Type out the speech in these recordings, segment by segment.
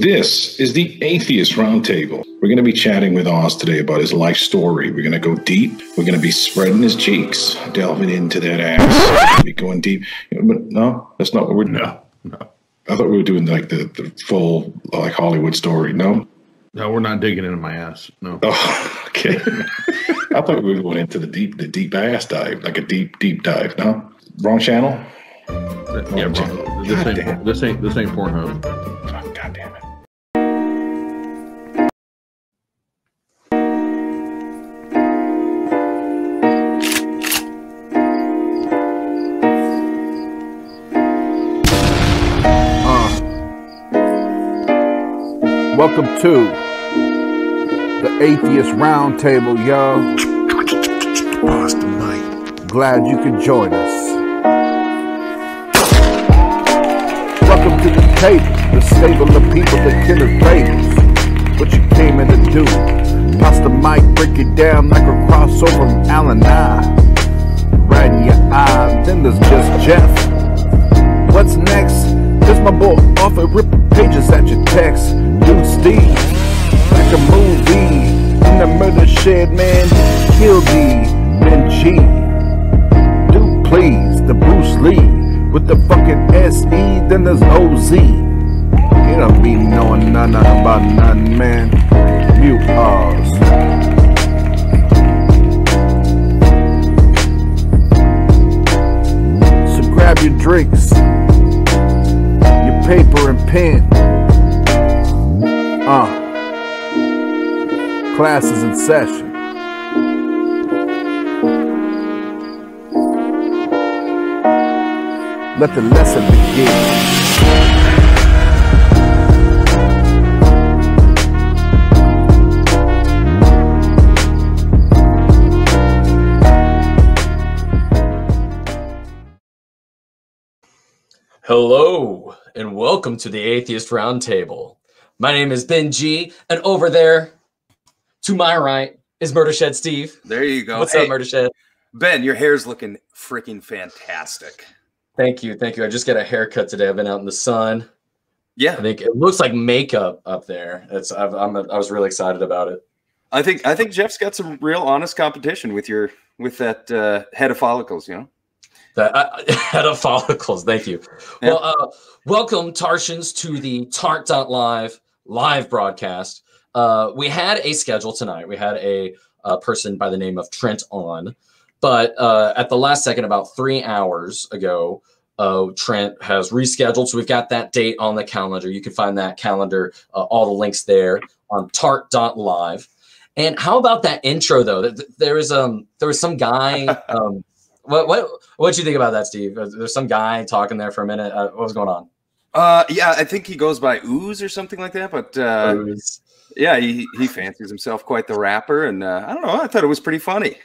this is the Atheist Roundtable. We're going to be chatting with Oz today about his life story. We're going to go deep. We're going to be spreading his cheeks, delving into that ass. be going deep. But no, that's not what we're doing. No, no, I thought we were doing like the, the full like Hollywood story. No. no. We're not digging into my ass. No. Oh, okay. I thought we were going into the deep, the deep ass dive, like a deep, deep dive. No, wrong channel. yeah, bro. This ain't, this ain't this ain't Pornhub. Oh, Fuck, God damn it. Welcome to the Atheist Roundtable, y'all. Glad you could join us. Welcome to the table, the stable of people that killer fables. What you came in to do? Pass the mic, break it down like a crossover from Allen I. Right in your eye, then there's just Jeff. What's next? There's my boy off and ripping pages at your text. Dude Steve, like a movie. In the murder shed, man, kill D, G. Dude, please, the Bruce Lee. With the fucking SE, then there's OZ. You don't be knowing nothing about nothing, man. Oz. So grab your drinks, your paper and pen. Class is in session. Let the lesson begin. Hello, and welcome to the Atheist Roundtable. My name is Ben G, and over there, to my right, is Murder Shed Steve. There you go. What's Hey, up, Murder Shed? Ben, your hair's looking freaking fantastic. Thank you, thank you. I just got a haircut today. I've been out in the sun. Yeah. I think it looks like makeup up there. It's I've, I'm I was really excited about it. I think I think Jeff's got some real honest competition with your with that uh, head of follicles. You know. That I, head of follicles. Thank you. Yeah. Well, uh, welcome Tartians to the Tart.live live broadcast. Uh, we had a schedule tonight. We had a, uh person by the name of Trent on, but uh, at the last second, about three hours ago, uh, Trent has rescheduled. So we've got that date on the calendar. You can find that calendar, uh, all the links there on Tart.live. And how about that intro though? Th- th- There was um there was some guy um what what what you think about that, Steve? There's some guy talking there for a minute. Uh, what was going on? Uh, yeah, I think he goes by Ooze or something like that. But uh, was yeah, he, he fancies himself quite the rapper, and uh, I don't know. I thought it was pretty funny.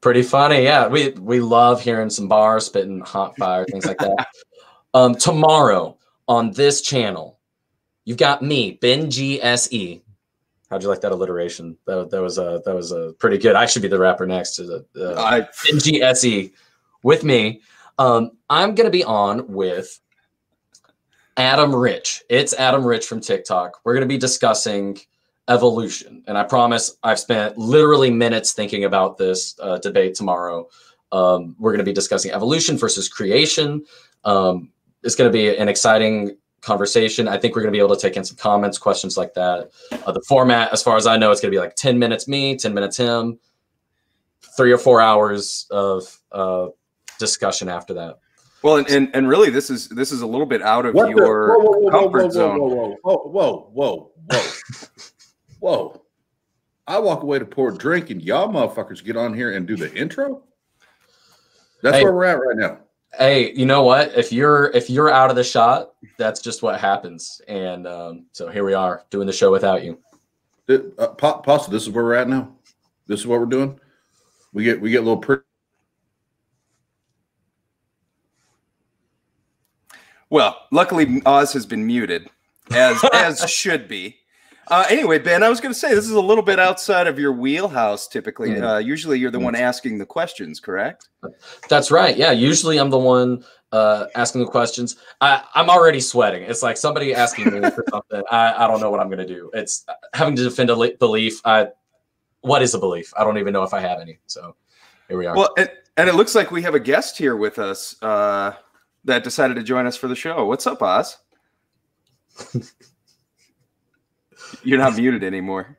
pretty funny. Yeah, we we love hearing some bars spitting hot fire things like that. um, tomorrow on this channel, you've got me, Ben GSE. How'd you like that alliteration? That, that was uh, that was uh, pretty good. I should be the rapper next to the uh, I Ben GSE with me. Um, I'm gonna be on with Adam Rich. It's Adam Rich from TikTok. We're gonna be discussing evolution, and I promise I've spent literally minutes thinking about this uh, debate tomorrow. Um, we're gonna be discussing evolution versus creation. Um, it's gonna be an exciting conversation. I think we're gonna be able to take in some comments, questions like that. Uh, the format, as far as I know, it's gonna be like 10 minutes me, 10 minutes him, three or four hours of uh, discussion after that. well, and, and and really, this is this is a little bit out of What the- your whoa, whoa, whoa, comfort whoa, zone. Whoa, whoa, whoa, whoa, whoa, whoa, whoa. I walk away to pour a drink, and y'all motherfuckers get on here and do the intro. That's Hey. where we're at right now. Hey, you know what? If you're if you're out of the shot, that's just what happens. And um, so here we are doing the show without you. Th- Uh, Pa- Pasta, this is where we're at now. This is what we're doing. We get we get a little pretty. Well, luckily Oz has been muted, as as should be. Uh, anyway, Ben, I was going to say this is a little bit outside of your wheelhouse. Typically, Mm. uh, usually you're the one asking the questions, correct? That's right. Yeah, usually I'm the one uh, asking the questions. I, I'm already sweating. It's like somebody asking me for something. I, I don't know what I'm going to do. It's uh, having to defend a li- belief. I, what is a belief? I don't even know if I have any. So here we are. Well, and, and it looks like we have a guest here with us uh, that decided to join us for the show. What's up, Oz? You're not muted anymore.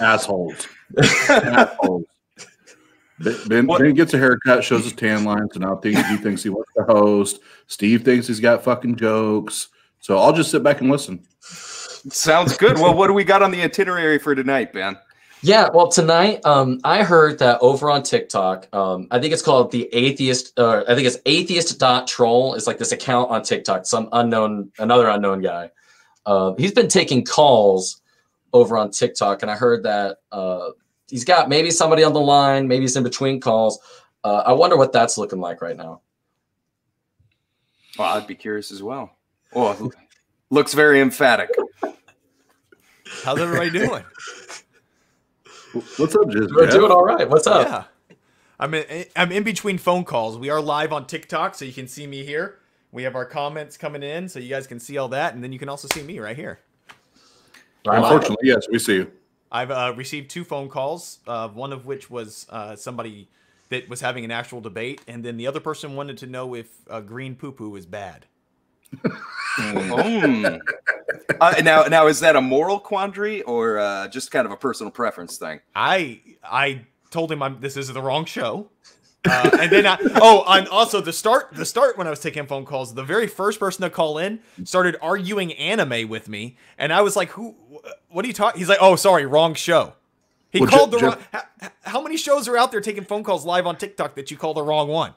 Assholes. Assholes. Ben, ben gets a haircut, shows his tan lines, and now thinks he thinks he wants to host. Steve thinks he's got fucking jokes. So I'll just sit back and listen. Sounds good. Well, what do we got on the itinerary for tonight, Ben? Yeah, well, tonight um, I heard that over on TikTok, um, I think it's called the Atheist. Uh, I think it's atheist.troll. It's like this account on TikTok. Some unknown, another unknown guy. Uh, he's been taking calls over on TikTok, and I heard that uh, he's got maybe somebody on the line. Maybe he's in between calls. Uh, I wonder what that's looking like right now. Well, I'd be curious as well. Oh, looks very emphatic. How's everybody doing? What's up, Jiz? We're doing all right. What's up? Yeah. I'm in, I'm in between phone calls. We are live on TikTok, so you can see me here. We have our comments coming in, so you guys can see all that, and then you can also see me right here. Right. Unfortunately, yes, we see you. I've uh, received two phone calls, uh, one of which was uh, somebody that was having an actual debate, and then the other person wanted to know if uh, green poo poo is bad. Mm. Uh, now, now is that a moral quandary or uh, just kind of a personal preference thing? I I told him I'm, this is the wrong show. Uh, and then I, oh, and also the start the start when I was taking phone calls, the very first person to call in started arguing anime with me, and I was like, "Who? What are you talking?" He's like, "Oh, sorry, wrong show." He Well, called Je- the wrong. Jeff- How, how many shows are out there taking phone calls live on TikTok that you call the wrong one?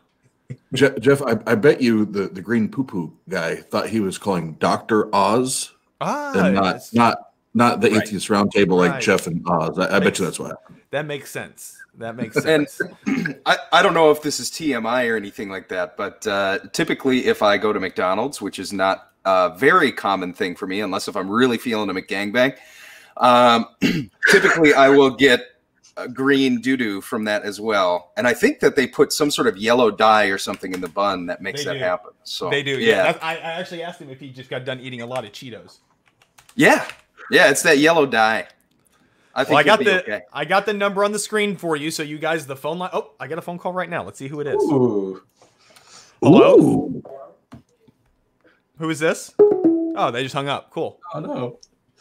Je- Jeff, I, I bet you the, the green poo poo guy thought he was calling Doctor Oz Ah, and not it's- not not the Right. atheist roundtable like Right. Jeff and Oz. I, I bet you that's what happened. that makes sense. That makes sense. And sense. I, I don't know if this is TMI or anything like that, but uh, typically if I go to McDonald's, which is not a very common thing for me, unless if I'm really feeling a McGangbang, um, typically I will get a green doo doo from that as well. And I think that they put some sort of yellow dye or something in the bun that makes They that do. happen. So they do. yeah, Yeah. I, I actually asked him if he just got done eating a lot of Cheetos. yeah, yeah. It's that yellow dye. I think Well, I got the okay. I got the number on the screen for you, so you guys the phone line. Oh, I got a phone call right now. Let's see who it is. Ooh. Hello, Ooh. who is this? Oh, they just hung up. Cool. Oh no.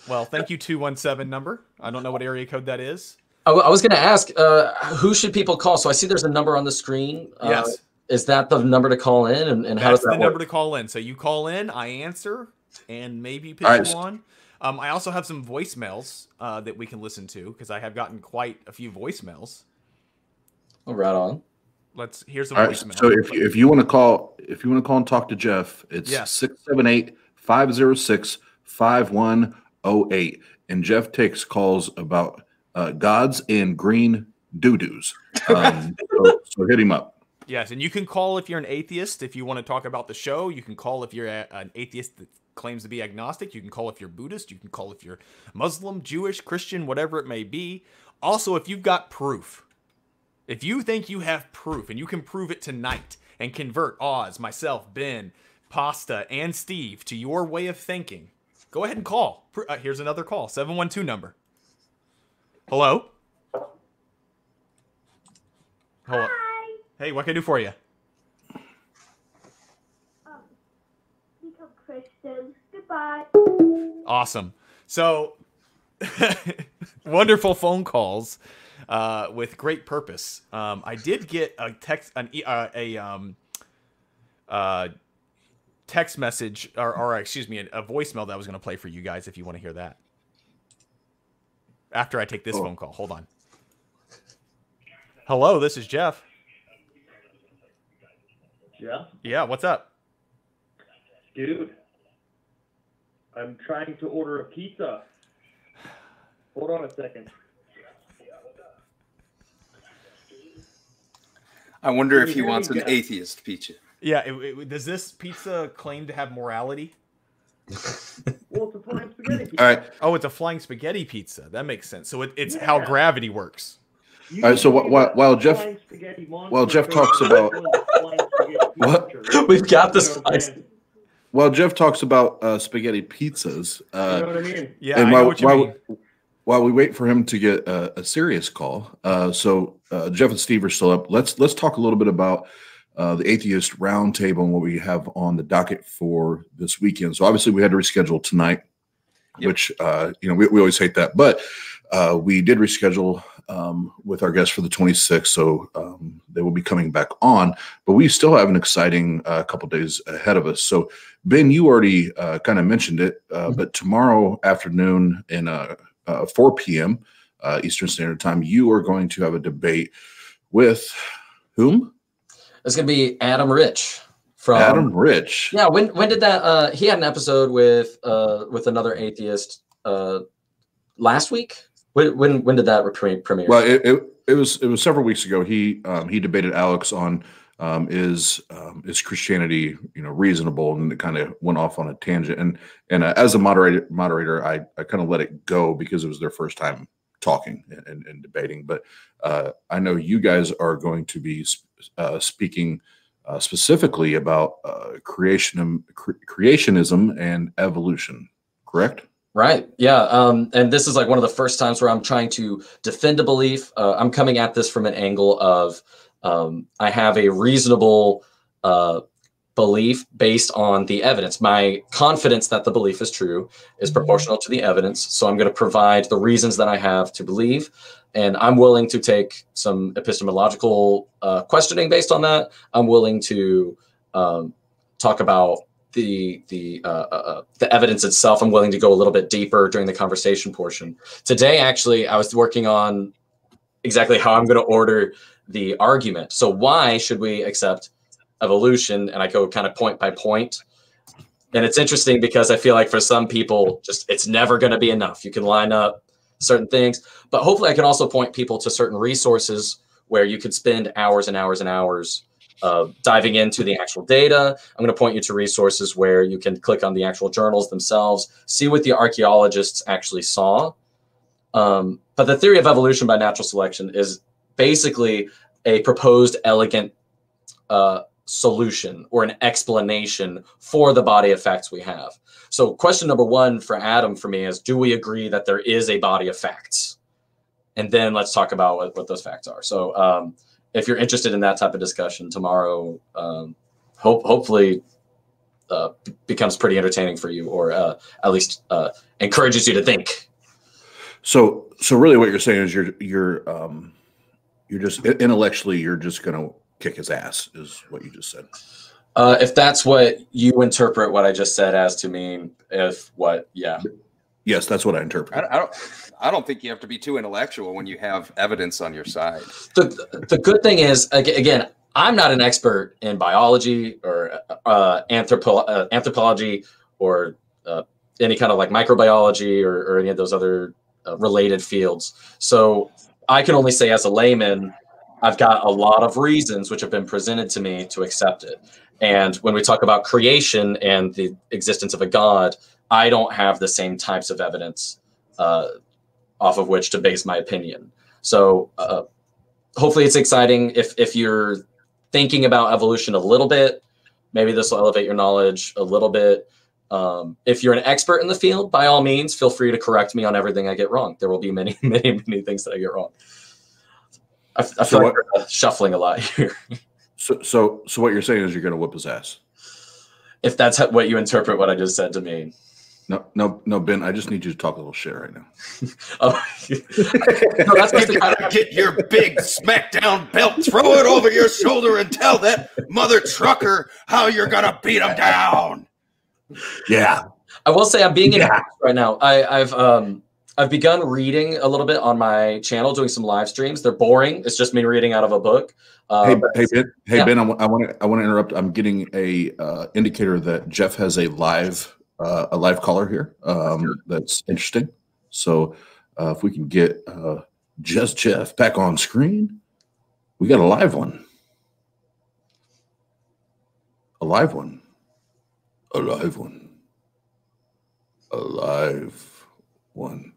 Well, thank you two one seven number. I don't know what area code that is. I, w- I was going to ask, uh, who should people call? So I see there's a number on the screen. Uh, yes, Is that the number to call in, and, and how that's does the that number to call in. So you call in, I answer, and maybe pitch All right. you on. Um, I also have some voicemails uh, that we can listen to because I have gotten quite a few voicemails. Oh, right on. Let's here's a All right. voicemail. So if you, if you want to call if you want to call and talk to Jeff, it's Yes. 678 506 5108. And Jeff takes calls about uh, gods and green doo doos. Um, so, so hit him up. Yes, and you can call if you're an atheist if you want to talk about the show. You can call if you're a, an atheist that claims to be agnostic. You can call if you're Buddhist. You can call if you're Muslim, Jewish, Christian, whatever it may be. Also, if you've got proof, if you think you have proof and you can prove it tonight and convert Oz, myself, Ben, Pasta, and Steve to your way of thinking, go ahead and call. Uh, here's another call 712 number. Hello? Hello? Hey, what can I do for you? become Christian. Goodbye. Awesome. So, wonderful phone calls uh, with great purpose. Um, I did get a text, an uh, a um, uh, text message, or, or excuse me, a, a voicemail that I was going to play for you guys if you want to hear that. After I take this Oh. phone call, hold on. Hello, this is Jeff. Yeah, Yeah, what's up? dude. I'm trying to order a pizza. Hold on a second. I wonder if he wants an atheist pizza. Yeah, it, it- does this pizza claim to have morality? Well, it's a flying spaghetti pizza. All right. Oh, it's a flying spaghetti pizza. That makes sense. So it, it's how gravity works. You All right, so can wh- while- while Jeff- flying spaghetti monster while Jeff talks about- the flying spaghetti pizza What? We've got this You know what I'm flying- saying? While Jeff talks about uh, spaghetti pizzas, You know uh, what I mean? Yeah, and I while, know what you while, mean. while we wait for him to get a, a serious call, uh, so uh, Jeff and Steve are still up. Let's let's talk a little bit about uh, the atheist roundtable and what we have on the docket for this weekend. So obviously we had to reschedule tonight, Yep. which uh, you know we, we always hate that, but uh, we did reschedule um, with our guests for the 26th, so um, they will be coming back on. But we still have an exciting uh, couple days ahead of us. So Ben, you already uh, kind of mentioned it, uh, but tomorrow afternoon in uh, uh, 4 p.m. Uh, Eastern Standard Time, you are going to have a debate with whom? It's gonna be Adam Rich from Adam Rich. Yeah, when when did that? Uh, he had an episode with uh with another atheist uh last week. When when, when did that premiere? Well, it, it, it was it was several weeks ago. He um, he debated Alex on um, is um, is Christianity you know reasonable, and it kind of went off on a tangent. And and uh, as a moderator moderator, I I kind of let it go because it was their first time talking and, and, and debating. But uh, I know you guys are going to be sp- uh, speaking uh, specifically about uh, creationism, cre- creationism and evolution. Correct? Right. Yeah. Um, and this is like one of the first times where I'm trying to defend a belief. Uh, I'm coming at this from an angle of um, I have a reasonable uh, belief based on the evidence. My confidence that the belief is true is proportional to the evidence. So I'm going to provide the reasons that I have to believe. And I'm willing to take some epistemological uh, questioning based on that. I'm willing to um, talk about the the uh, uh, uh, the evidence itself. I'm willing to go a little bit deeper during the conversation portion. Today, actually, I was working on exactly how I'm going to order the argument. So, why should we accept evolution? And I go kind of point by point. And it's interesting because I feel like for some people, just it's never going to be enough. You can line up certain things, but hopefully, I can also point people to certain resources where you could spend hours and hours and hours uh, diving into the actual data. I'm going to point you to resources where you can click on the actual journals themselves, see what the archaeologists actually saw. Um, but the theory of evolution by natural selection is basically a proposed elegant uh, solution or an explanation for the body of facts we have. So, question number one for Adam for me is Do we agree that there is a body of facts? And then let's talk about what, what those facts are. So, um, if you're interested in that type of discussion tomorrow, um, hope hopefully uh, becomes pretty entertaining for you, or uh, at least uh, encourages you to think. So, so really, what you're saying is you're you're um, you're just intellectually you're just going to kick his ass, is what you just said. Uh, if that's what you interpret what I just said as to mean, if what, yeah, Yes, that's what I interpret. I, I don't. I don't think you have to be too intellectual when you have evidence on your side. the the good thing is again i'm not an expert in biology or uh, anthropo- uh, anthropology or uh, any kind of like microbiology or, or any of those other uh, related fields so i can only say as a layman i've got a lot of reasons which have been presented to me to accept it and when we talk about creation and the existence of a god i don't have the same types of evidence uh, off of which to base my opinion. So uh, hopefully it's exciting. If if you're thinking about evolution a little bit maybe this will elevate your knowledge a little bit. Um, if you're an expert in the field by all means feel free to correct me on everything i get wrong. There will be many many many things that i get wrong. I, I feel So like we're uh, shuffling a lot here So, so, so what you're saying is you're going to whip his ass. if that's how- what you interpret what i just said to mean No, no, no, Ben. I just need you to talk a little shit right now. oh, no, that's just the kind of- get your big smackdown belt, throw it over your shoulder, and tell that mother trucker how you're gonna beat him down. Yeah, I will say I'm being Yeah. enhanced right now. I, I've um I've begun reading a little bit on my channel, doing some live streams. They're boring. It's just me reading out of a book. Uh, hey, hey, Ben. Hey, yeah. Ben. I want to. I want to interrupt. I'm getting a uh, indicator that Jeff has a live uh, a live caller here. Um, that's interesting. So, uh, if we can get uh, just Jeff back on screen, we got a live one. A live one. A live one. A live one.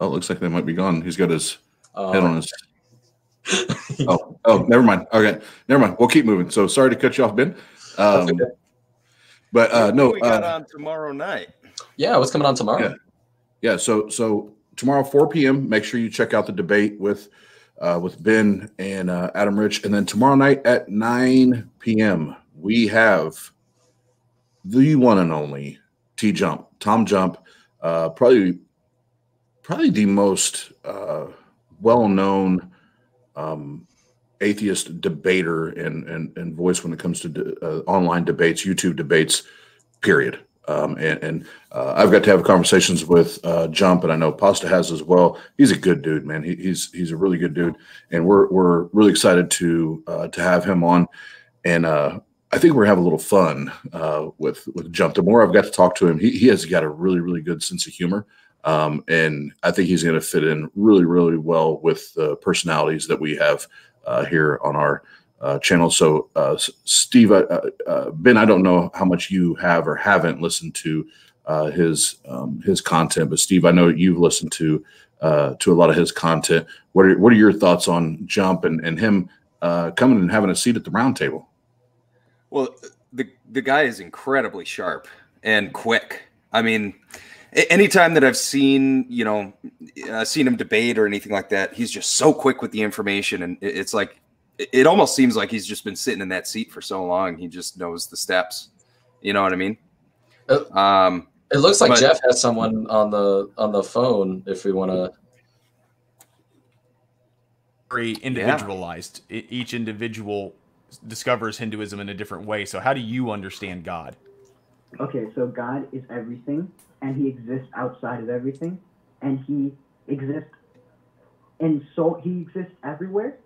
Oh, it looks like they might be gone. He's got his Uh, head on his. oh, oh, never mind. Okay, never mind. We'll keep moving. So sorry to cut you off, Ben. Um, okay. but uh, no, we got uh, on tomorrow night. yeah, what's coming on tomorrow? Yeah. yeah. So so tomorrow 4 p.m. Make sure you check out the debate with uh, with Ben and uh, Adam Rich, and then tomorrow night at 9 p.m. we have the one and only T Jump, Tom Jump, uh, probably probably the most uh, well known um, atheist debater and, and and voice when it comes to de- uh, online debates, YouTube debates, period. Um, and and uh, I've got to have conversations with uh, Jump, and I know Pasta has as well. He's a good dude, man. He, he's he's a really good dude, and we're we're really excited to uh, to have him on. And uh, I think we're gonna a little fun uh, with with Jump. The more I've got to talk to him, he he has got a really really good sense of humor, um, and I think he's going to fit in really really well with the personalities that we have uh, here on our uh, channel. So, uh, Steve, uh, uh, Ben, I don't know how much you have or haven't listened to uh, his um, his content, but Steve, I know you've listened to to a lot of his content. What are what are your thoughts on Jump and and him coming and having a seat at the round table? Well, the the guy is incredibly sharp and quick. I mean, anytime that I've seen, you know, uh, seen him debate or anything like that, he's just so quick with the information, and it- it's like it- it almost seems like he's just been sitting in that seat for so long. He just knows the steps. You know what I mean? Uh, Um, It looks like But- Jeff has someone on the on the phone. If we want to, very individualized. E- Each individual discovers Hinduism in a different way. So, how do you understand God? Okay, so God is everything, and He exists outside of everything, and He exists, and so He exists everywhere,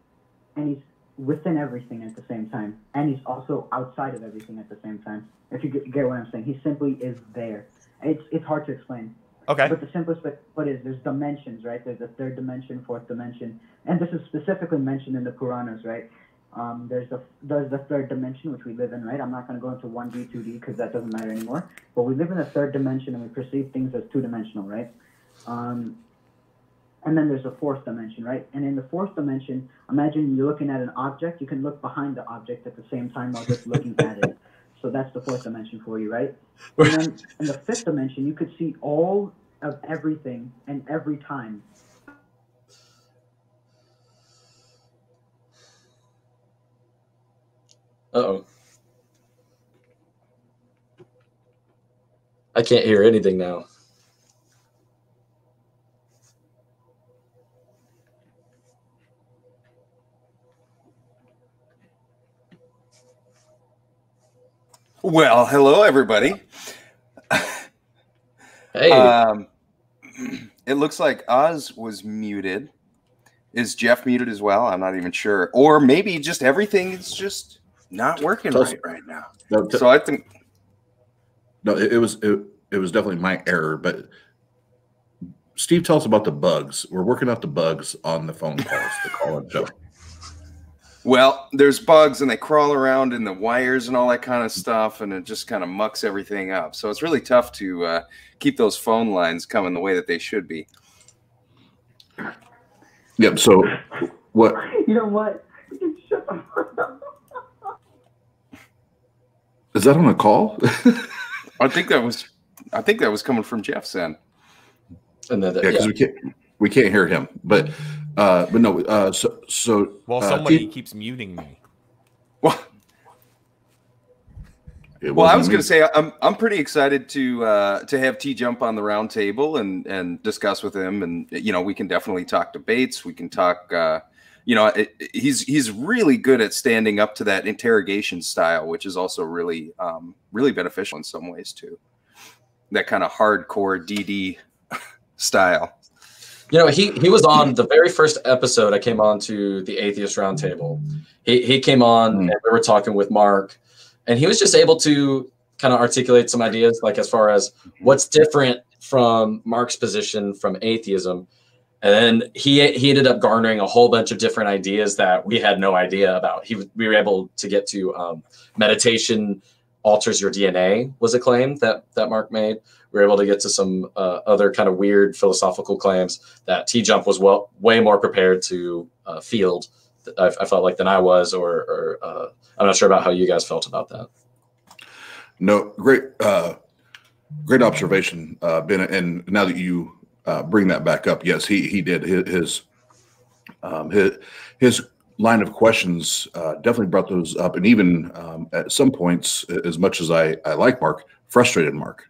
and He's within everything at the same time, and He's also outside of everything at the same time. If you get, get what I'm saying, He simply is there. It's it's hard to explain. Okay. But the simplest way what is there's dimensions, right? There's a third dimension, fourth dimension, and this is specifically mentioned in the Puranas, right? Um, there's the there's the third dimension which we live in, right? I'm not going to go into one D, two D because that doesn't matter anymore. But we live in the third dimension and we perceive things as two dimensional, right? Um, and then there's a fourth dimension, right? And in the fourth dimension, imagine you're looking at an object. You can look behind the object at the same time while just looking at it. So that's the fourth dimension for you, right? And then in the fifth dimension, you could see all of everything and every time. Oh, I can't hear anything now. well, hello everybody. Hey, Um, it looks like Oz was muted. Is Jeff muted as well? I'm not even sure. Or maybe just everything is just not working Tell right right now. No, t- So I think no it, it was it, it was definitely my error, but Steve, tell us about the bugs. We're working out the bugs on the phone calls, the call and show. well, there's bugs and they crawl around in the wires and all that kind of stuff, and it just kind of mucks everything up. So it's really tough to uh, keep those phone lines coming the way that they should be. Yep. So what You know what? Shut the fuck up. Is that on a call? I think that was, I think that was coming from Jeff's end. and then yeah, yeah, because we can't we can't hear him. But uh but no, uh so so Well, uh, somebody keeps muting me. Well, Well, I wasn't was me. going to say I'm I'm pretty excited to uh, to have T jump on the round table and and discuss with him, and you know we can definitely talk debates. We can talk. Uh, you know, it, it- he's he's really good at standing up to that interrogation style, which is also really um, really beneficial in some ways too. That kind of hardcore DD style. You know, he he was on the very first episode. I came on to the Atheist Roundtable. He he came on Mm. and we were talking with Mark, and he was just able to kind of articulate some ideas, like as far as what's different from Mark's position from atheism. And then he he ended up garnering a whole bunch of different ideas that we had no idea about. He we were able to get to um, meditation, alters your DNA was a claim that that Mark made. We were able to get to some uh, other kind of weird philosophical claims that T Jump was well way more prepared to uh, field. I, I felt like than I was, or, or uh, I'm not sure about how you guys felt about that. No, great, uh, great observation, uh, Ben. And now that you uh, bring that back up, yes, he he did his his um, his, his line of questions uh, definitely brought those up, and even um, at some points, as much as I I like Mark, frustrated Mark,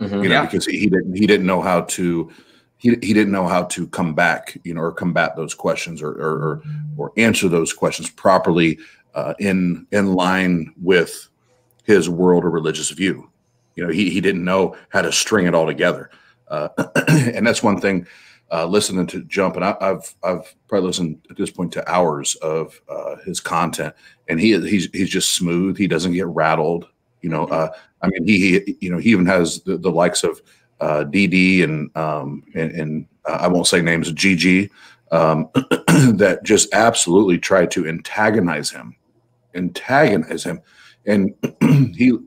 Mhm. you know, Yeah. because he, he didn't he didn't know how to. He, he didn't know how to come back, you know, or combat those questions, or or, or, or answer those questions properly uh, in in line with his world or religious view. You know, he, he didn't know how to string it all together. Uh, and that's one thing uh, listening to Jump, and I, I've I've probably listened at this point to hours of uh, his content, and he he's he's just smooth. He doesn't get rattled. You know, uh, I mean, he, he you know he even has the, the likes of uh, DD and um, and, and uh, I won't say names, GG, um, that just absolutely try to antagonize him, antagonize him, and he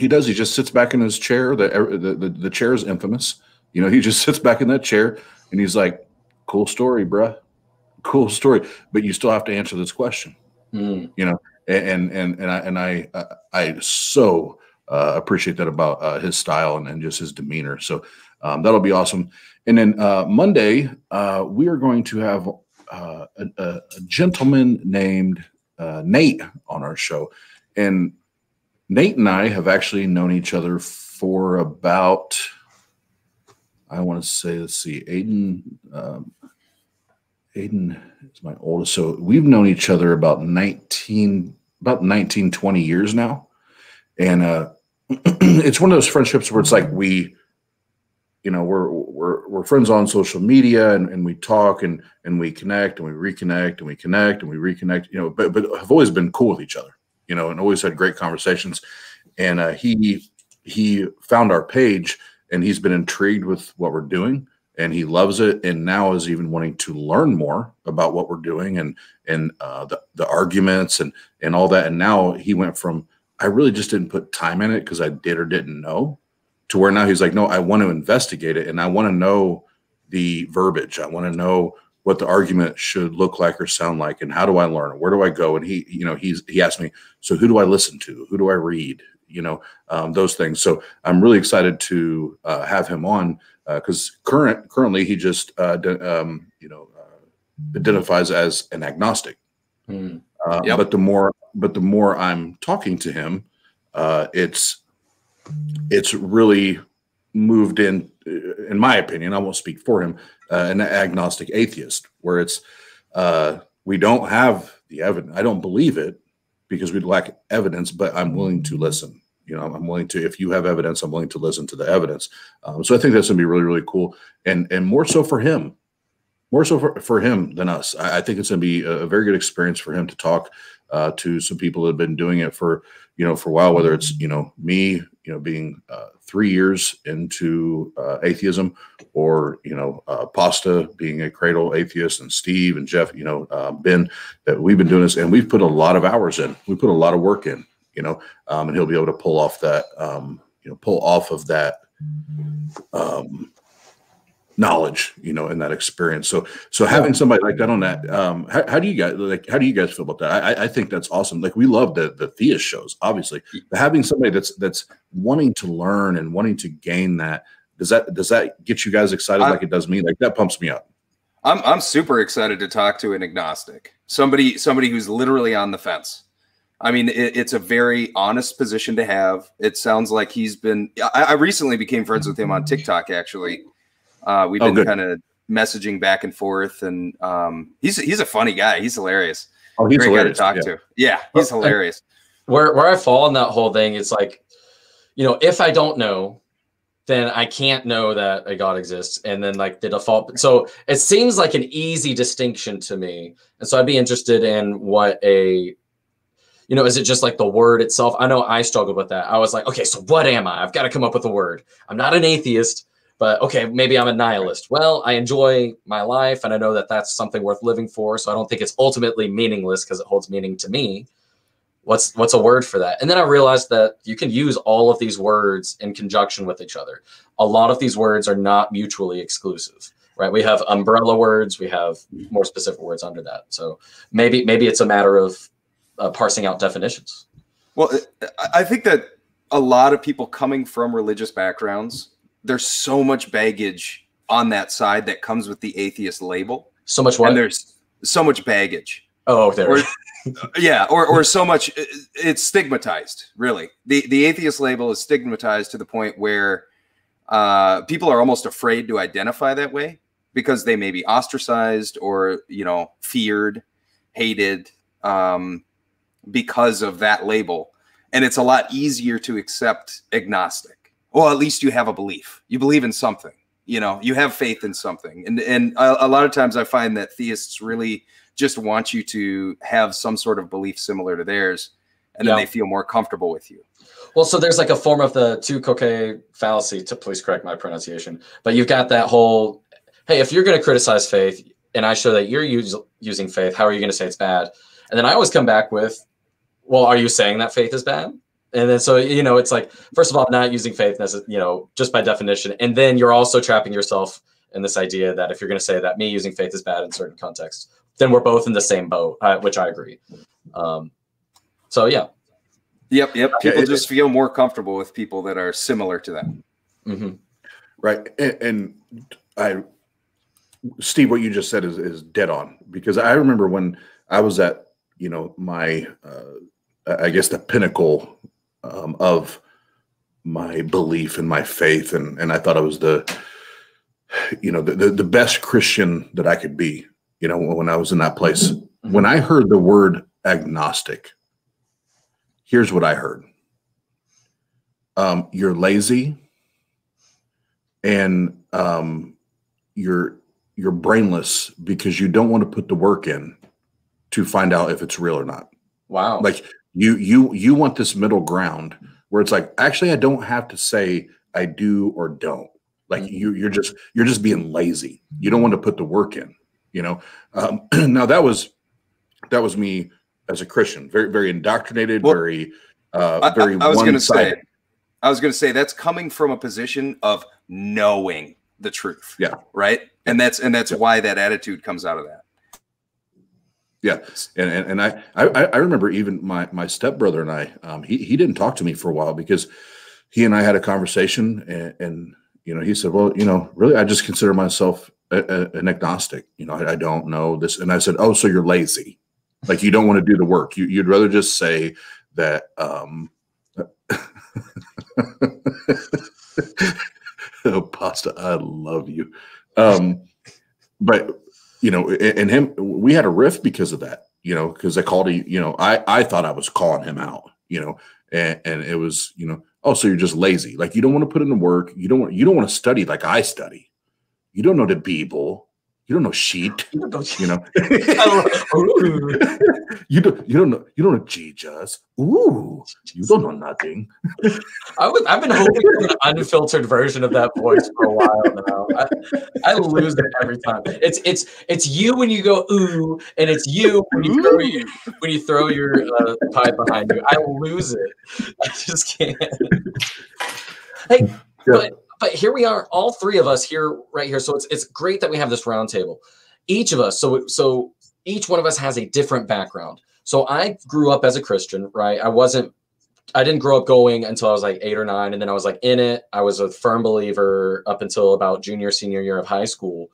he does. He just sits back in his chair. The, the the the chair is infamous. You know, he just sits back in that chair and he's like, "Cool story, bruh. Cool story." But you still have to answer this question. Mm. You know, and and and I and I I, I so uh, appreciate that about uh, his style and, and just his demeanor. So um, that'll be awesome. And then uh, Monday, uh, we are going to have uh, a, a, a gentleman named uh, Nate on our show, and Nate and I have actually known each other for about, I want to say, let's see, Aiden, um, Aiden is my oldest. So we've known each other about 19, about 19, 20 years now. And uh, it's one of those friendships where it's like we, you know, we're, we're, we're friends on social media and, and we talk and, and we connect and we reconnect and we connect and we reconnect, you know, but, but have always been cool with each other you know, and always had great conversations. And uh, he he found our page, and he's been intrigued with what we're doing, and he loves it, and now is even wanting to learn more about what we're doing and and uh, the the arguments and and all that. And now he went from I really just didn't put time in it because I did or didn't know, to where now he's like, no, I want to investigate it, and I want to know the verbiage. I want to know what the argument should look like or sound like and how do i learn? Where do i go? And he you know he's he asked me so who do i listen to? Who do i read? You know um, those things. So i'm really excited to uh, have him on because current currently he just uh, um, you know uh, identifies as an agnostic. Mm. uh, Yep. but the more but the more i'm talking to him uh, it's it's really moved in in my opinion i won't speak for him uh, an agnostic atheist where it's uh, we don't have the evidence i don't believe it because we lack evidence but i'm willing to listen. You know i'm willing to if you have evidence i'm willing to listen to the evidence. Um, so i think that's going to be really really cool. And and more so for him more so for, for him than us. I, I think it's going to be a, a very good experience for him to talk uh, to some people that have been doing it for you know for a while whether it's you know me you know being uh, three years into uh, atheism or you know uh, pasta being a cradle atheist and steve and jeff you know uh, ben that we've been doing this and we've put a lot of hours in. We put a lot of work in you know um, and he'll be able to pull off that um, you know pull off of that um, knowledge you know and that experience so so having somebody like that on that um how, how do you guys like how do you guys feel about that i i think that's awesome like we love the the theist shows obviously but having somebody that's that's wanting to learn and wanting to gain that does that does that get you guys excited I- like it does me like that pumps me up I'm I'm super excited to talk to an agnostic, somebody somebody who's literally on the fence. I mean, it, it's a very honest position to have. It sounds like he's been. I, I recently became friends with him on TikTok. Actually, uh, we've Oh, been kind of messaging back and forth, and um, he's he's a funny guy. He's hilarious. oh he's Great hilarious guy to talk yeah. to. Yeah, he's hilarious. where where I fall in that whole thing, it's like, you know, if I don't know, then I can't know that a God exists. And then like the default. So it seems like an easy distinction to me. And so I'd be interested in what a you know, is it just like the word itself? I know I struggled with that. I was like, okay, so what am I? I've got to come up with a word. I'm not an atheist, but okay, maybe I'm a nihilist. Well, I enjoy my life and I know that that's something worth living for. So I don't think it's ultimately meaningless because it holds meaning to me what's what's a word for that? And then I realized that you can use all of these words in conjunction with each other. A lot of these words are not mutually exclusive, right? We have umbrella words, we have more specific words under that. So maybe maybe it's a matter of uh, parsing out definitions. Well, I- I think that a lot of people coming from religious backgrounds, there's so much baggage on that side that comes with the atheist label. So much what? And there's so much baggage. Oh, there. Or, yeah, or, or so much it's stigmatized, really. The the atheist label is stigmatized to the point where uh, people are almost afraid to identify that way because they may be ostracized or you know feared, hated um, because of that label. And it's a lot easier to accept agnostic. Well, at least you have a belief. You believe in something. You know, you have faith in something. And and a, a lot of times I find that theists really just want you to have some sort of belief similar to theirs, and then Yeah. they feel more comfortable with you. Well, so there's like a form of the tu quoque fallacy. To please correct my pronunciation, but you've got that whole, hey, if you're going to criticize faith, and I show that you're use, using faith, how are you going to say it's bad? And then I always come back with, well, are you saying that faith is bad? And then so you know, it's like first of all, not using faith, necess- you know, just by definition, and then you're also trapping yourself in this idea that if you're going to say that me using faith is bad in certain contexts, then we're both in the same boat, uh, which I agree. Um, so yeah, Yep, yep. Yeah, People it- just feel more comfortable with people that are similar to them. hmm Right. And, and I, Steve, what you just said is, is dead on because I remember when I was at, you know, my, uh, I guess the pinnacle um, of my belief and my faith. And, and I thought I was the, you know, the, the, the best Christian that I could be, you know, when I was in that place. When I heard the word agnostic, here's what I heard. Um, you're lazy and um, you're you're brainless because you don't want to put the work in to find out if it's real or not. wow, Like you you you want this middle ground where it's like actually I don't have to say I do or don't. Like you you're just you're just being lazy. You don't want to put the work in. You know. Um, now that was that was me as a Christian, very very indoctrinated, Well, very uh, I, I- very I was going to say, I was going to say that's coming from a position of knowing the truth. Yeah. Right. And that's and that's why that attitude comes out of that. Yeah, and and, and I, I I remember even my my stepbrother and I um, he he didn't talk to me for a while because he and I had a conversation and, and you know he said well you know really I just consider myself a, a, an agnostic. You know I, I don't know this. And I said oh so you're lazy. Like you don't want to do the work. You you'd rather just say that um oh pasta I love you. Um but you know, and him, we had a rift because of that, you know, because I called he, you know, I, I thought I was calling him out, you know, and, and it was, you know, oh, so you're just lazy. Like you don't want to put in the work. You don't want, you don't want to study like I study. You don't know the Bible. You don't know sheet, you know, you don't, you don't know, you don't know Jesus. Ooh, you don't know nothing. I was, I've been hoping for an unfiltered version of that voice for a while now. I, I lose it every time. It's it's it's you when you go ooh, and it's you when you throw your, when you throw your uh, pie behind you. I lose it. I just can't. Hey, but but here we are, all three of us here, right here. So it's it's great that we have this roundtable. Each of us, so so each one of us has a different background. So I grew up as a Christian, right? I wasn't I didn't grow up going until I was like eight or nine, and then I was like in it. I was a firm believer up until about junior, senior year of high school.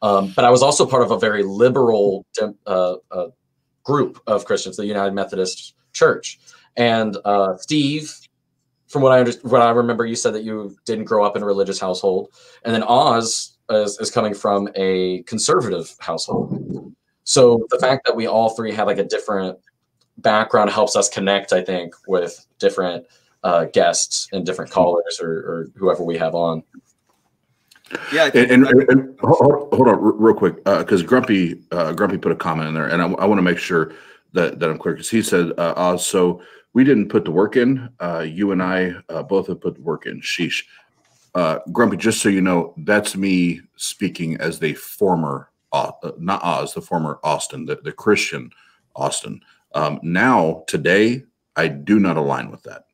Um, but I was also part of a very liberal uh, uh, group of Christians, the United Methodist Church. And uh, Steve, from what I understand, what I remember, you said that you didn't grow up in a religious household, and then Oz is, is coming from a conservative household. So the fact that we all three have like a different background helps us connect, I think, with different uh, guests and different callers or, or whoever we have on. Yeah, I And, think, and, and, and hold, hold on real quick, because Grumpy uh, Grumpy put a comment in there, and I, want to make sure that, that I'm clear. Because he said, uh, Oz, so we didn't put the work in. Uh, you and I uh, both have put the work in. Sheesh. Uh, Grumpy, just so you know, that's me speaking as the former, uh, not Oz, the former Austin, the, the Christian Austin. Um, now, today, I do not align with that.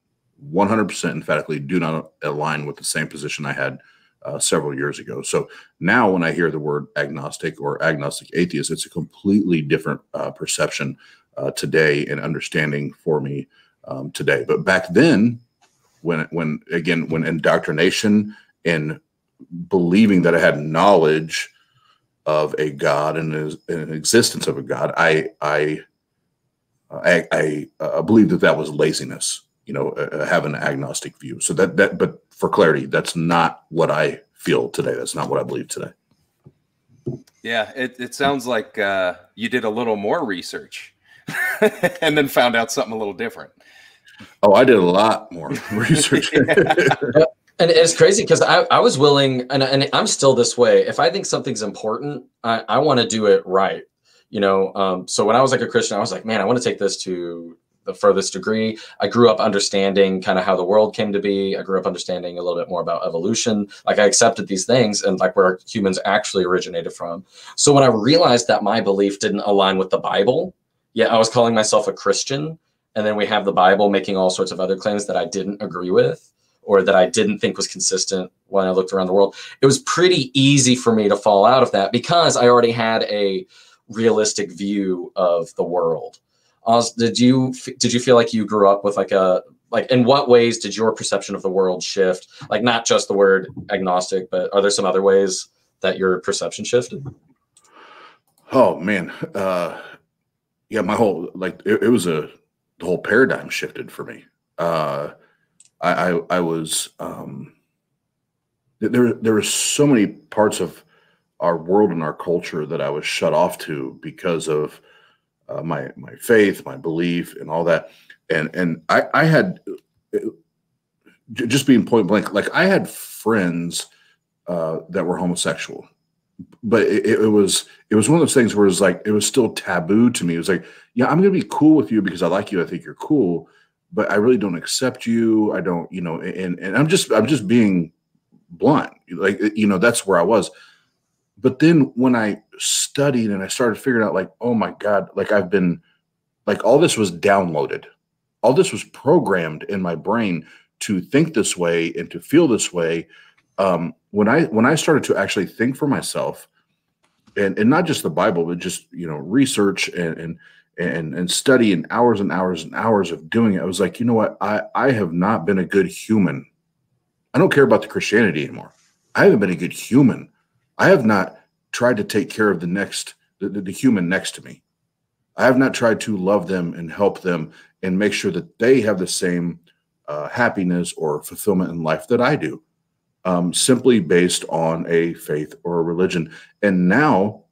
100% emphatically do not align with the same position I had uh, several years ago. So now when I hear the word agnostic or agnostic atheist, it's a completely different uh, perception today and understanding for me um, today. But back then, when when again when indoctrination and believing that I had knowledge of a God and an existence of a God, I I I, I uh, believe that that was laziness. You know, uh, have an agnostic view. So that that, but for clarity, that's not what I feel today. That's not what I believe today. Yeah, it, it sounds like uh, you did a little more research and then found out something a little different. Oh, I did a lot more research. And it's crazy because I, I was willing, and, and I'm still this way. If I think something's important, I, I want to do it right. You know, um, so when I was like a Christian, I was like, man, I want to take this to the furthest degree. I grew up understanding kind of how the world came to be. I grew up understanding a little bit more about evolution. Like I accepted these things and like where humans actually originated from. So when I realized that my belief didn't align with the Bible, yet I was calling myself a Christian, and then we have the Bible making all sorts of other claims that I didn't agree with or that I didn't think was consistent when I looked around the world. It was pretty easy for me to fall out of that because I already had a realistic view of the world. Oz, did you did you feel like you grew up with like a like in what ways did your perception of the world shift? Like not just the word agnostic, but are there some other ways that your perception shifted? Oh man, uh, yeah, my whole like it, it was a the whole paradigm shifted for me. Uh, I, I, I was um, there. There were so many parts of our world and our culture that I was shut off to because of uh, my my faith, my belief, and all that. And and I I had just being point blank, like I had friends uh, that were homosexual, but it, it, was it was one of those things where it was like it was still taboo to me. It was like, yeah, I'm gonna be cool with you because I like you. I think you're cool but I really don't accept you. I don't, you know, and and I'm just I'm just being blunt. Like you know, that's where I was. But then when I studied and I started figuring out like, oh my God, like I've been like all this was downloaded. All this was programmed in my brain to think this way and to feel this way. Um, when I when I started to actually think for myself, and and not just the Bible, but just you know research and and and and study and hours and hours and hours of doing it. I was like, you know what? I I have not been a good human. I don't care about the Christianity anymore. I haven't been a good human. I have not tried to take care of the next the, the, the human next to me. I have not tried to love them and help them and make sure that they have the same uh, happiness or fulfillment in life that I do, um, simply based on a faith or a religion. And now,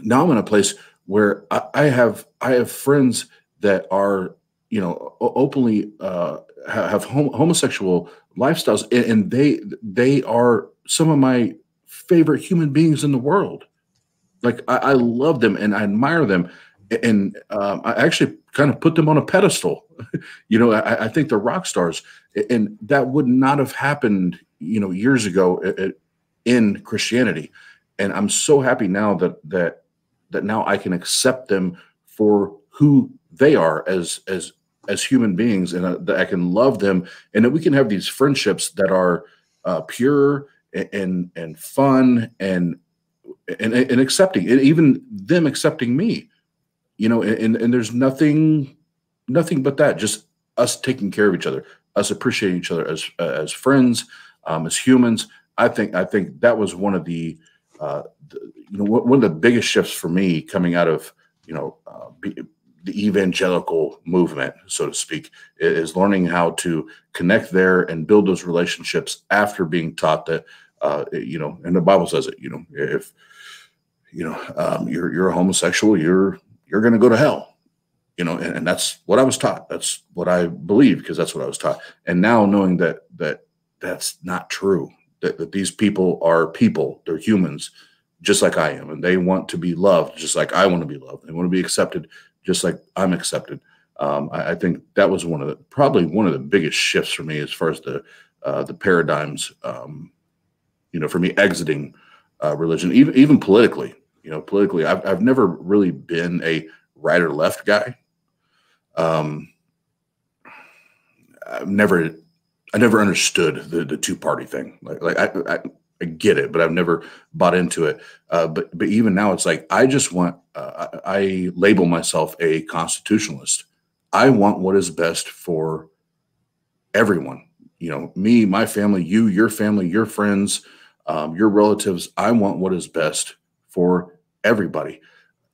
now I'm in a place where I, I have I have friends that are you know openly uh, have hom- homosexual lifestyles, and, and they they are some of my favorite human beings in the world. Like I, I love them and I admire them, and um, I actually kind of put them on a pedestal. you know, I, I, think they're rock stars, and that would not have happened, you know, years ago in Christianity. And I'm so happy now that that that now I can accept them for who they are as as as human beings, and uh, that I can love them, and that we can have these friendships that are uh, pure and, and and fun and and and accepting, and even them accepting me, you know, and and there's nothing nothing but that, just us taking care of each other, us appreciating each other as as friends, um, as humans. I think I think that was one of the uh, the, you know, one of the biggest shifts for me coming out of, you know, uh, the evangelical movement, so to speak, is learning how to connect there and build those relationships after being taught that, uh, you know, and the Bible says it, you know, if, you know, um, you're, you're a homosexual, you're, you're going to go to hell, you know, and, and that's what I was taught. That's what I believe because that's what I was taught. And now knowing that, that that's not true, that, that these people are people, they're humans just like I am, and they want to be loved just like I want to be loved. They want to be accepted just like I'm accepted. Um, I, I, think that was one of the probably one of the biggest shifts for me as far as the uh, the paradigms. Um, you know, for me exiting uh, religion, even even politically. You know, politically, I've I've never really been a right or left guy. Um, I've never, I never understood the the two party thing. Like, like I, I, I get it, but I've never bought into it. Uh, but but even now, it's like I just want. Uh, I, I label myself a constitutionalist. I want what is best for everyone. You know, me, my family, you, your family, your friends, um, your relatives. I want what is best for everybody,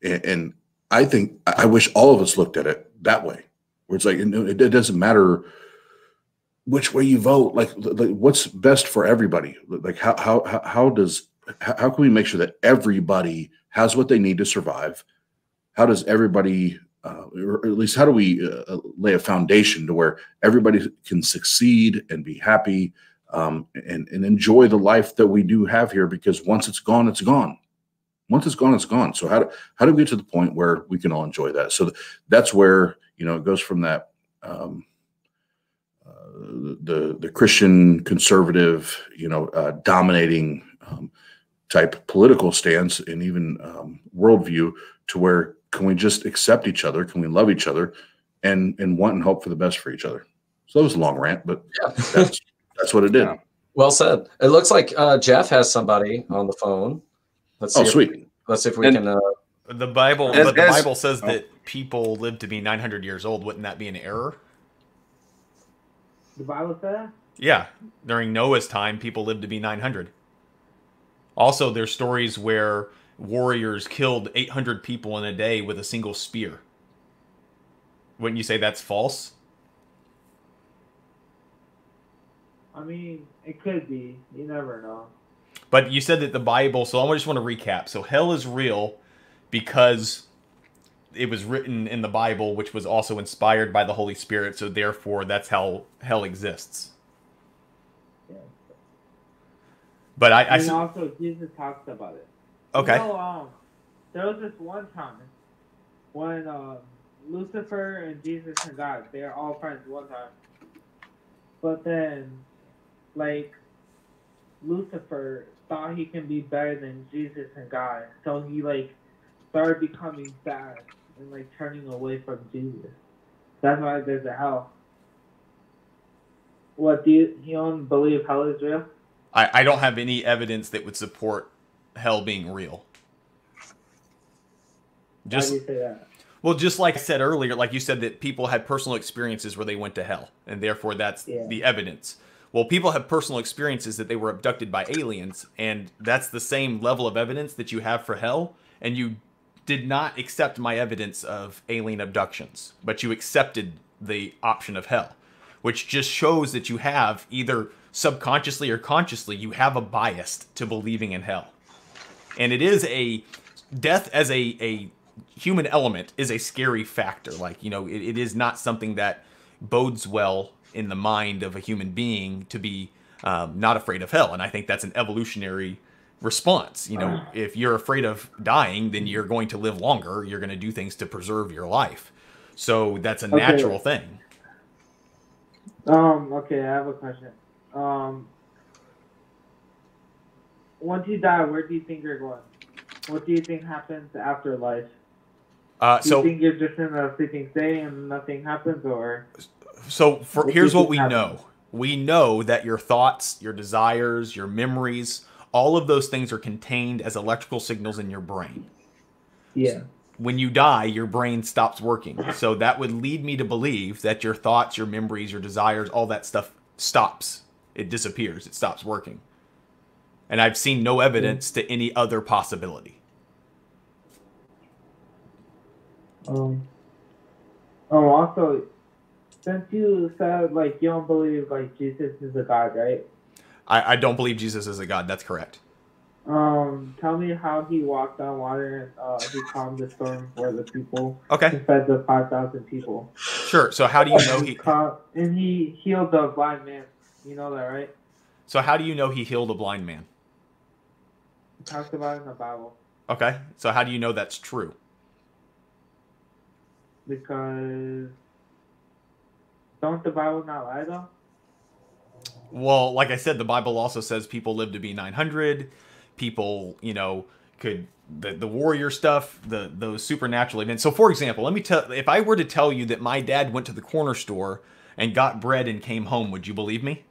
and, and I think I wish all of us looked at it that way, where it's like it, it doesn't matter which way you vote like, like what's best for everybody? Like how how how does how can we make sure that everybody has what they need to survive? How does everybody uh, or at least how do we uh, lay a foundation to where everybody can succeed and be happy um, and, and enjoy the life that we do have here? Because once it's gone it's gone. Once it's gone it's gone. So how do, how do we get to the point where we can all enjoy that? So that's where you know it goes from that um, the the Christian conservative, you know, uh, dominating um, type political stance and even um, worldview to where can we just accept each other? Can we love each other and and want and hope for the best for each other? So that was a long rant, but Yeah. that's that's what it did. Well said. It looks like uh, Jeff has somebody on the phone. Let's see Oh, if- sweet. let's see if we And- can. Uh, The Bible, As- but the as- Bible says oh. that people live to be 900 years old. Wouldn't that be an error? The Bible says. Yeah, during Noah's time, people lived to be 900. Also, there's stories where warriors killed 800 people in a day with a single spear. Wouldn't you say that's false? I mean, it could be. You never know. But you said that the Bible, so I just want to recap. So hell is real because it was written in the Bible, which was also inspired by the Holy Spirit. So therefore, that's how hell exists. Yeah. But I, I and also, Jesus talks about it. okay. You know, um, there was this one time when um, Lucifer and Jesus and God, they're all friends one time. But then, like, Lucifer thought he can be better than Jesus and God. So he, like, started becoming bad and, like, turning away from Jesus. That's why there's a hell. What, do you, you don't believe hell is real? I, I don't have any evidence that would support hell being real. Why Just do you say that? well, just like I said earlier, like you said that people had personal experiences where they went to hell, and therefore that's Yeah. the evidence. Well, people have personal experiences that they were abducted by aliens, and that's the same level of evidence that you have for hell, and you did not accept my evidence of alien abductions, but you accepted the option of hell, which just shows that you have either subconsciously or consciously, you have a bias to believing in hell. And it is a death as a, a human element is a scary factor. Like, you know, it, it is not something that bodes well in the mind of a human being to be um, not afraid of hell. And I think that's an evolutionary response. You know, if you're afraid of dying, then you're going to live longer. You're going to do things to preserve your life. So that's a Okay. natural thing. Um, okay, I have a question. Um, once you die, where do you think you're going? What do you think happens after life? Uh, Do so you think you're just in a sleeping state and nothing happens, or So for, here's what we happens? know. We know that your thoughts, your desires, your memories, all of those things are contained as electrical signals in your brain. yeah? When you die, your brain stops working. So that would lead me to believe that your thoughts, your memories, your desires, all that stuff stops. It disappears. It stops working. And I've seen no evidence to any other possibility. Um. Oh, also, since you said like you don't believe like Jesus is a god, right? I, I don't believe Jesus is a god. That's correct. Um, tell me how he walked on water and uh, he calmed the storm for the people. Okay. He fed the five thousand people. Sure. So how do you know he? ca- and he healed the blind man. You know that, right? So how do you know he healed a blind man? He talks about it in the Bible Okay. So how do you know that's true? because don't the Bible not lie though? Well, like I said, the Bible also says people live to be 900. People, you know, could the the warrior stuff, the those supernatural events. So, for example, let me tell if I were to tell you that my dad went to the corner store and got bread and came home, would you believe me?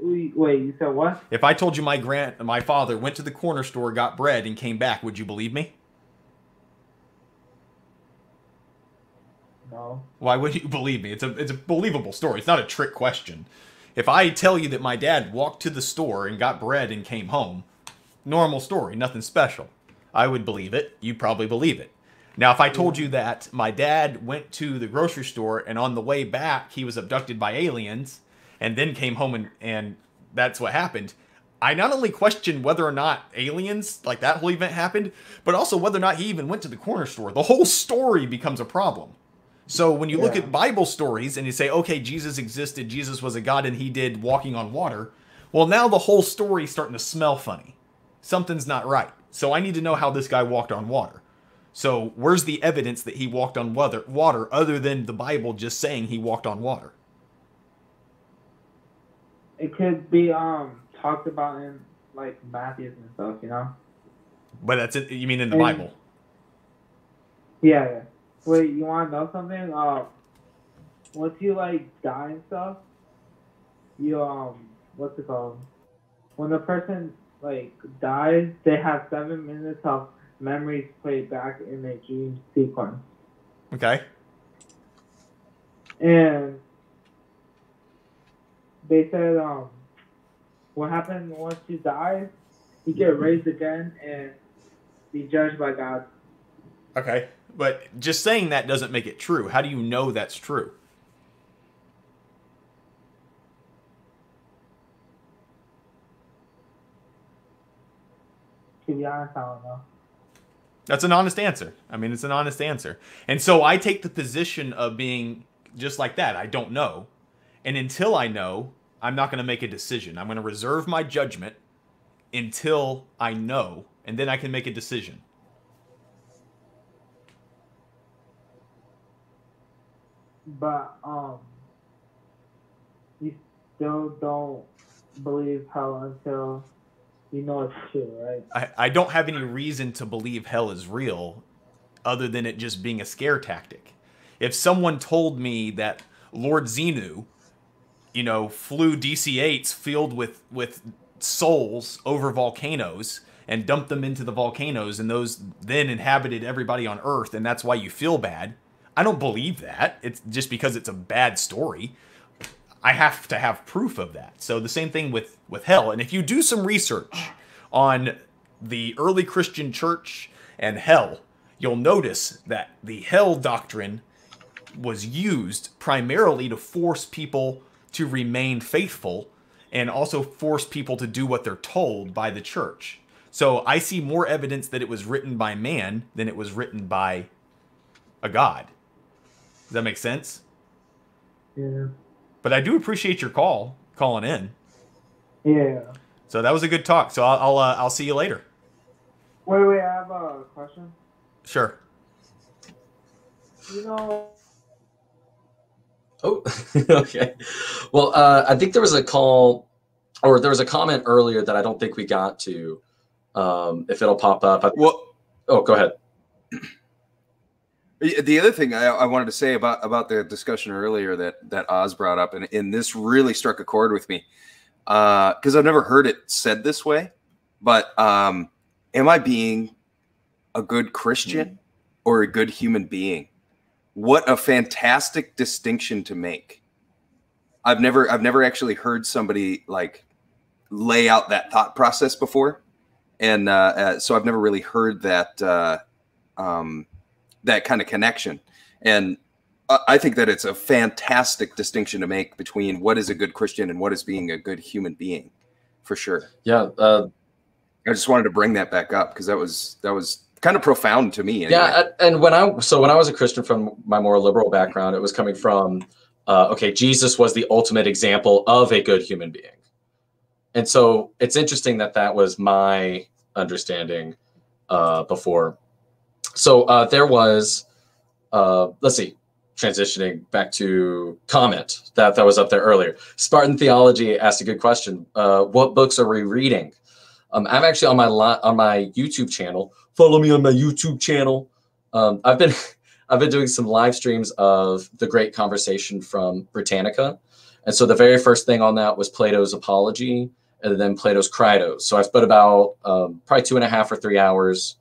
Wait, wait, you said what? If I told you my grand my father went to the corner store, got bread, and came back, would you believe me? No. Why would you believe me? It's a it's a believable story. It's not a trick question. If I tell you that my dad walked to the store and got bread and came home, normal story, nothing special. I would believe it. You probably believe it. Now, if I told you that my dad went to the grocery store and on the way back he was abducted by aliens and then came home and, and that's what happened, I not only question whether or not aliens, like that whole event happened, but also whether or not he even went to the corner store. The whole story becomes a problem. So when you look at Bible stories and you say, okay, Jesus existed, Jesus was a God, and he did walking on water, well, now the whole story's starting to smell funny. Something's not right. So I need to know how this guy walked on water. So where's the evidence that he walked on water, water other than the Bible just saying he walked on water? It could be um talked about in like Matthews and stuff, you know? But that's it. You mean in the And- Bible? Yeah, yeah. Wait, you want to know something? Uh, once you like die and stuff, you um, what's it called? When the person like dies, they have seven minutes of memories played back in a dream sequence, Okay. and they said um, what happened once you die, you get raised again and be judged by God. Okay. But just saying that doesn't make it true. How do you know that's true? To be honest, I don't know. That's an honest answer. I mean, it's an honest answer. And so I take the position of being just like that. I don't know. And until I know, I'm not going to make a decision. I'm going to reserve my judgment until I know, and then I can make a decision. But um, you still don't believe hell until you know it's true, right? I, I don't have any reason to believe hell is real other than it just being a scare tactic. If someone told me that Lord Xenu, you know, flew DC 8s filled with, with souls over volcanoes and dumped them into the volcanoes and those then inhabited everybody on Earth and that's why you feel bad, I don't believe that. It's just because it's a bad story. I have to have proof of that. So the same thing with with hell. And if you do some research on the early Christian church and hell, you'll notice that the hell doctrine was used primarily to force people to remain faithful and also force people to do what they're told by the church. So I see more evidence that it was written by man than it was written by a god. Does that make sense? Yeah. But I do appreciate your call, calling in. Yeah. So that was a good talk. So I'll I'll, uh, I'll see you later. Wait, wait. I have a question. Sure. You know, Oh, okay. Well, uh, I think there was a call or there was a comment earlier that I don't think we got to. Um, if it'll pop up. I- Well, oh, go ahead. The other thing I, I wanted to say about about the discussion earlier that that Oz brought up, and, and this really struck a chord with me because I've never heard it said this way. But um, am I being a good Christian or a good human being? What a fantastic distinction to make. I've never I've never actually heard somebody like lay out that thought process before, and uh, uh, so I've never really heard that. Uh, um, that kind of connection. And I- think that it's a fantastic distinction to make between what is a good Christian and what is being a good human being, for sure. Yeah. Uh, I just wanted to bring that back up because that was that was kind of profound to me. Anyway. Yeah, and when I so when I was a Christian from my more liberal background, it was coming from uh, okay, Jesus was the ultimate example of a good human being, and so it's interesting that that was my understanding uh, before. So uh, there was, uh, let's see, transitioning back to comment that that was up there earlier. Spartan Theology asked a good question. Uh, what books are we reading? Um, I'm actually on my on my YouTube channel. Follow me on my YouTube channel. Um, I've been I've been doing some live streams of the Great Conversation from Britannica, and so the very first thing on that was Plato's Apology, and then Plato's Crito. So I've put about um, probably two and a half or three hours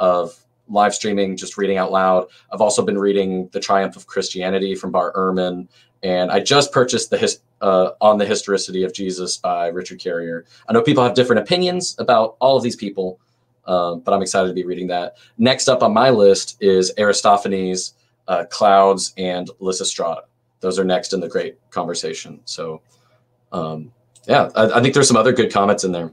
of live streaming, just reading out loud. I've also been reading The Triumph of Christianity from Bart Ehrman, and I just purchased the his, uh, on the historicity of Jesus by Richard Carrier. I know people have different opinions about all of these people, um, but I'm excited to be reading that. Next up on my list is Aristophanes, uh, Clouds, and Lysistrata. Those are next in the great conversation. So, um, yeah, I, I think there's some other good comments in there.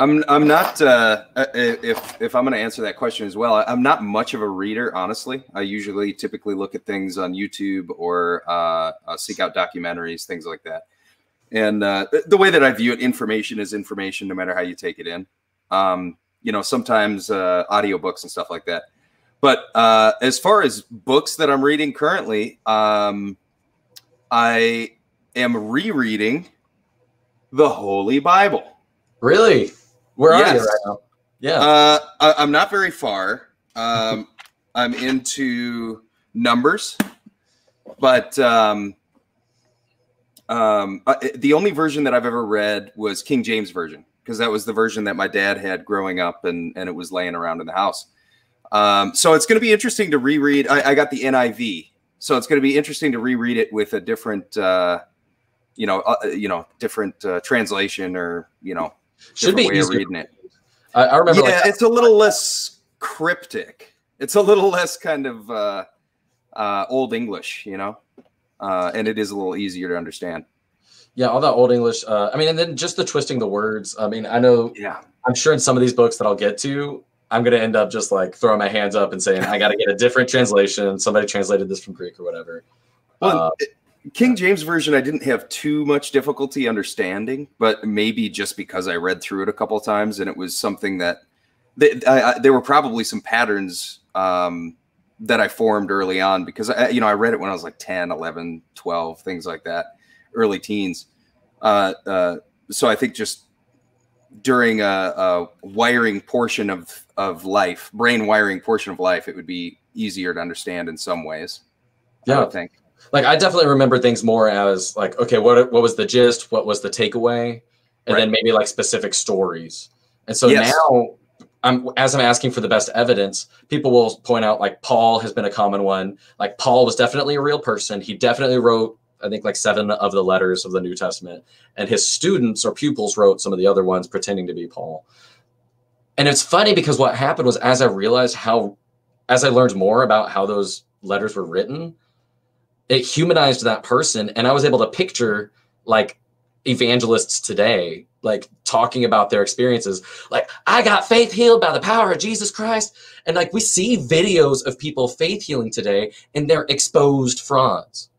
I'm I'm not uh, if if I'm going to answer that question as well. I'm not much of a reader, honestly. I usually typically look at things on YouTube or uh, uh, seek out documentaries, things like that. And uh, the way that I view it, information is information, no matter how you take it in. Um, you know, sometimes uh, audiobooks and stuff like that. But uh, as far as books that I'm reading currently, um, I am rereading the Holy Bible. Really? Where are you right now? Yeah. Uh, I, am not very far. Um, I'm into numbers, but um, um, the only version that I've ever read was King James version because that was the version that my dad had growing up, and and it was laying around in the house. Um, so it's going to be interesting to reread. I, I, got the NIV, so it's going to be interesting to reread it with a different, uh, you know, uh, you know, different uh, translation or you know should be easier. reading it. I, I remember. Yeah, like, it's a little less cryptic. It's a little less kind of uh, uh, old English, you know, uh, and it is a little easier to understand. Yeah, all that old English. Uh, I mean, and then just the twisting the words. I mean, I know. Yeah. I'm sure in some of these books that I'll get to, I'm going to end up just like throwing my hands up and saying, I got to get a different translation. Somebody translated this from Greek or whatever. Well, Uh, King James version, I didn't have too much difficulty understanding, but maybe just because I read through it a couple of times and it was something that they, I, I, there were probably some patterns um, that I formed early on because I, you know, I read it when I was like 10, 11, 12, things like that, early teens. Uh, uh, so I think just during a, a wiring portion of, of life, brain wiring portion of life, it would be easier to understand in some ways. Yeah. I think. Like I definitely remember things more as like, okay, what what was the gist? What was the takeaway? And then maybe like specific stories. And so Yes. now I'm as I'm asking for the best evidence, people will point out like Paul has been a common one. Like Paul was definitely a real person. He definitely wrote, I think, like seven of the letters of the New Testament. And his students or pupils wrote some of the other ones pretending to be Paul. And it's funny because what happened was as I realized how as I learned more about how those letters were written, it humanized that person. And i was able to picture like evangelists today like talking about their experiences. Like i got faith healed by the power of jesus christ. And like we see videos of people faith healing today and they're exposed frauds.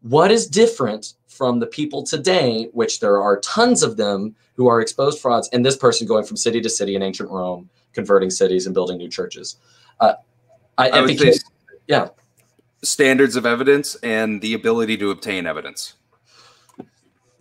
What is different from the people today which there are tons of them who are exposed frauds and this person going from city to city in ancient rome converting cities and building new churches? Uh, I, I it would became- say yeah standards of evidence and the ability to obtain evidence.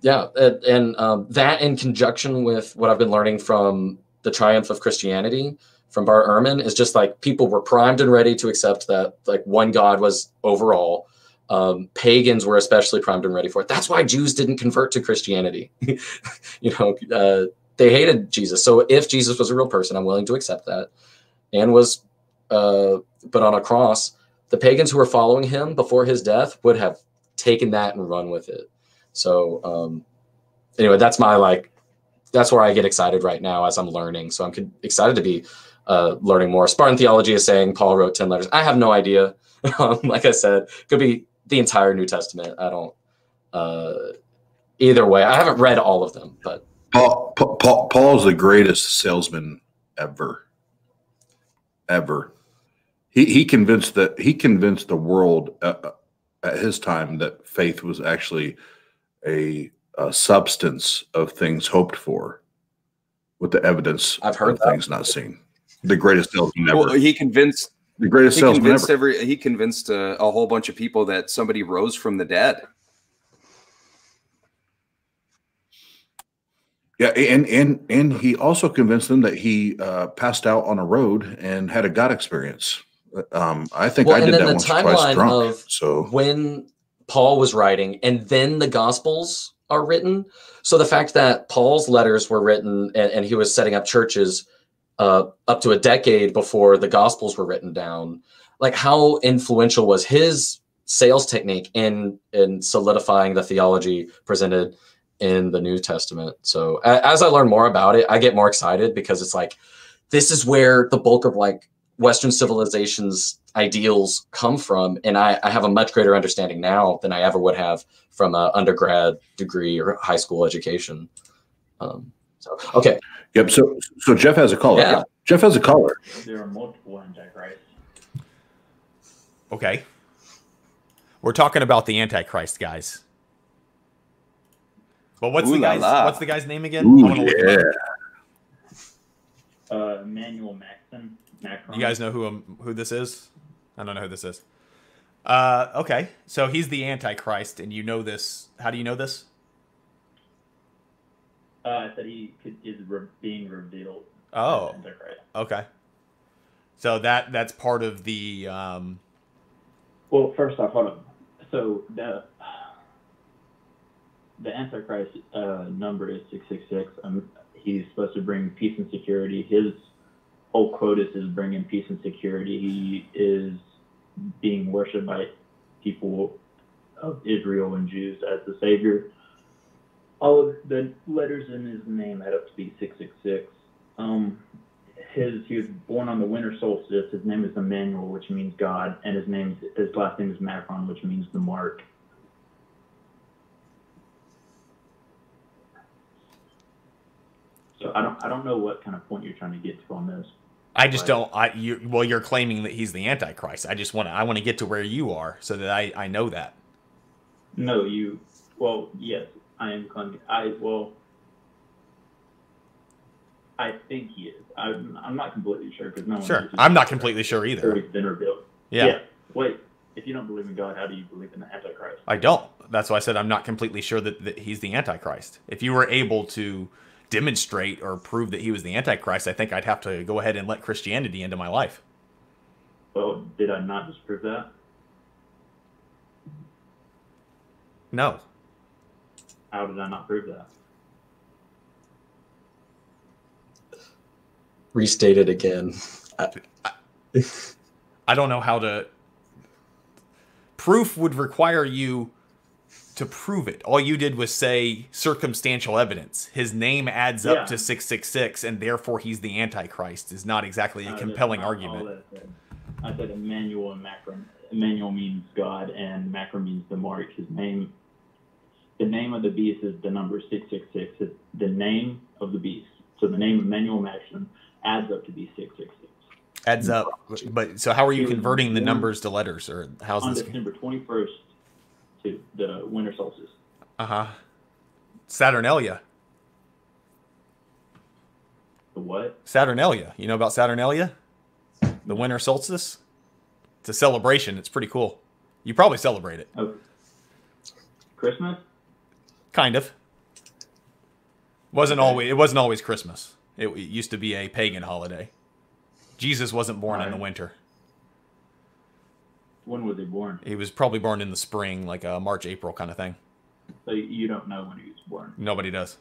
Yeah, and, um, that in conjunction with what I've been learning from the triumph of Christianity from Bart Ehrman is just like people were primed and ready to accept that like one God was overall. Um, pagans were especially primed and ready for it. That's why Jews didn't convert to Christianity. you know, uh, they hated Jesus. So if Jesus was a real person, I'm willing to accept that, and was uh, put on a cross. The pagans who were following him before his death would have taken that and run with it. So um, anyway, that's my like, that's where I get excited right now as I'm learning. So I'm excited to be uh, learning more. Spartan theology is saying Paul wrote ten letters. I have no idea. um, like I said, could be the entire New Testament. I don't. Uh, either way, I haven't read all of them, but Paul, Pa- Paul, Paul's the greatest salesman ever, ever. He he convinced that he convinced the world uh, uh, at his time that faith was actually a, a substance of things hoped for, with the evidence I've heard things not seen. The greatest salesman ever. Well, he convinced the greatest he salesman convinced ever. every he convinced a, a whole bunch of people that somebody rose from the dead. Yeah, and and and he also convinced them that he uh, passed out on a road and had a God experience. Um, I think Well, I did that the once timeline drunk. of so when Paul was writing, and then the Gospels are written. So the fact that Paul's letters were written and, and he was setting up churches uh, up to a decade before the Gospels were written down, like how influential was his sales technique in in solidifying the theology presented in the New Testament? So as I learn more about it, I get more excited because it's like this is where the bulk of like Western civilization's ideals come from, and I, I have a much greater understanding now than I ever would have from an undergrad degree or high school education. Um, so okay, yep. So so Jeff has a caller. Yeah. Jeff has a caller. There are multiple antichrists. Okay. We're talking about the Antichrist, guys. But what's Ooh the guy's la. what's the guy's name again? Ooh, I wanna look him up. yeah. Uh, Emmanuel Macron. You guys know who um, who this is? I don't know who this is. Uh, okay, so he's the Antichrist, and you know this. How do you know this? Uh, I said he could, is re- being revealed. Oh. Okay, so that that's part of the. Um, Well, first off, hold on. So the the Antichrist uh, number is six six six. Um, he's supposed to bring peace and security. His whole quotas is bringing peace and security. He is being worshipped by people of Israel and Jews as the savior. All of the letters in his name add up to be six six six. Um, his he was born on the winter solstice. His name is Emmanuel, which means God, and his name his last name is Macron, which means the mark. So I don't I don't know what kind of point you're trying to get to on this. I just Right. don't. I you well, you're claiming that he's the Antichrist. I just want to. I want to get to where you are so that I I know that. No, you. Well, yes, I am claiming. I well. I think he is. I'm, I'm not completely sure because no one. Sure, I'm not completely sure either. been revealed. Yeah, Wait, if you don't believe in God, how do you believe in the Antichrist? I don't. That's why I said I'm not completely sure that, that he's the Antichrist. If you were able to demonstrate or prove that he was the Antichrist, I think I'd have to go ahead and let Christianity into my life. Well, did I not just prove that? No, How did I not prove that? restate it again. I don't know how to. Proof would require you to prove it. All you did was say circumstantial evidence. His name adds Yeah. up to 666, and therefore he's the Antichrist, is not exactly a Uh, compelling argument. I said. I said Emmanuel and Macron. Emmanuel means God, and Macron means the mark. His name, the name of the beast is the number six six six. It's the name of the beast. So the name Emmanuel Macron adds up to be six six six. Adds up. But so how are you converting the numbers to letters, or how's On this? December twenty first to the winter solstice. Uh huh. Saturnalia. The what? Saturnalia. You know about Saturnalia? The winter solstice. It's a celebration. It's pretty cool. You probably celebrate it. Oh, Christmas. Kind of. Wasn't always it wasn't always Christmas. It, it used to be a pagan holiday. Jesus wasn't born in the winter. When was he born? He was probably born in the spring, like a March, April kind of thing. So you don't know when he was born. Nobody does.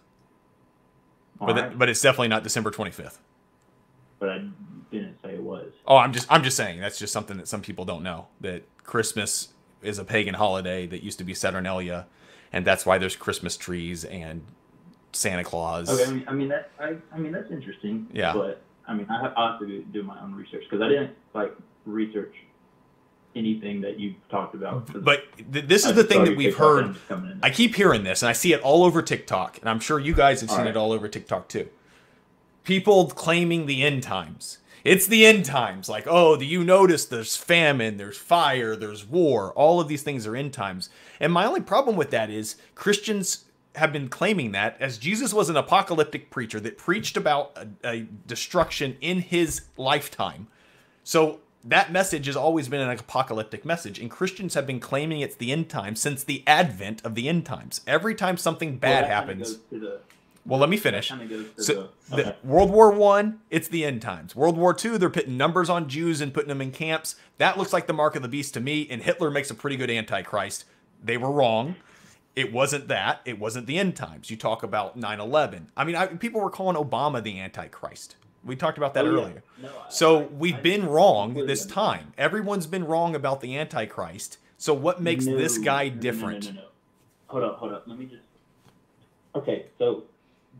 All But right. but it's definitely not December 25th. but I didn't say it was. Oh, I'm just I'm just saying that's just something that some people don't know that Christmas is a pagan holiday that used to be Saturnalia, and that's why there's Christmas trees and Santa Claus. Okay, I mean, I mean that I, I mean that's interesting. Yeah. But I mean, I have, I have to do my own research because I didn't like research anything that you've talked about. But th- this is the thing that we've TikTok heard. and it's coming in. I keep hearing this, and I see it all over TikTok, and I'm sure you guys have All seen right. it all over TikTok too. People claiming the end times. It's the end times. Like, oh, do you notice there's famine, there's fire, there's war. All of these things are end times. And my only problem with that is Christians have been claiming that as Jesus was an apocalyptic preacher that preached about a, a destruction in his lifetime. So that message has always been an apocalyptic message, and Christians have been claiming it's the end times since the advent of the end times. Every time something bad kinda happens, the- Well, let me finish. Kind of goes to So, the, the, okay. World War One, it's the end times. World War Two, they're putting numbers on Jews and putting them in camps. That looks like the mark of the beast to me. And Hitler makes a pretty good Antichrist. They were wrong. It wasn't that. It wasn't the end times. You talk about 9/11. I mean, I, people were calling Obama the Antichrist. We talked about that Oh, yeah. earlier. No, I- So I- we've I been wrong this time. Everyone's been wrong about the Antichrist. So what makes No, this guy different? No, no. Hold up, hold up. Let me just. Okay, so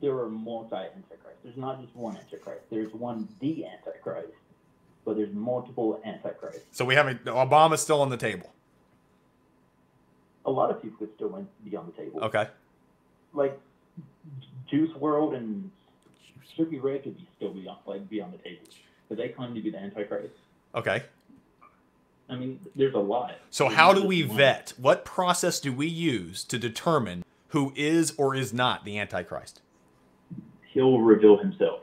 there are multi antichrists. There's not just one antichrist. There's one the antichrist, but there's multiple antichrists. So we haven't. Obama's still on the table. A lot of people could still be on the table. Okay. Like Juice WRLD and Sugar Ray could be still be on like be on the table because they claim to be the antichrist. Okay. I mean, there's a lot. So There's how do we one. vet? What process do we use to determine who is or is not the Antichrist? He'll reveal himself.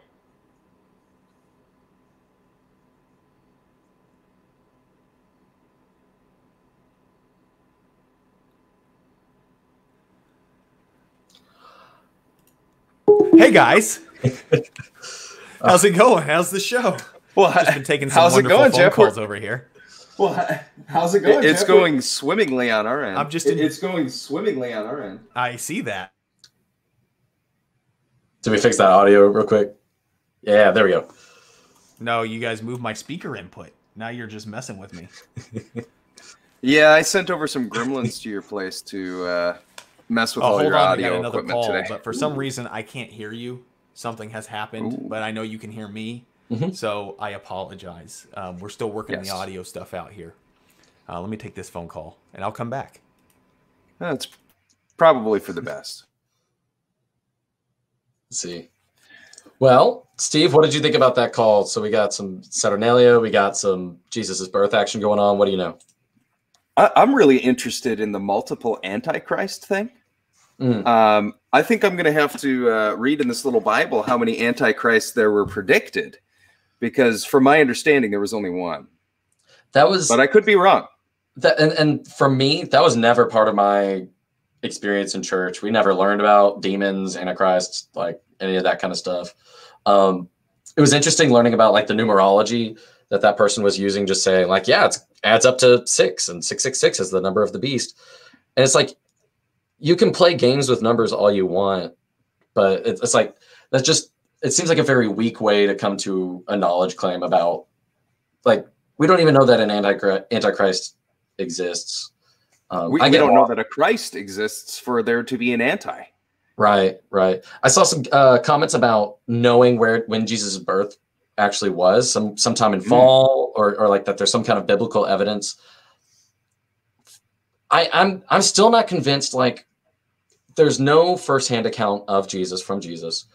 Hey guys, how's it going? How's the show? Well, Just been taking some how's it wonderful going, phone Jeff? calls over here. Well, how's it going? It's Jeff? going swimmingly on our end. I'm just. In... It's going swimmingly on our end. I see that. Did we fix that audio real quick? Yeah, there we go. No, you guys moved my speaker input. Now you're just messing with me. Yeah, I sent over some gremlins to your place to uh, mess with Oh, all hold your on, we got audio another equipment call, today. but for some reason I can't hear you. Something has happened, but I know you can hear me, Mhm. so I apologize. Um, we're still working the audio stuff out here. Uh, let me take this phone call, and I'll come back. That's probably for the best. Let's see. Well, Steve, what did you think about that call? So we got some Saturnalia, we got some Jesus' birth action going on. What do you know? I, I'm really interested in the multiple antichrist thing. Mm. Um, I think I'm going to have to uh, read in this little Bible how many antichrists there were predicted, because from my understanding, there was only one. That was But I could be wrong. that and, and for me, that was never part of my experience in church. We never learned about demons, antichrists, like any of that kind of stuff. Um, it was interesting learning about like the numerology that that person was using, just saying like, yeah, it adds up to six, and six six six is the number of the beast. And it's like you can play games with numbers all you want, but it's, it's like that's just it seems like a very weak way to come to a knowledge claim about like we don't even know that an antichrist, antichrist exists. Um, We, I we don't know that a Christ exists for there to be an anti. Right, right. I saw some uh, comments about knowing where when Jesus' birth actually was, some sometime in Mm. fall, or or like that. There's some kind of biblical evidence. I, I'm I'm still not convinced. Like, there's no firsthand account of Jesus from Jesus.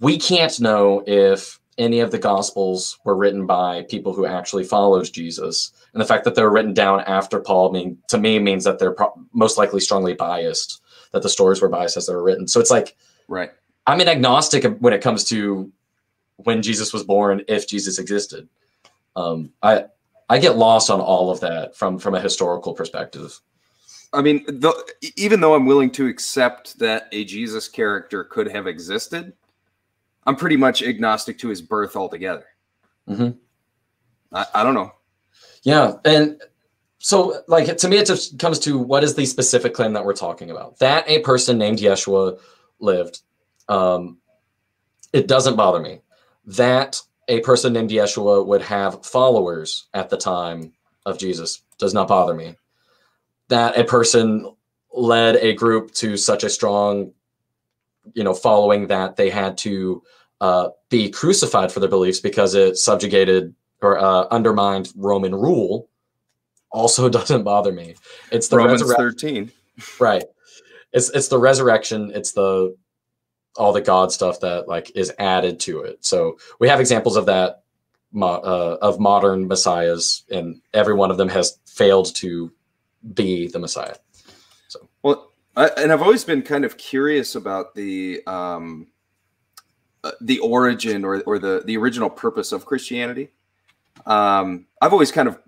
We can't know if any of the Gospels were written by people who actually followed Jesus, and the fact that they're written down after Paul, mean to me means that they're pro- most likely strongly biased. That the stories were biased as they were written. So it's like Right. I'm an agnostic when it comes to when Jesus was born, if Jesus existed. Um, I I get lost on all of that from from a historical perspective. I mean, the, even though I'm willing to accept that a Jesus character could have existed, I'm pretty much agnostic to his birth altogether. Mhm. I, I don't know. Yeah, and so like to me, it just comes to what is the specific claim that we're talking about? That a person named Yeshua lived. Um, it doesn't bother me. That a person named Yeshua would have followers at the time of Jesus does not bother me. That a person led a group to such a strong, you know, following that they had to uh, be crucified for their beliefs because it subjugated or uh, undermined Roman rule also doesn't bother me. It's the Romans 13. right? It's it's the resurrection. It's the all the God stuff that like is added to it. So we have examples of that uh, of modern messiahs, and every one of them has failed to be the Messiah. So well, I, and I've always been kind of curious about the um, uh, the origin or, or the the original purpose of Christianity. Um, I've always kind of,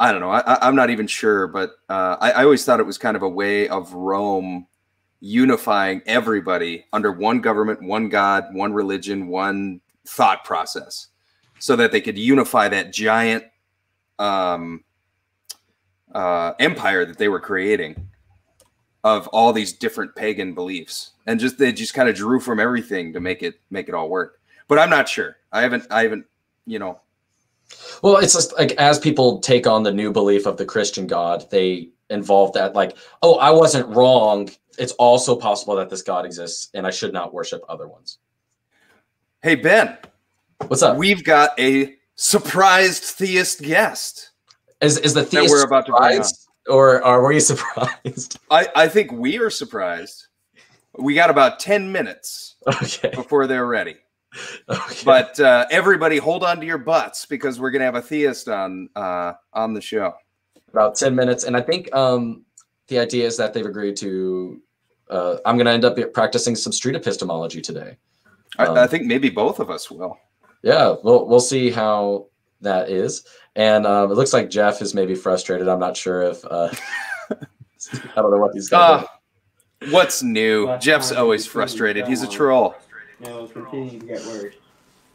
I don't know, I, I'm not even sure, but uh, I, I always thought it was kind of a way of Rome unifying everybody under one government, one God, one religion, one thought process, so that they could unify that giant um, uh, empire that they were creating of all these different pagan beliefs, and just they just kind of drew from everything to make it make it all work. But I'm not sure. I haven't. I haven't. You know. Well, it's just like as people take on the new belief of the Christian God, they involve that like, oh, I wasn't wrong. It's also possible that this God exists, and I should not worship other ones. Hey Ben, what's up? We've got a surprised theist guest. Is is the theist we're about to bring or are we surprised? I, I think we are surprised. We got about 10 minutes before they're ready. But uh, everybody hold on to your butts because we're going to have a theist on uh, on the show. About ten minutes, and I think um, the idea is that they've agreed to. Uh, I'm going to end up practicing some street epistemology today. I, Um, I think maybe both of us will. Yeah, we'll we'll see how that is. And um, it looks like Jeff is maybe frustrated. I'm not sure if uh, I don't know what he's got. Ah, what's new? Jeff's always frustrated. He's a troll. And continue to get worse.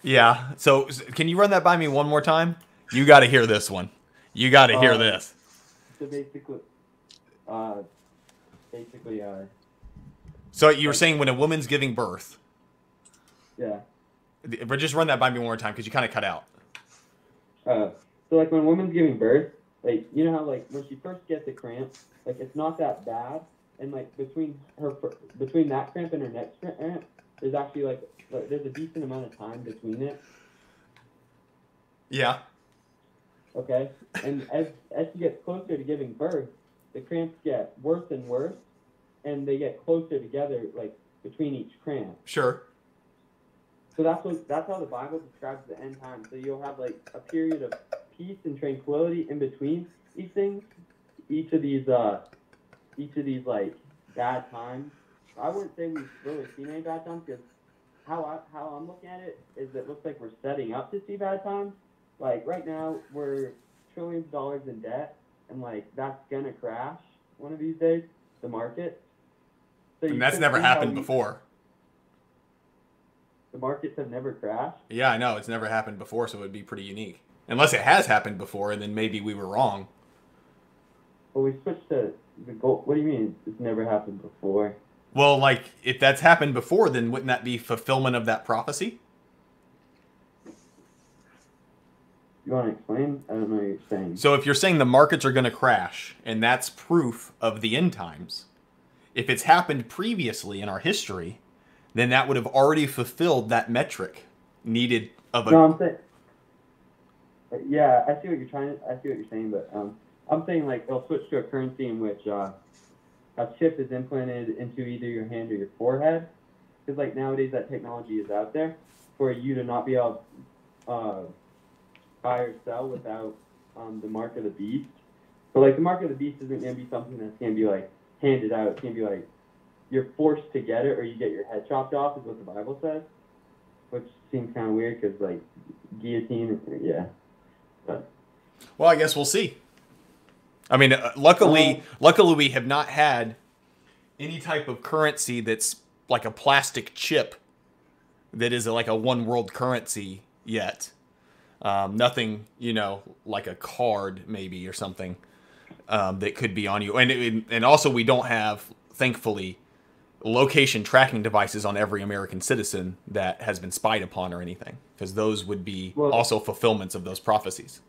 Yeah. So can you run that by me one more time? You got to hear this one. You got to hear Uh, this. So basically, uh, basically, uh, So you were saying when a woman's giving birth, yeah. but just run that by me one more time because you kind of cut out. Uh, so like when a woman's giving birth, like you know how like when she first gets a cramp, like it's not that bad, and like between her between that cramp and her next cramp, there's actually like, like there's a decent amount of time between it. Yeah. Okay, and as as she gets closer to giving birth, the cramps get worse and worse, and they get closer together, like between each cramp. Sure. So that's what that's how the Bible describes the end time. So you'll have like a period of peace and tranquility in between these things. Each of these uh each of these like bad times. I wouldn't say we've really seen any bad times because how I how I'm looking at it is it looks like we're setting up to see bad times. Like right now we're trillions of dollars in debt and like that's gonna crash one of these days, the market. So And that's never happened we- before. The markets have never crashed. Yeah, I know. It's never happened before, so it would be pretty unique. Unless it has happened before, and then maybe we were wrong. Well, we switched to the goal. What do you mean it's never happened before? Well, like, if that's happened before, then wouldn't that be fulfillment of that prophecy? You want to explain? I don't know what you're saying. So if you're saying the markets are going to crash, and that's proof of the end times, if it's happened previously in our history, then that would have already fulfilled that metric needed of a. No, I'm saying. Yeah, I see what you're trying. I see what you're saying, but um, I'm saying like they'll switch to a currency in which uh, a chip is implanted into either your hand or your forehead, because like nowadays that technology is out there for you to not be able to uh, buy or sell without um, the mark of the beast. So like the mark of the beast isn't gonna be something that's gonna be like handed out. It's gonna be like you're forced to get it or you get your head chopped off, is what the Bible says. Which seems kind of weird because like guillotine, yeah. But Well, I guess we'll see. I mean, uh, luckily, luckily we have not had any type of currency that's like a plastic chip that is like a one world currency yet. Um, nothing, you know, like a card maybe or something um, that could be on you. And it- and also we don't have, thankfully, location tracking devices on every American citizen that has been spied upon or anything, because those would be Well- also fulfillments of those prophecies.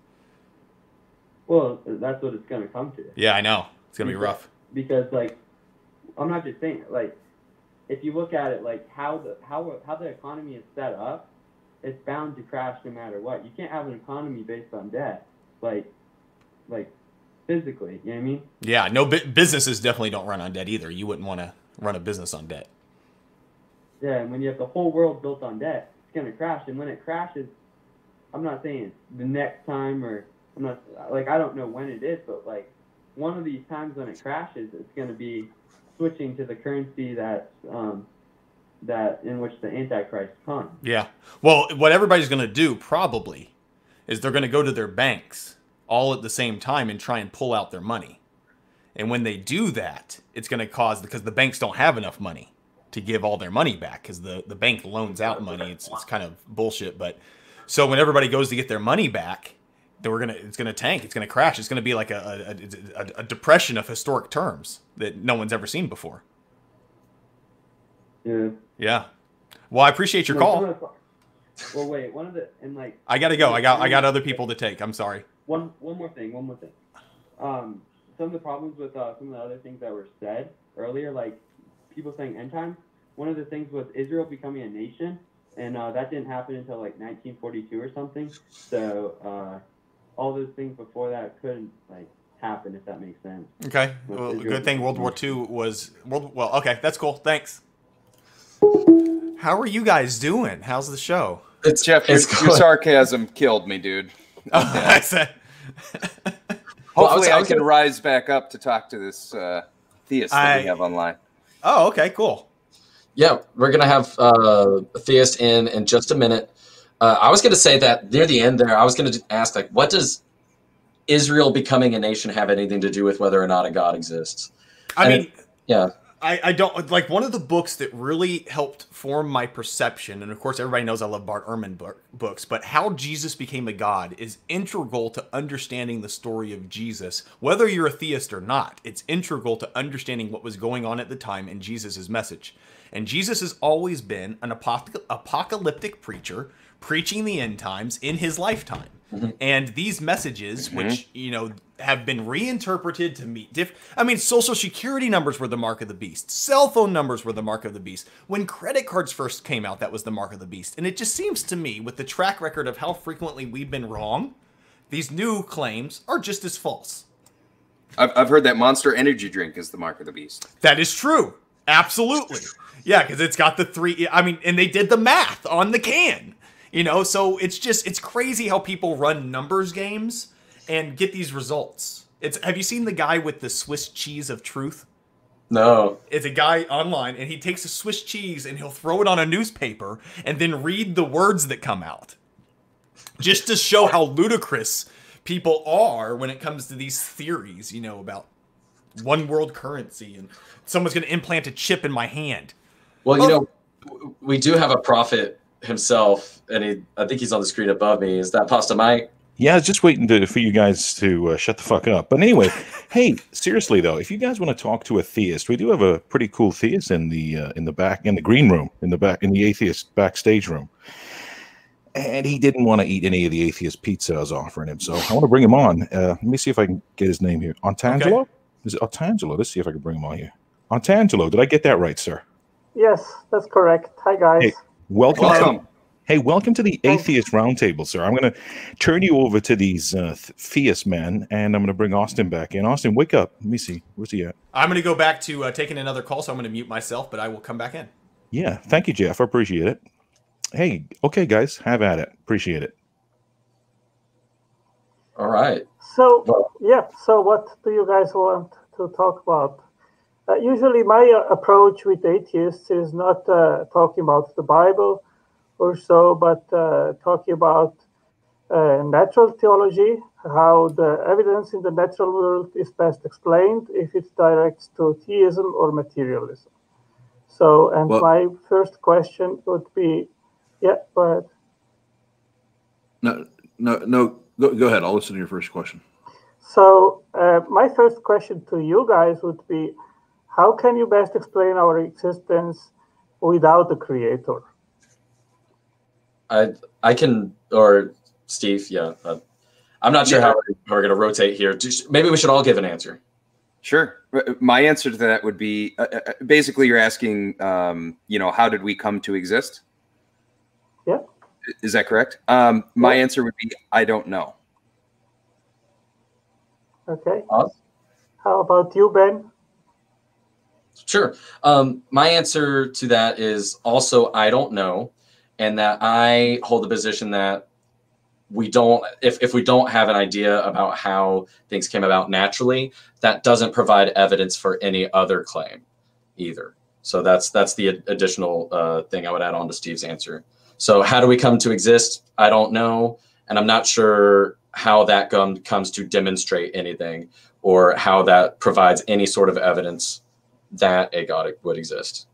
well, that's what it's gonna come to. Yeah, I know. It's gonna be rough. Because like, I'm not just saying like, if you look at it like how the how how the economy is set up, it's bound to crash no matter what. You can't have an economy based on debt, like, like physically. You know what I mean? Yeah, no bu- businesses definitely don't run on debt either. You wouldn't want to run a business on debt. Yeah, and when you have the whole world built on debt, it's gonna crash. And when it crashes, I'm not saying the next time or I'm not like I don't know when it is, but like one of these times when it crashes, it's gonna be switching to the currency that um, that in which the Antichrist comes. Yeah. Well, what everybody's going to do probably is they're going to go to their banks all at the same time and try and pull out their money. And when they do that, it's going to cause because the banks don't have enough money to give all their money back because the, the bank loans out money. It's, it's kind of bullshit. But so when everybody goes to get their money back, then we're gonna it's gonna tank. It's gonna crash. It's gonna be like a, a, a, a depression of historic terms that no one's ever seen before. Yeah. Yeah. Well, I appreciate your No, call. the- Well, wait. One of the and like. I gotta go. I got I got other people to take. I'm sorry. One one more thing. One more thing. Um, some of the problems with uh, some of the other things that were said earlier, like people saying end time. One of the things was Israel becoming a nation, and uh, that didn't happen until like 1942 or something. So uh, all those things before that couldn't like happen, if that makes sense. Okay. With Well, Israel good thing World War II was world. Well, okay, that's cool. Thanks. How are you guys doing? How's the show? It's Jeff, your, it's your going- sarcasm killed me, dude. I said. Well, I was- Hopefully, I I, can gonna- rise back up to talk to this uh, theist that we have online. Oh, okay, cool. Yeah, we're gonna have uh, Theist in in just a minute. Uh, I was gonna say that near the end there, I was gonna ask like, what does Israel becoming a nation have anything to do with whether or not a God exists? I And mean, it- yeah, I, I don't like one of the books that really helped form my perception, and of course everybody knows I love Bart Ehrman book, books, but how Jesus became a god is integral to understanding the story of Jesus. Whether you're a theist or not, it's integral to understanding what was going on at the time and Jesus' message. And Jesus has always been an apocalyptic preacher preaching the end times in his lifetime. Mm-hmm. And these messages, mm-hmm. which you know have been reinterpreted to meet diff. I mean, social security numbers were the mark of the beast. Cell phone numbers were the mark of the beast. When credit cards first came out, that was the mark of the beast. And it just seems to me, with the track record of how frequently we've been wrong, these new claims are just as false. I've, I've heard that Monster Energy drink is the mark of the beast. That is true. Absolutely. Yeah, because it's got the three. I mean, and they did the math on the can. You know, so it's just it's crazy how people run numbers games and get these results. It's have you seen the guy with the Swiss cheese of truth? no, It's a guy online and he takes a Swiss cheese and he'll throw it on a newspaper and then read the words that come out. Just to show how ludicrous people are when it comes to these theories, you know, about one world currency and someone's going to implant a chip in my hand. Well, you Oh. know, we do have a prophet himself, and he, I think he's on the screen above me. Is that Pasta Mike? Yeah, I was just waiting to, for you guys to uh, shut the fuck up. But anyway, hey, seriously though, if you guys want to talk to a theist, we do have a pretty cool theist in the uh, in the back in the green room in the back in the atheist backstage room. And he didn't want to eat any of the atheist pizza I was offering him, so I want to bring him on. Uh, let me see if I can get his name here. Otangelo? Is it Otangelo? Let's see if I can bring him on here. Otangelo, did I get that right, sir? Yes, that's correct. Hi, guys. Hey, welcome. Welcome. Hey, welcome to the Atheist Roundtable, sir. I'm going to turn you over to these uh, theist men, and I'm going to bring Austin back in. Austin, wake up. Let me see. Where's he at? I'm going to go back to uh, taking another call, so I'm going to mute myself, but I will come back in. Yeah, thank you, Jeff. I appreciate it. Hey, okay, guys, have at it. Appreciate it. All right. So, yeah, so what do you guys want to talk about? Uh, usually, my uh, approach with atheists is not uh, talking about the Bible or so, but uh, talking about uh, natural theology, how the evidence in the natural world is best explained if it directs to theism or materialism. So, and Well- my first question would be, yeah, go ahead. No, no, no. Go, go ahead. I'll listen to your first question. So, uh, my first question to you guys would be how can you best explain our existence without a creator? I I can or Steve, yeah. Uh, I'm not sure how we're, how we're going to rotate here. Just- Maybe we should all give an answer. Sure. Uh, My answer to that would be uh, uh, basically you're asking, um, you know, how did we come to exist? Yeah. Is that correct? Um, my Yeah. answer would be I don't know. Okay. Oz? How about you, Ben? Sure. Um, my answer to that is also I don't know, and that I hold the position that we don't if, if we don't have an idea about how things came about naturally, that doesn't provide evidence for any other claim either. So that's that's the additional uh, thing I would add on to Steve's answer. So how do we come to exist? I don't know, and I'm not sure how that com- comes to demonstrate anything. or how that provides any sort of evidence that a God would exist.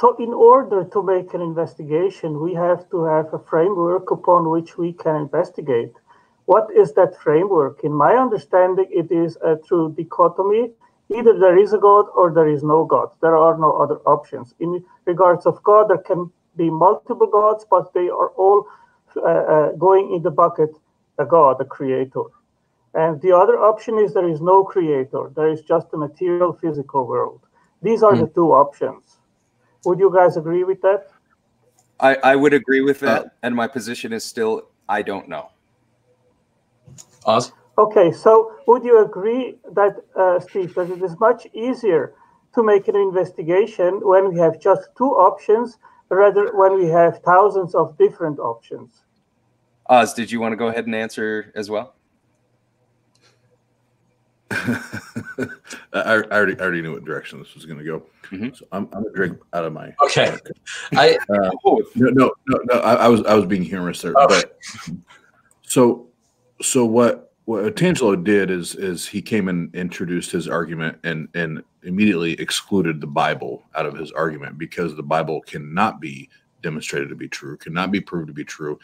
So, in order to make an investigation, we have to have a framework upon which we can investigate. What is that framework? In my understanding, it is a true dichotomy. Either there is a God or there is no God. There are no other options. In regards of God, there can be multiple gods, but they are all uh, uh, going in the bucket a God, a creator. And the other option is there is no creator. There is just a material physical world. These are the two options. Would you guys agree with that? I, I would agree with that, and my position is still I don't know. Oz? Okay, so would you agree that, uh, Steve, that it is much easier to make an investigation when we have just two options rather when we have thousands of different options? Oz, did you want to go ahead and answer as well? I, I already I already knew what direction this was going to go. So I'm, I'm gonna drink out of my. Okay. I Uh, no, no, no, no. I, I was I was being humorous there, Oh. but so so what what Tangelo did is is he came and introduced his argument and and immediately excluded the Bible out of his argument because the Bible cannot be demonstrated to be true, cannot be proved to be true,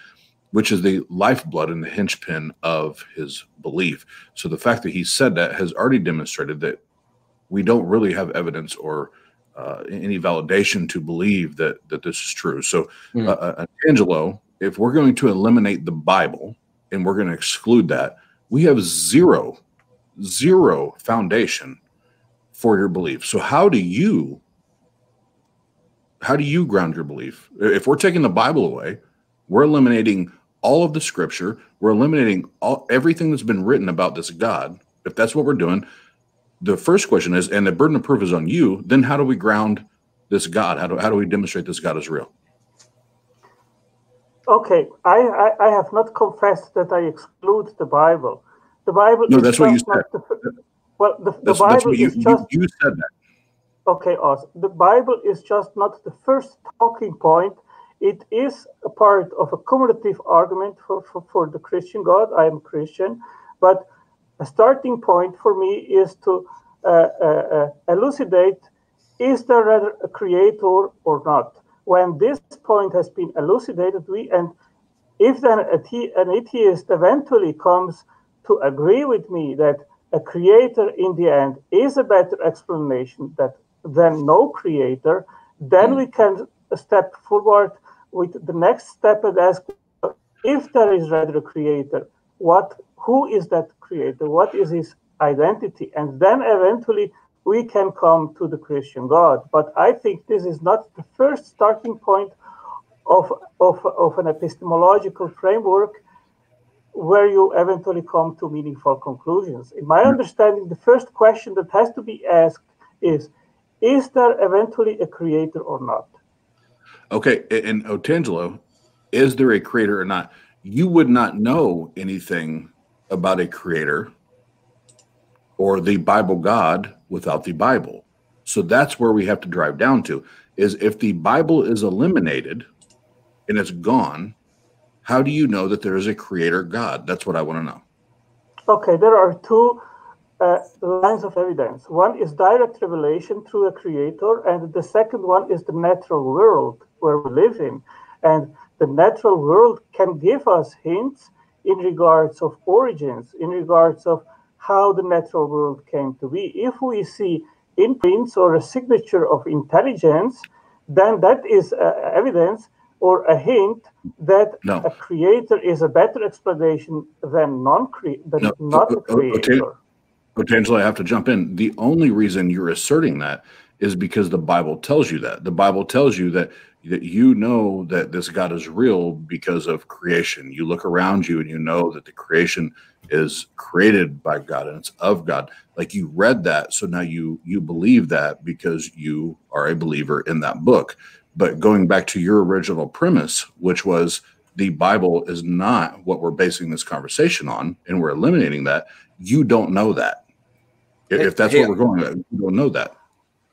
which is the lifeblood and the hinge-pin of his belief. So the fact that he said that has already demonstrated that we don't really have evidence or uh, any validation to believe that that this is true. So, uh, uh, Angelo, if we're going to eliminate the Bible and we're going to exclude that, we have zero, zero foundation for your belief. So, how do you, how do you ground your belief? If we're taking the Bible away, we're eliminating all of the Scripture. We're eliminating all everything that's been written about this God. If that's what we're doing, the first question is, and the burden of proof is on you, then how do we ground this God? How do, how do we demonstrate this God is real? Okay, I, I, I have not confessed that I exclude the Bible. The Bible No, is that's what you not the, well, the, the Bible you, is you, just you said that. Okay, Oz. The Bible is just not the first talking point. It is a part of a cumulative argument for, for, for the Christian God. I am Christian. But a starting point for me is to uh, uh, uh, elucidate is there a creator or not? When this point has been elucidated, we and if then an atheist eventually comes to agree with me that a creator in the end is a better explanation that than no creator, then we can step forward with the next step and ask if there is rather a creator, what who is that creator? What is his identity? And then eventually we can come to the Christian God. But I think this is not the first starting point of, of, of an epistemological framework where you eventually come to meaningful conclusions. In my hmm. understanding, the first question that has to be asked is Is there eventually a creator or not? Okay, and Otangelo, is there a creator or not? You would not know anything about a creator or the Bible God without the Bible. So that's where we have to drive down to is if the Bible is eliminated and it's gone, how do you know that there is a creator God? That's what I want to know. Okay, there are two uh, lines of evidence. One is direct revelation through a creator, and the second one is the natural world where we live in. And the natural world can give us hints in regards of origins, in regards of how the natural world came to be. If we see imprints or a signature of intelligence, then that is uh, evidence or a hint that No. a creator is a better explanation than non-cre- than No, not a creator. Otangelo, I have to jump in. The only reason you're asserting that is because the Bible tells you that. The Bible tells you that that you know that this God is real because of creation. You look around you and you know that the creation is created by God and it's of God. Like you read that, so now you you believe that because you are a believer in that book. But going back to your original premise, which was the Bible is not what we're basing this conversation on, and we're eliminating that, you don't know that. If, if that's Hey, what we're going with, you don't know that.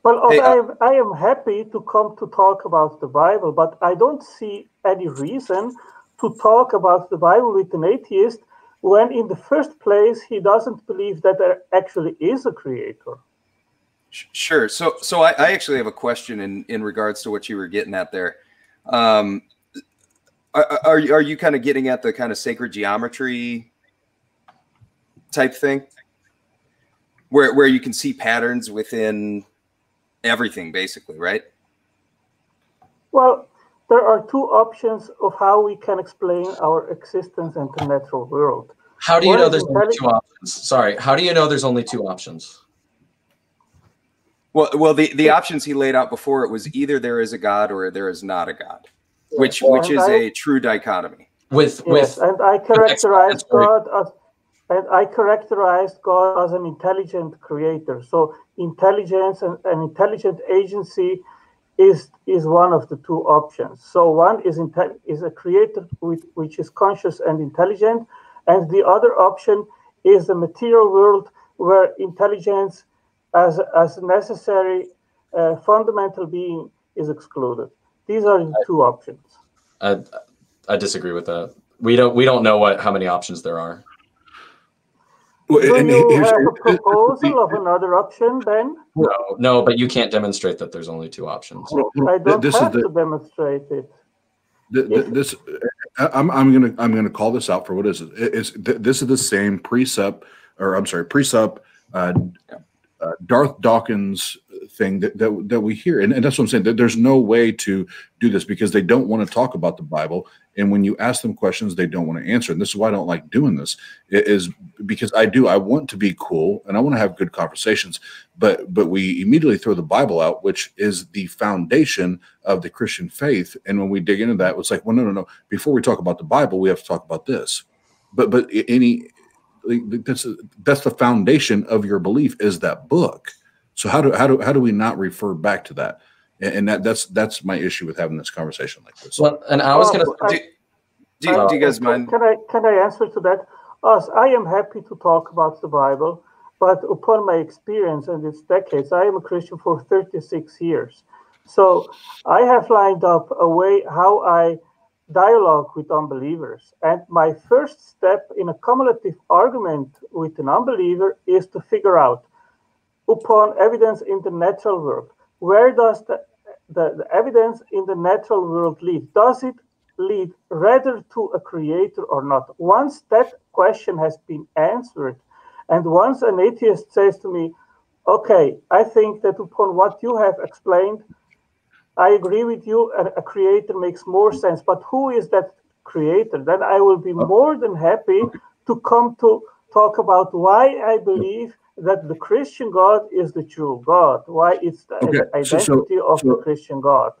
Well, Hey, I, uh, am, I am happy to come to talk about the Bible, but I don't see any reason to talk about the Bible with an atheist when in the first place he doesn't believe that there actually is a creator. Sure. So, so I, I actually have a question in in regards to what you were getting at there. Um, are are you, are you kind of getting at the kind of sacred geometry type thing, where where you can see patterns within everything, basically, right? Well, there are two options of how we can explain our existence in the natural world. How do you One know there's only intelli- two options? Sorry, how do you know there's only two options? Well, well, the the options he laid out before it was either there is a god or there is not a god, which which is I- a true dichotomy. With Yes, and I characterize. God as and I characterized God as an intelligent creator. So intelligence and an intelligent agency is is one of the two options. So one is is a creator which is conscious and intelligent, and the other option is the material world where intelligence as as necessary uh, fundamental being is excluded. These are the two options. I I disagree with that. We don't we don't know what how many options there are. Well, Do and you here's- have a proposal of another option, Ben? No, no, but you can't demonstrate that there's only two options. Well, well, I don't this is have the- to demonstrate it. Th- th- this I- I'm I'm gonna I'm gonna call this out for what is it? It- It's this is the same precept or I'm sorry precept uh, uh, Darth Dawkins thing that, that that we hear. And, and that's what I'm saying that there's no way to do this because they don't want to talk about the Bible. And when you ask them questions they don't want to answer. And this is why I don't like doing this is because I do I want to be cool and I want to have good conversations. But but we immediately throw the Bible out which is the foundation of the Christian faith. And when we dig into that it's like well no no no. Before we talk about the Bible we have to talk about this. But but any that's that's the foundation of your belief is that book so how do how do how do we not refer back to that and, and that that's that's my issue with having this conversation like this Well, and I was Well, gonna. Oh, I- Do, do, you- do you guys Can- mind? Can I can I answer to that? Us, I am happy to talk about the Bible, but upon my experience and its decades, I am a Christian for 36 years. So I have lined up a way how I dialogue with unbelievers. And my first step in a cumulative argument with an unbeliever is to figure out, upon evidence in the natural world, where does the, the, the evidence in the natural world lead? Does it lead rather to a creator or not? Once that question has been answered, and once an atheist says to me, okay, I think that upon what you have explained, I agree with you, a, a creator makes more sense. But who is that creator? Then I will be more than happy to come to talk about why I believe that the Christian God is the true God, why it's the Okay, the so- identity so- of so- the Christian God.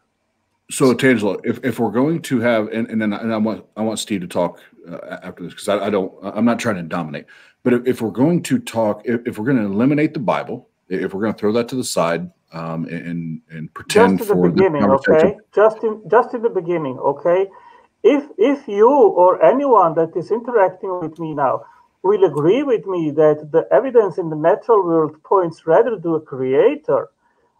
So Tangelo, if, if we're going to have, and, and then and I want I want Steve to talk uh, after this because I, I don't I'm not trying to dominate, but if, if we're going to talk, if, if we're going to eliminate the Bible, if we're going to throw that to the side um, and and pretend just in the for the beginning, conversation, okay? Just in just in the beginning, okay? If if you or anyone that is interacting with me now will agree with me that the evidence in the natural world points rather to a creator,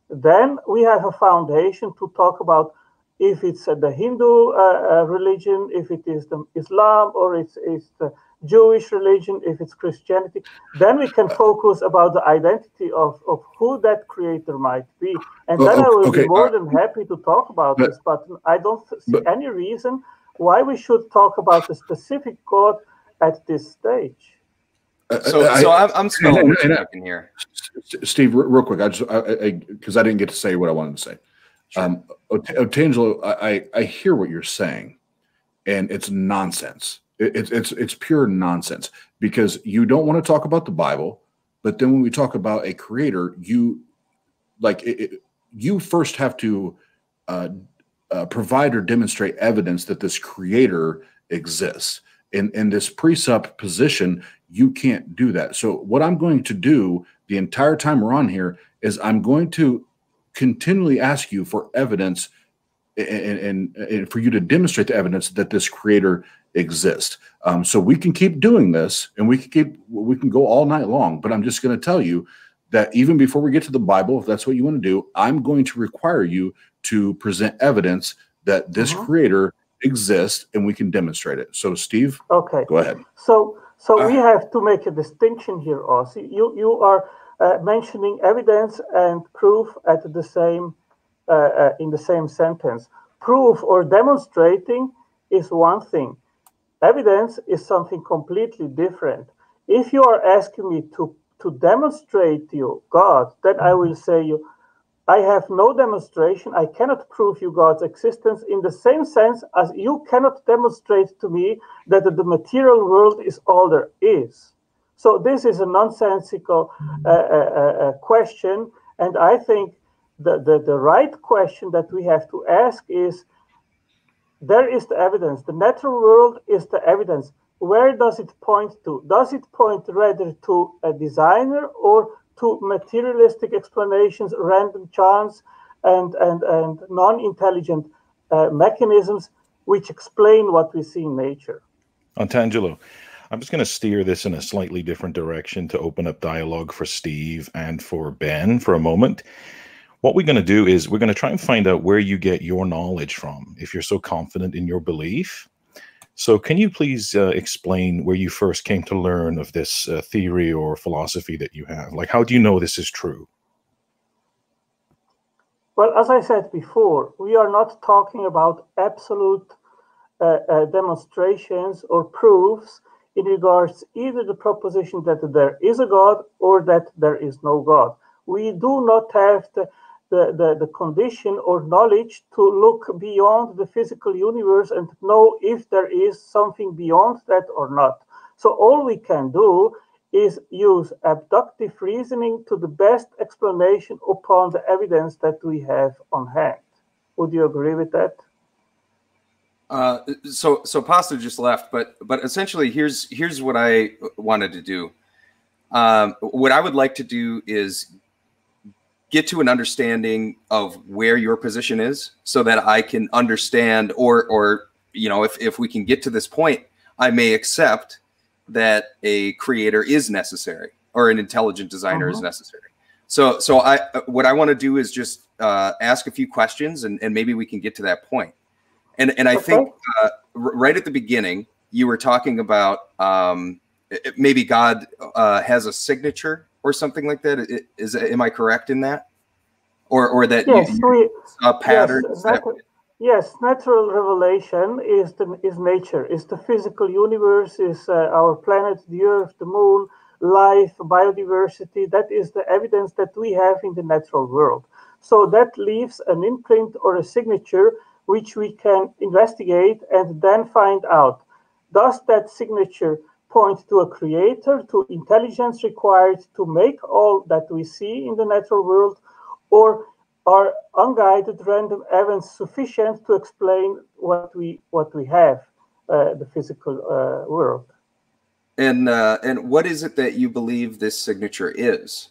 then we have a foundation to talk about if it's uh, the Hindu uh, uh, religion, if it is the Islam, or it's, it's the Jewish religion, if it's Christianity, then we can focus about the identity of, of who that creator might be. And Oh, then I will okay, be more than happy to talk about but- this, but I don't see but- any reason why we should talk about the specific God at this stage. So, so I'm, I'm smelling and- what you're and- here. Steve, real quick, I just I because I, didn't get to say what I wanted to say. Um, Otangelo, I, I I hear what you're saying, and it's nonsense. It, it's it's it's pure nonsense because you don't want to talk about the Bible, but then when we talk about a creator, you like it, it, you first have to uh, uh, provide or demonstrate evidence that this creator exists. In in this presupposition, you can't do that. So what I'm going to do the entire time we're on here is I'm going to continually ask you for evidence and, and, and for you to demonstrate the evidence that this creator exists. Um, so we can keep doing this and we can keep we can go all night long. But I'm just going to tell you that even before we get to the Bible, if that's what you want to do, I'm going to require you to present evidence that this Mhm. creator exists and we can demonstrate it. So Steve, Okay. go ahead. So So we have to make a distinction here, also. You you are uh, mentioning evidence and proof at the same uh, uh, in the same sentence. Proof or demonstrating is one thing. Evidence is something completely different. If you are asking me to to demonstrate to you God, then I will say you I have no demonstration. I cannot prove you God's existence in the same sense as you cannot demonstrate to me that the material world is all there is. So this is a nonsensical uh, uh, uh, question, and I think the, the, the right question that we have to ask is there is the evidence. The natural world is the evidence. Where does it point to? Does it point rather to a designer or to materialistic explanations, random chance, and, and, and non intelligent uh, mechanisms which explain what we see in nature? Otangelo, I'm just going to steer this in a slightly different direction to open up dialogue for Steve and for Ben for a moment. What we're going to do is we're going to try and find out where you get your knowledge from if you're so confident in your belief. So, can you please uh, explain where you first came to learn of this uh, theory or philosophy that you have? Like, how do you know this is true? Well, as I said before, we are not talking about absolute uh, uh demonstrations or proofs in regards either the proposition that there is a God or that there is no God. We do not have the, the, the condition or knowledge to look beyond the physical universe and know if there is something beyond that or not. So all we can do is use abductive reasoning to the best explanation upon the evidence that we have on hand. Would you agree with that? Uh, so so pasta just left, but but essentially here's here's what I wanted to do. Um, what I would like to do is get to an understanding of where your position is so that I can understand or or you know if if we can get to this point I may accept that a creator is necessary or an intelligent designer uh -huh. is uh-huh. necessary. So so I what I want to do is just uh, ask a few questions and, and maybe we can get to that point. And and I okay. think uh, right at the beginning you were talking about um, maybe God uh, has a signature or something like that. Is am I correct in that, or or that yes, you, we, a pattern? Yes, nat yes, natural revelation is the is nature. Is the physical universe. Is uh, our planet, the Earth, the Moon, life, biodiversity. That is the evidence that we have in the natural world. So that leaves an imprint or a signature which we can investigate and then find out. Does that signature point to a creator, to intelligence required to make all that we see in the natural world, or are unguided random events sufficient to explain what we what we have, uh, the physical uh, world? And uh, and what is it that you believe this signature is?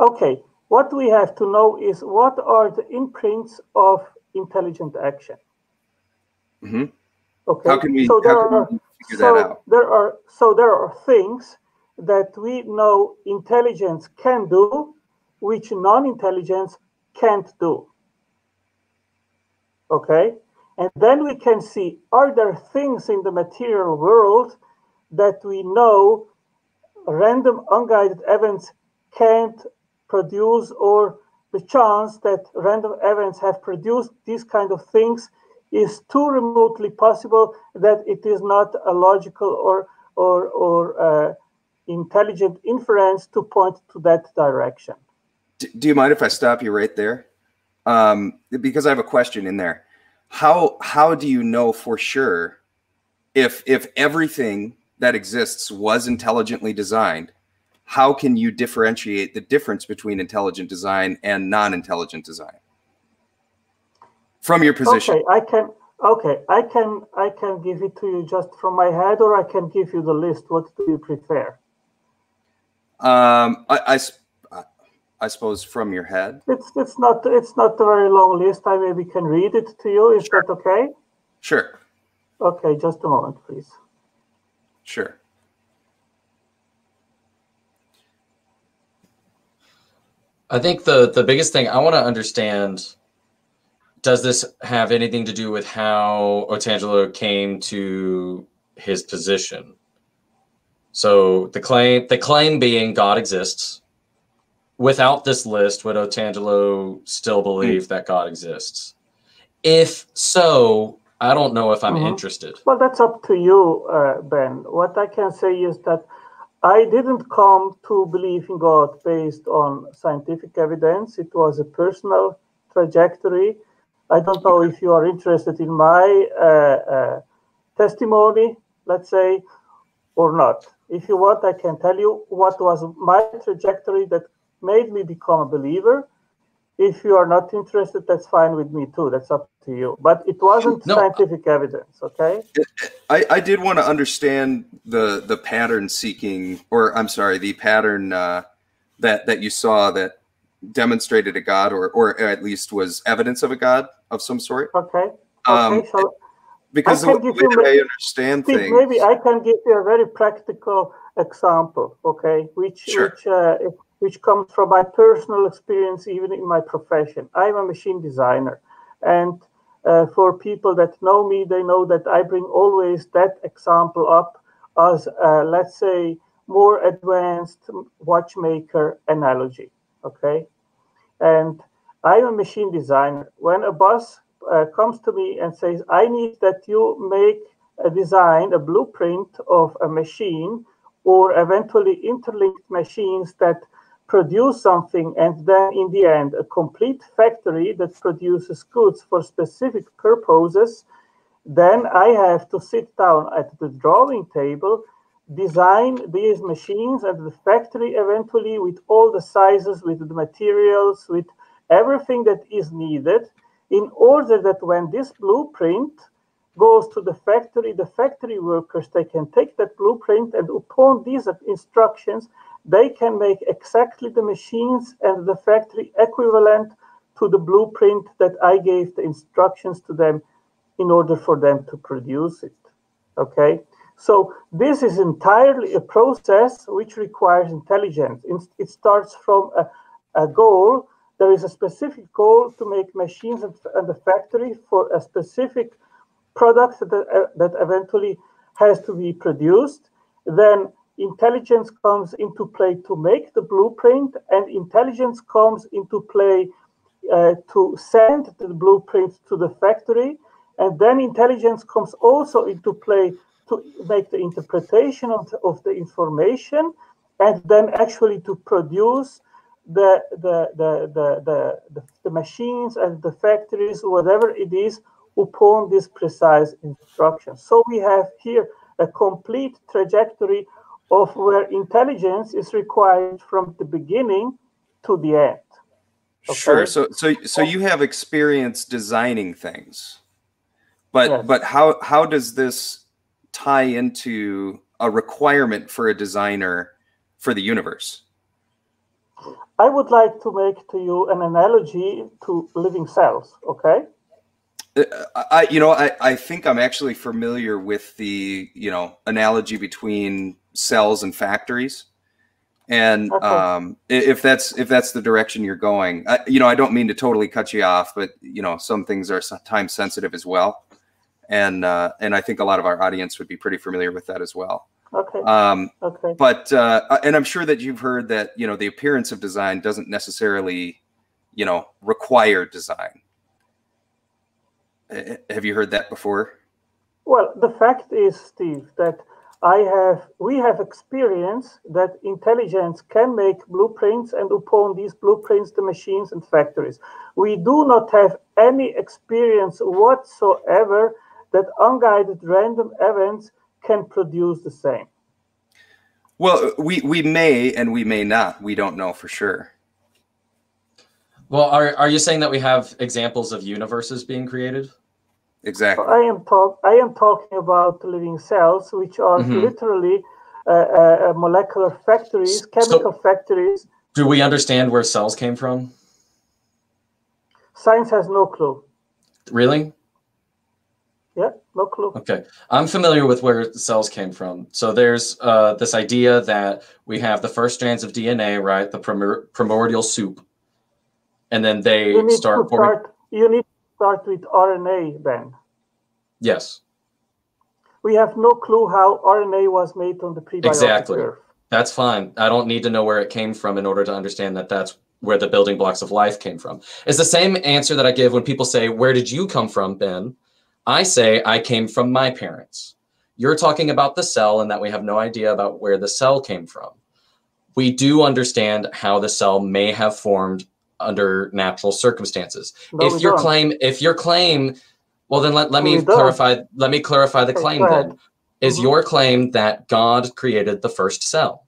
Okay, what we have to know is what are the imprints of intelligent action. Mm -hmm. Okay. How can we, so there are, figure so that out? There are so there are things that we know intelligence can do, which non-intelligence can't do. Okay, and then we can see are there things in the material world that we know random unguided events can't produce or the chance that random events have produced these kind of things is too remotely possible that it is not a logical or or or uh, intelligent inference to point to that direction. Do you mind if I stop you right there? Um, because I have a question in there. How how do you know for sure if if everything that exists was intelligently designed? How can you differentiate the difference between intelligent design and non-intelligent design? From your position. Okay, I can. Okay, I can. I can give it to you just from my head, or I can give you the list. What do you prefer? Um, I, I, I suppose from your head. It's it's not it's not a very long list. I maybe can read it to you. Is sure. that okay? Sure. Okay, just a moment, please. Sure. I think the the biggest thing I want to understand does this have anything to do with how Otangelo came to his position. So the claim the claim being God exists. Without this list, would Otangelo still believe that God exists? If so, I don't know if I'm Mhm. interested. Well, that's up to you, uh, Ben. What I can say is that I didn't come to believe in God based on scientific evidence. It was a personal trajectory. I don't know if you are interested in my uh, uh, testimony, let's say, or not. If you want, I can tell you what was my trajectory that made me become a believer. If you are not interested, that's fine with me too. That's up to you. But it wasn't No. scientific evidence, okay? I, I did want to understand the the pattern seeking, or I'm sorry, the pattern uh, that that you saw that demonstrated a god, or or at least was evidence of a god of some sort. Okay. Um, Okay, so because I the way that I understand Steve, things, maybe I can give you a very practical example, okay, which Sure. which uh, which comes from my personal experience, even in my profession. I'm a machine designer, and uh, for people that know me, they know that I bring always that example up as, uh, let's say, more advanced watchmaker analogy, okay. And I'm a machine designer. When a boss uh, comes to me and says, I need that you make a design, a blueprint of a machine, or eventually interlinked machines that produce something, and then in the end, a complete factory that produces goods for specific purposes, then I have to sit down at the drawing table, design these machines and the factory eventually with all the sizes, with the materials, with everything that is needed in order that when this blueprint goes to the factory, the factory workers, they can take that blueprint and upon these instructions, they can make exactly the machines and the factory equivalent to the blueprint that I gave the instructions to them in order for them to produce it. Okay? So this is entirely a process which requires intelligence. It starts from a, a goal. There is a specific goal to make machines at the factory for a specific product that, uh, that eventually has to be produced. Then intelligence comes into play to make the blueprint, and intelligence comes into play uh, to send the blueprint to the factory. And then intelligence comes also into play to make the interpretation of the, of the information and then actually to produce the, the, the, the, the, the, the machines and the factories, whatever it is, upon this precise instruction. So we have here a complete trajectory of where intelligence is required from the beginning to the end. Sure. So so so you have experience designing things. But but how how does this tie into a requirement for a designer for the universe? I would like to make to you an analogy to living cells, okay? Uh, I you know I I think I'm actually familiar with the you know analogy between cells and factories. And Okay. um, if that's if that's the direction you're going, I, you know, I don't mean to totally cut you off, but you know, some things are time sensitive as well, and uh, and I think a lot of our audience would be pretty familiar with that as well. Okay. Um, Okay. But uh, and I'm sure that you've heard that you know the appearance of design doesn't necessarily, you know, require design. Uh, Have you heard that before? Well, the fact is, Steve, that I have we have experience that intelligence can make blueprints and upon these blueprints the machines and factories. We do not have any experience whatsoever that unguided random events can produce the same. Well, we we may and we may not. We don't know for sure. Well, are, are you saying that we have examples of universes being created? Exactly. I am talk I am talking about living cells, which are Mhm. literally uh, uh, uh, molecular factories, chemical factories. Do we understand where cells came from? Science has no clue. Really? Yeah, no clue. Okay. I'm familiar with where cells came from. So there's uh, this idea that we have the first strands of DNA, right? The primor- primordial soup. And then they start start. You need to start with RNA, Ben. Yes. we have no clue how RNA was made on the prebiotic Exactly. Earth. That's fine. I don't need to know where it came from in order to understand that that's where the building blocks of life came from. It's the same answer that I give when people say, Where did you come from, Ben? I say, I came from my parents. You're talking about the cell and that we have no idea about where the cell came from. We do understand how the cell may have formed under natural circumstances. No, if your don't. claim, if your claim, well then let, let me don't. clarify let me clarify the Okay, claim then. Is Mhm. your claim that God created the first cell?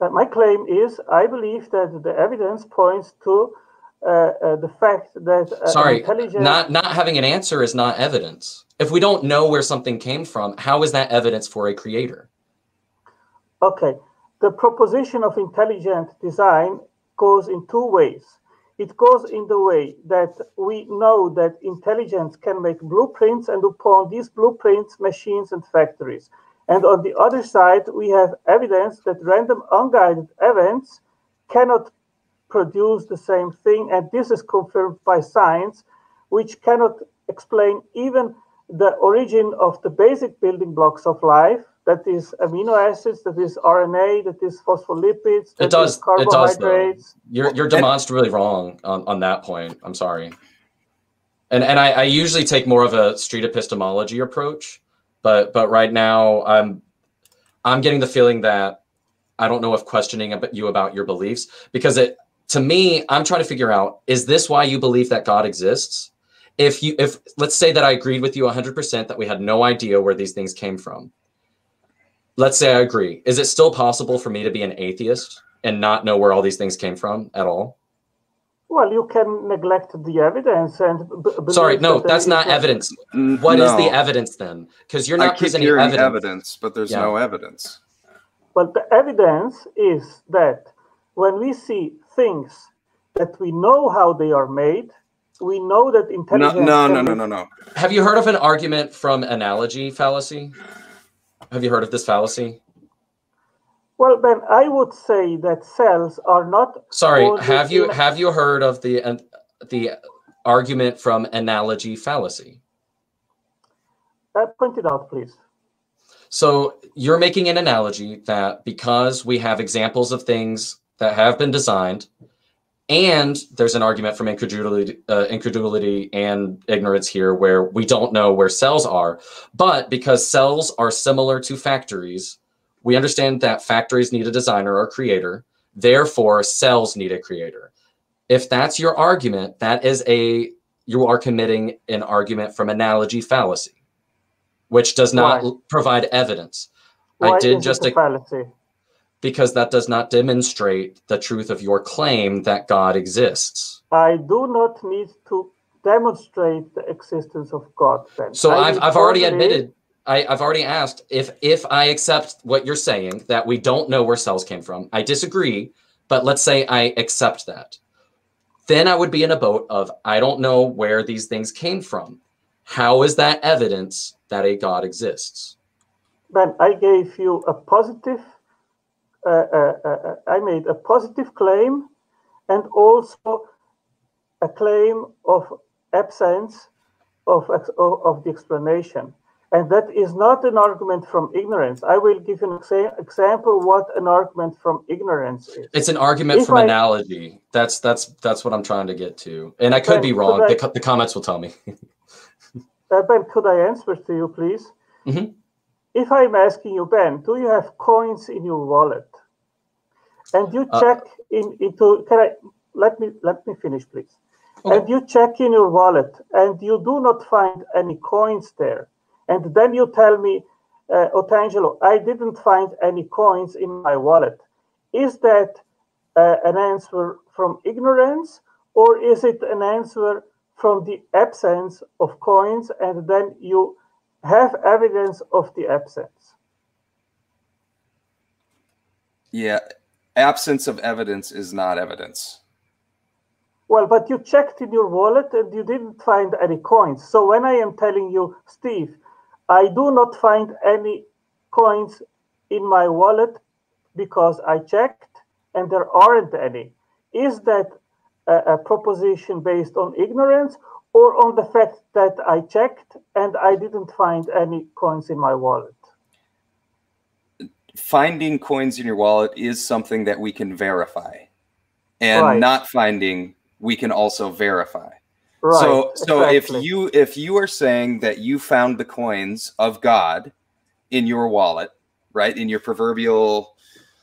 But my claim is I believe that the evidence points to the fact that uh, Sorry, intelligent not not having an answer is not evidence. If we don't know where something came from, how is that evidence for a creator? Okay, the proposition of intelligent design goes in two ways. It goes in the way that we know that intelligence can make blueprints, and upon these blueprints, machines and factories. And on the other side, we have evidence that random unguided events cannot produce the same thing, and this is confirmed by science, which cannot explain even the origin of the basic building blocks of life. That is amino acids, that is RNA, that is phospholipids, that It does. is It does. You're you're demonstrably wrong on, on that point. I'm sorry. And and I, I usually take more of a street epistemology approach, but but right now I'm I'm getting the feeling that I don't know if questioning about you about your beliefs because it to me I'm trying to figure out is this why you believe that God exists? If you if let's say that I agreed with you 100% that we had no idea where these things came from. Let's say I agree. Is it still possible for me to be an atheist and not know where all these things came from at all? Well, you can neglect the evidence and b- Sorry, no, that there that's is not a- evidence. N- What is the evidence then? Because you're I not keep presenting hearing evidence. evidence, but there's Yeah. no evidence. But the evidence is that when we see things that we know how they are made, we know that No, intelligence. no, can no, no, no, no. Have you heard of an argument from analogy fallacy? Have you heard of this fallacy? Well, Ben, I would say that cells are not. Sorry, have you in- have you heard of the uh, the argument from analogy fallacy? Uh, point it out, please. So you're making an analogy that because we have examples of things that have been designed, and there's an argument from incredulity, uh, incredulity and ignorance here, where we don't know where cells are, but because cells are similar to factories, we understand that factories need a designer or creator. Therefore, cells need a creator. If that's your argument, that is a you are committing an argument from analogy fallacy which does not Why? provide evidence. Why I did just a- fallacy? Because that does not demonstrate the truth of your claim that God exists. I do not need to demonstrate the existence of God, Ben. So I I've, I've already admitted, I, I've already asked if if I accept what you're saying that we don't know where cells came from. I disagree, but let's say I accept that. Then I would be in a boat of I don't know where these things came from. How is that evidence that a God exists? Ben, I gave you a positive, I made a positive claim and also a claim of absence of, of, the explanation. And that is not an argument from ignorance. I will give you an exa- example what an argument from ignorance is. It's an argument If from I- analogy. That's that's that's what I'm trying to get to. And I could Ben, be could wrong. I- The, the comments will tell me. Uh, ben, could I answer to you, please? Mhm. If I'm asking you, Ben, do you have coins in your wallet? And you Uh, check in into can I let me let me finish, please. Okay. And you check in your wallet and you do not find any coins there. And then you tell me, uh, Otangelo, I didn't find any coins in my wallet. Is that uh, an answer from ignorance or is it an answer from the absence of coins and then you have evidence of the absence? Yeah, absence of evidence is not evidence. Well, but you checked in your wallet and you didn't find any coins. So when I am telling you, Steve, I do not find any coins in my wallet because I checked and there aren't any. Is that a, a proposition based on ignorance or on the fact that I checked and I didn't find any coins in my wallet? Finding coins in your wallet is something that we can verify, and Right. not finding we can also verify. Right. so so exactly. if you if you are saying that you found the coins of God in your wallet, right, in your proverbial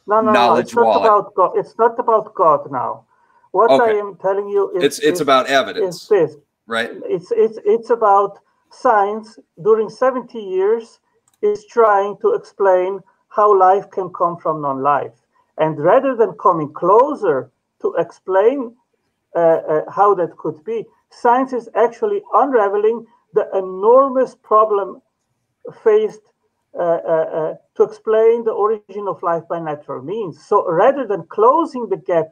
no, no, no, knowledge it's not about God. It's not about God now. What I am telling you is it's it's is- about evidence, is this. right? It's it's it's about science during 70 years is trying to explain how life can come from non-life, and rather than coming closer to explain uh, uh, how that could be, science is actually unraveling the enormous problem faced uh, uh, uh, to explain the origin of life by natural means. So rather than closing the gap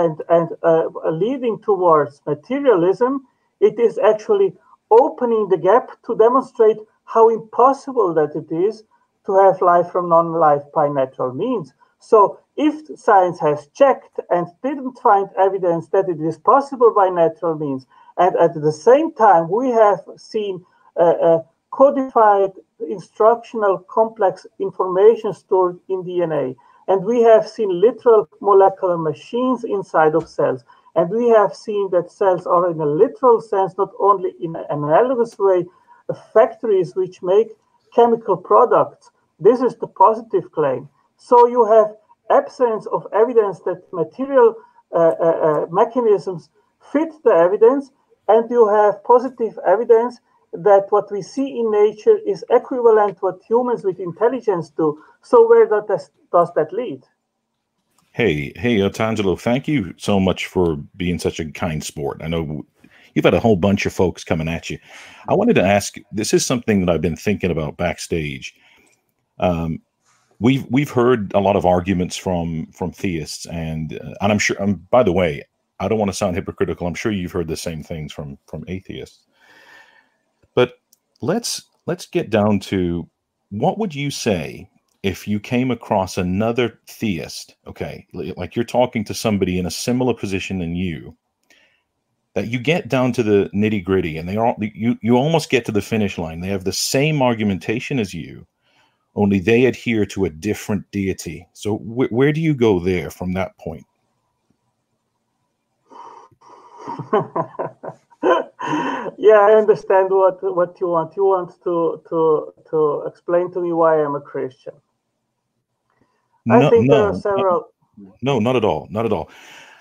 and and uh, leading towards materialism, it is actually opening the gap to demonstrate how impossible that it is to have life from non-life by natural means. So if science has checked and didn't find evidence that it is possible by natural means, and at the same time we have seen uh, codified instructional complex information stored in DNA, and we have seen literal molecular machines inside of cells. And we have seen that cells are, in a literal sense, not only in an analogous way, factories which make chemical products. This is the positive claim. So you have absence of evidence that material uh, uh, uh, mechanisms fit the evidence, and you have positive evidence that what we see in nature is equivalent to what humans with intelligence do. So where does that, does that lead? Hey, hey, Otangelo, thank you so much for being such a kind sport. I know you've had a whole bunch of folks coming at you. I wanted to ask this is something that I've been thinking about backstage. Um, we've we've heard a lot of arguments from from theists, and uh, and I'm sure. Um, by the way, I don't want to sound hypocritical. I'm sure you've heard the same things from from atheists. But let's let's get down to what would you say if you came across another theist, okay, like you're talking to somebody in a similar position than you, that you get down to the nitty gritty and they are you you almost get to the finish line. They have the same argumentation as you, only they adhere to a different deity. So wh- where do you go there from that point? yeah, I understand what what you want. You want to to to explain to me why I'm a Christian. I think there are no, several. no, not at all, not at all.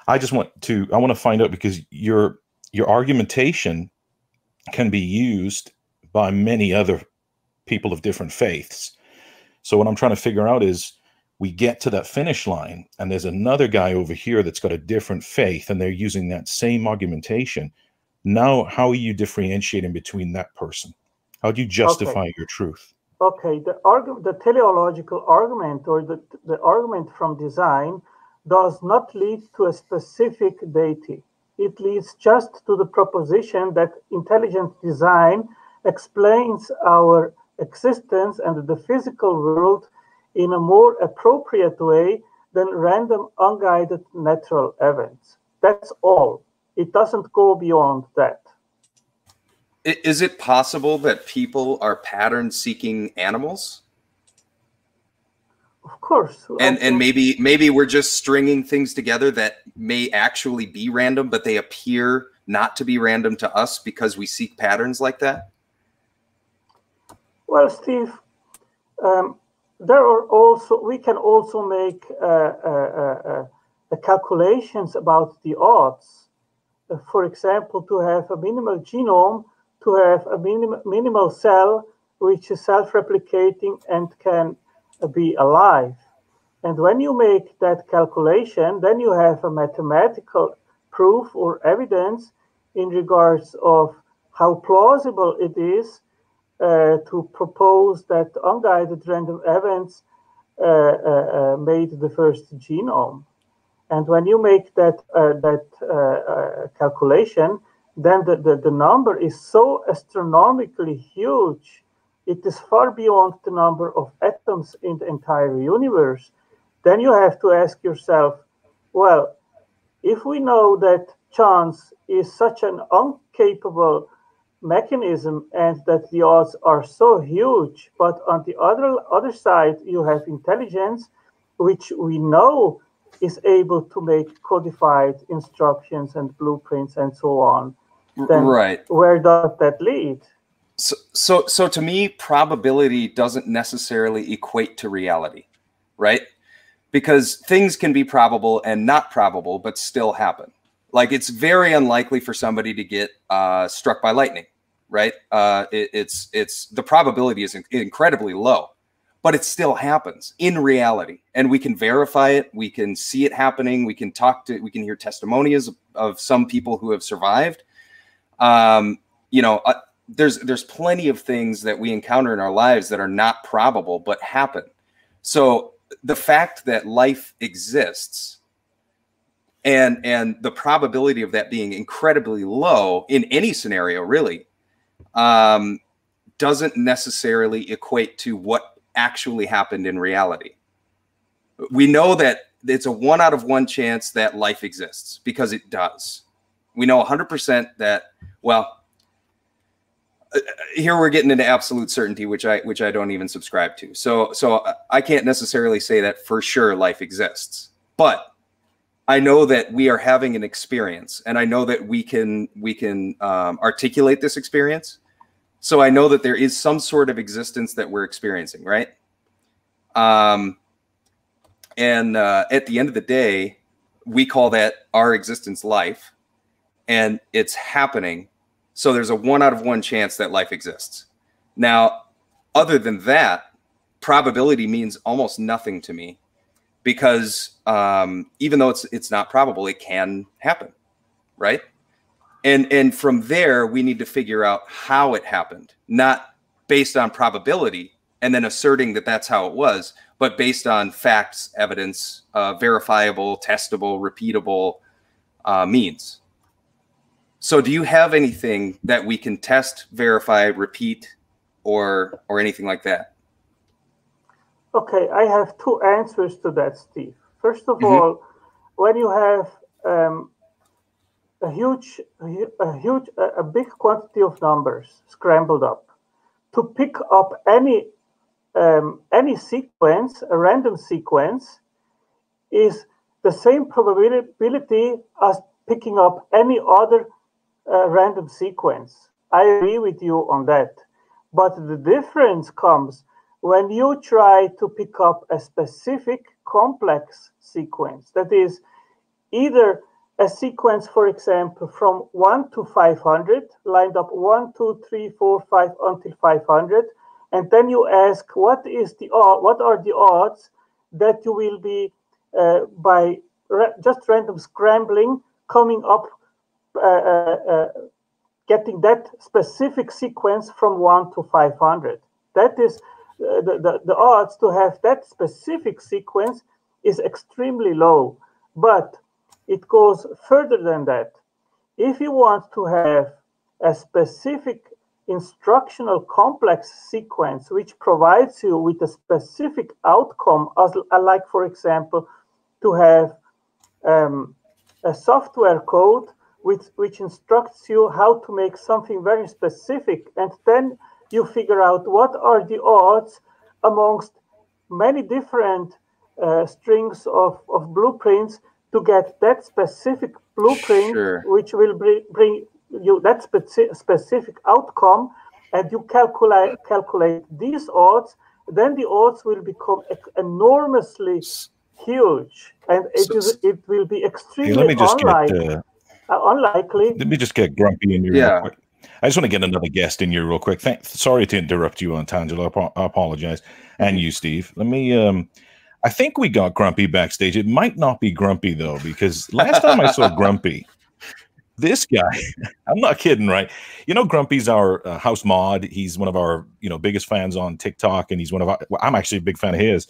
I just want to I want to find out because your your argumentation can be used by many other people of different faiths. So what I'm trying to figure out is we get to that finish line and there's another guy over here that's got a different faith and they're using that same argumentation. Now how are you differentiating between that person? How do you justify your truth? Okay, the argu- the teleological argument or the the argument from design does not lead to a specific deity. It leads just to the proposition that intelligent design explains our existence and the physical world in a more appropriate way than random unguided natural events. That's all. It doesn't go beyond that. Is it possible that people are pattern seeking animals? Of course. And and maybe maybe we're just stringing things together that may actually be random, but they appear not to be random to us because we seek patterns like that? Well, Steve, um, there are also we can also make uh, uh, uh, uh, calculations about the odds. Uh, for example, to have a minimal genome, to have a minim- minimal cell which is self-replicating and can uh, be alive. And when you make that calculation, then you have a mathematical proof or evidence in regards of how plausible it is to propose that unguided random events uh, uh, uh, made the first genome. And when you make that uh, that uh, uh, calculation, then the, the, the number is so astronomically huge. It is far beyond the number of atoms in the entire universe. Then you have to ask yourself, well, if we know that chance is such an uncapable mechanism and that the odds are so huge but on the other other side you have intelligence which we know is able to make codified instructions and blueprints and so on then right. where does that lead So, so, so to me, probability doesn't necessarily equate to reality, right? Because things can be probable and not probable, but still happen. Like it's very unlikely for somebody to get uh, struck by lightning, right? Uh, it, it's it's the probability is in- incredibly low, but it still happens in reality, and we can verify it. We can see it happening. We can talk to. We can hear testimonies of, of some people who have survived. Um, you know, uh, there's there's plenty of things that we encounter in our lives that are not probable but happen. So the fact that life exists and and the probability of that being incredibly low in any scenario really um, doesn't necessarily equate to what actually happened in reality. We know that it's a one out of one chance that life exists because it does. We know 100% that well uh, here we're getting into absolute certainty which i which i don't even subscribe to so so i can't necessarily say that for sure life exists but i know that we are having an experience and i know that we can we can um, articulate this experience so i know that there is some sort of existence that we're experiencing right um and uh, at the end of the day we call that our existence life and it's happening so there's a one out of one chance that life exists. Now, other than that, probability means almost nothing to me because um, even though it's it's not probable, it can happen, right? And and from there, we need to figure out how it happened, not based on probability and then asserting that that's how it was, but based on facts, evidence, uh, verifiable, testable, repeatable uh, means. So do you have anything that we can test, verify, repeat, or or anything like that? Okay, I have two answers to that, Steve. First of Mhm. all, when you have um, a huge, a huge, a big quantity of numbers scrambled up, to pick up any um, any sequence, a random sequence, is the same probability as picking up any other uh, random sequence. I agree with you on that. But the difference comes when you try to pick up a specific complex sequence. That is either a sequence, for example, from 1 to 500, lined up 1, 2, 3, 4, 5 until 500. And then you ask, what is the what are the odds that you will be uh, by ra- just random scrambling coming up uh, uh, uh, getting that specific sequence from 1 to 500. That is uh, the, the, the odds to have that specific sequence is extremely low. But it goes further than that. If you want to have a specific instructional complex sequence which provides you with a specific outcome, as uh, like for example, to have um, a software code which, which instructs you how to make something very specific, and then you figure out what are the odds amongst many different uh, strings of, of blueprints to get that specific blueprint, Sure. which will bring, bring you that speci- specific outcome, and you calculate calculate these odds, then the odds will become ec- enormously huge, and it is it will be extremely let me just unlike, get uh, uh, unlikely. let me just get Grumpy in here Yeah. real. I just want to get another guest in here real quick. Thank, sorry to interrupt you Otangelo. I I apologize, and you, Steve. Let me. um I think we got Grumpy backstage. It might not be Grumpy though, because last time I saw Grumpy, this guy, I'm not kidding, right? You know, Grumpy's our uh, house mod. He's one of our, you know, biggest fans on TikTok, and he's one of our. Well, I'm actually a big fan of his.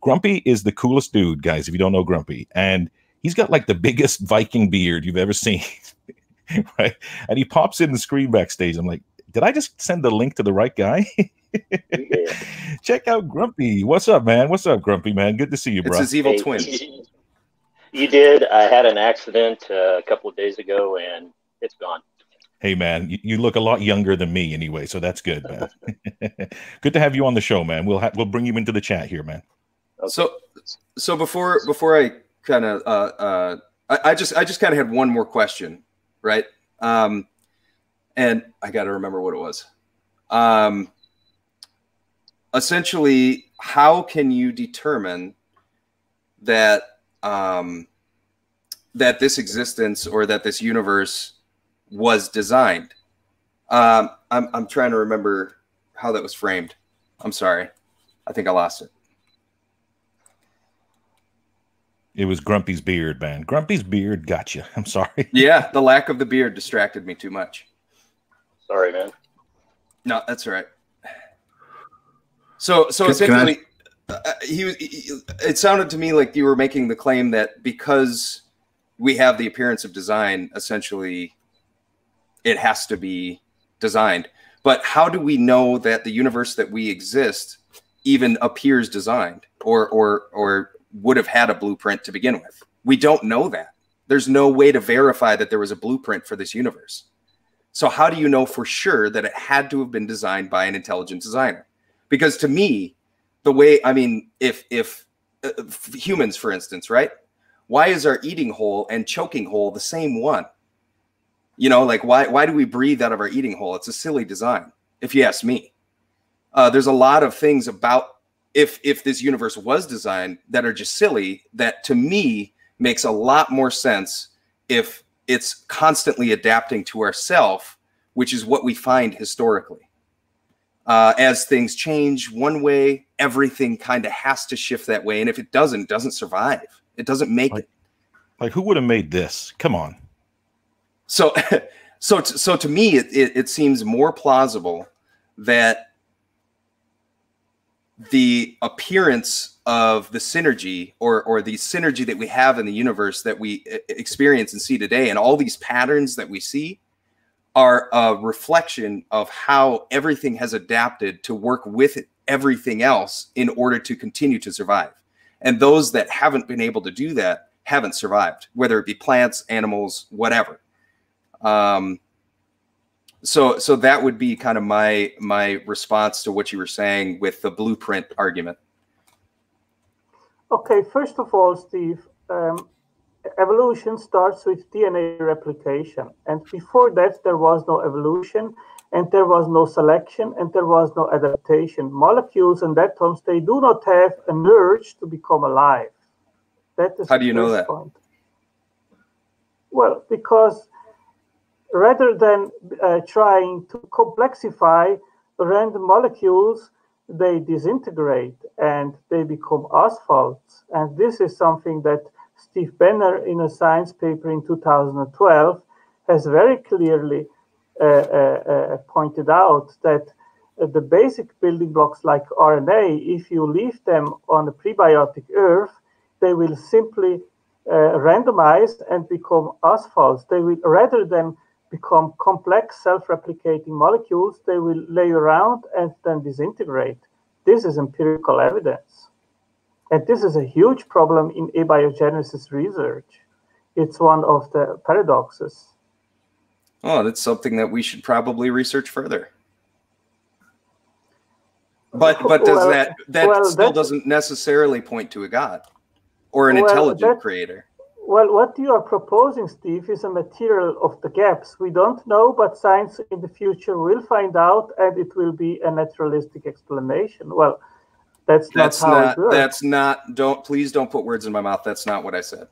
Grumpy is the coolest dude, guys. If you don't know Grumpy, and he's got like the biggest Viking beard you've ever seen, right? And he pops in the screen backstage. I'm like, did I just send the link to the right guy? Check out Grumpy. What's up, man? What's up, Grumpy man? Good to see you, It's bro. his evil Hey. twins. You did. I had an accident uh, a couple of days ago, and it's gone. Hey man, you, you look a lot younger than me anyway, so that's good, man. good to have you on the show, man. We'll ha- we'll bring you into the chat here, man. So, so before before I kind of uh, uh, I, I just I just kind of had one more question, right? Um, and I got to remember what it was. Um, essentially, how can you determine that um, that this existence or that this universe was designed? Um, I'm I'm trying to remember how that was framed. I'm sorry, I think I lost it. It was Grumpy's beard, man. Grumpy's beard got you. I'm sorry. Yeah, the lack of the beard distracted me too much. Sorry, man. No, that's all right. So, so Can- can I- essentially, uh, he, he- it sounded to me like you were making the claim that because we have the appearance of design, essentially, it has to be designed. But how do we know that the universe that we exist even appears designed, or or or would have had a blueprint to begin with? We don't know that. There's no way to verify that there was a blueprint for this universe. So how do you know for sure that it had to have been designed by an intelligent designer? Because to me, the way I mean, if if uh, f- humans, for instance, right? Why is our eating hole and choking hole the same one? You know, like why why do we breathe out of our eating hole? It's a silly design, if you ask me. Uh, there's a lot of things about if if this universe was designed that are just silly that to me makes a lot more sense if it's constantly adapting to ourself which is what we find historically uh, as things change one way everything kind of has to shift that way and if it doesn't it doesn't survive it doesn't make it Like, who would have made this? Come on. so so so to me it, it, it seems more plausible that the appearance of the synergy or or the synergy that we have in the universe that we experience and see today and all these patterns that we see are a reflection of how everything has adapted to work with everything else in order to continue to survive. And those that haven't been able to do that haven't survived whether it be plants animals whatever. Um, so so that would be kind of my my response to what you were saying with the blueprint argument Okay, first of all, Steve, um, evolution starts with DNA replication. And before that, there was no evolution, and there was no selection, and there was no adaptation. Molecules and atoms, they do not have an urge to become alive. That is how do you know that point. Well, because rather than uh, trying to complexify random molecules, they disintegrate and they become asphalt. And this is something that Steve Benner, in a science paper in 2012, has very clearly uh, uh, uh, pointed out that the basic building blocks like RNA, if you leave them on a prebiotic earth, they will simply uh, randomize and become asphalts. They will, rather than become complex self-replicating molecules, they will lay around and then disintegrate. This is empirical evidence. And this is a huge problem in abiogenesis research. It's one of the paradoxes. oh that's something that we should probably research further but but does Well- that that well, still doesn't necessarily point to a god or an Well, intelligent creator Well, what you are proposing, Steve, is a material of the gaps. We don't know, but science in the future will find out, and it will be a naturalistic explanation. Well, that's, that's not not that's not don't please don't put words in my mouth that's not what i said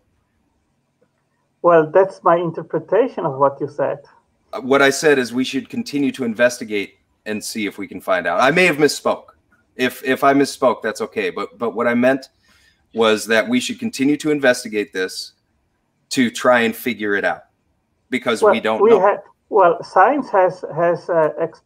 Well, that's my interpretation of what you said. Uh, what I said is we should continue to investigate and see if we can find out. I may have misspoke. If if I misspoke, that's okay. But but what I meant was that we should continue to investigate this to try and figure it out because we don't we know. ha- well, science has has uh, ex-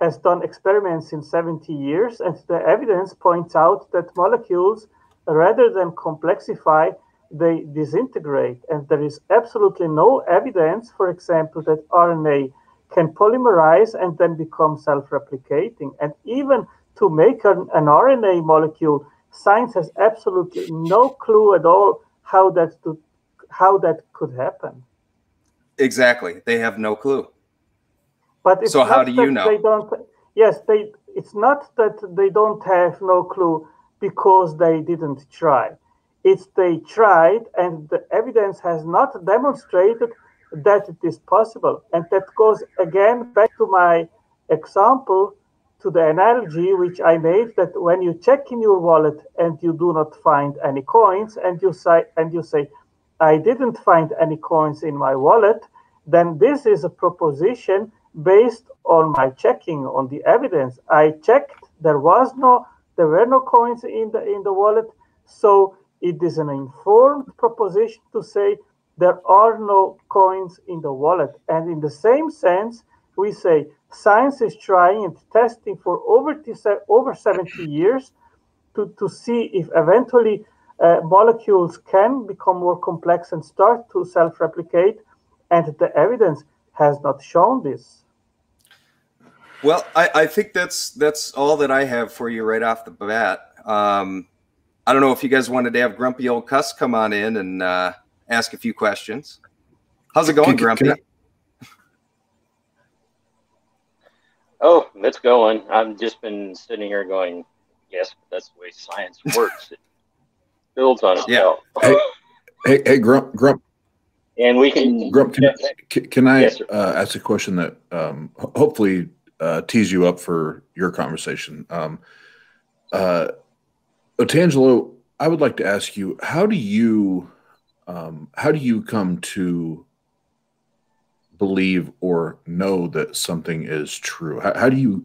has done experiments in 70 years, and the evidence points out that molecules, rather than complexify, they disintegrate. And there is absolutely no evidence, for example, that RNA can polymerize and then become self-replicating. And even to make an, an RNA molecule, science has absolutely no clue at all how that to, how that could happen. Exactly. They have no clue. But it's So how do you know? They don't. Yes, they. It's not that they don't have no clue because they didn't try. It's they tried, and the evidence has not demonstrated that it is possible. And that goes again back to my example, to the analogy which I made that when you check in your wallet and you do not find any coins, and you say and you say, I didn't find any coins in my wallet, then this is a proposition based on my checking on the evidence. I checked, there was no, there were no coins in the in the wallet, so it is an informed proposition to say there are no coins in the wallet. And in the same sense, we say science is trying and testing for over over 70 years to, to see if eventually uh, molecules can become more complex and start to self-replicate and the evidence has not shown this Well, I, I think that's that's all that I have for you right off the bat. Um, I don't know if you guys wanted to have grumpy old cuss come on in and uh, ask a few questions. How's it going, Can- can- Grumpy? can Oh, it's going. I've just been sitting here going, yes, that's the way science works. builds on itself. Hey, hey, hey, Grump, Grump, And we can. Grump. Can, can, can I Yes, uh, ask a question that um, hopefully uh, tease you up for your conversation? Um, uh, Otangelo, I would like to ask you, how do you, um, how do you come to believe or know that something is true? How, how do you,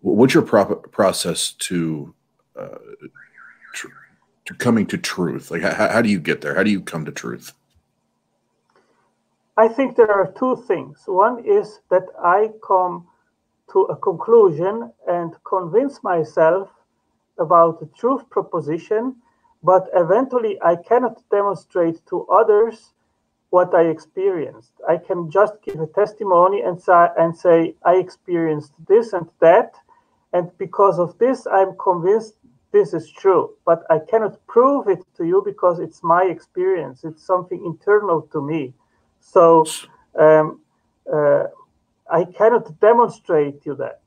what's your pro- process to, uh, to coming to truth? Like, how, how do you get there? How do you come to truth? I think there are two things. One is that I come to a conclusion and convince myself about the truth proposition, but eventually I cannot demonstrate to others what I experienced. I can just give a testimony and and say I experienced this and that, and because of this, I'm convinced this is true. But I cannot prove it to you because it's my experience. It's something internal to me. So um, uh, I cannot demonstrate you that.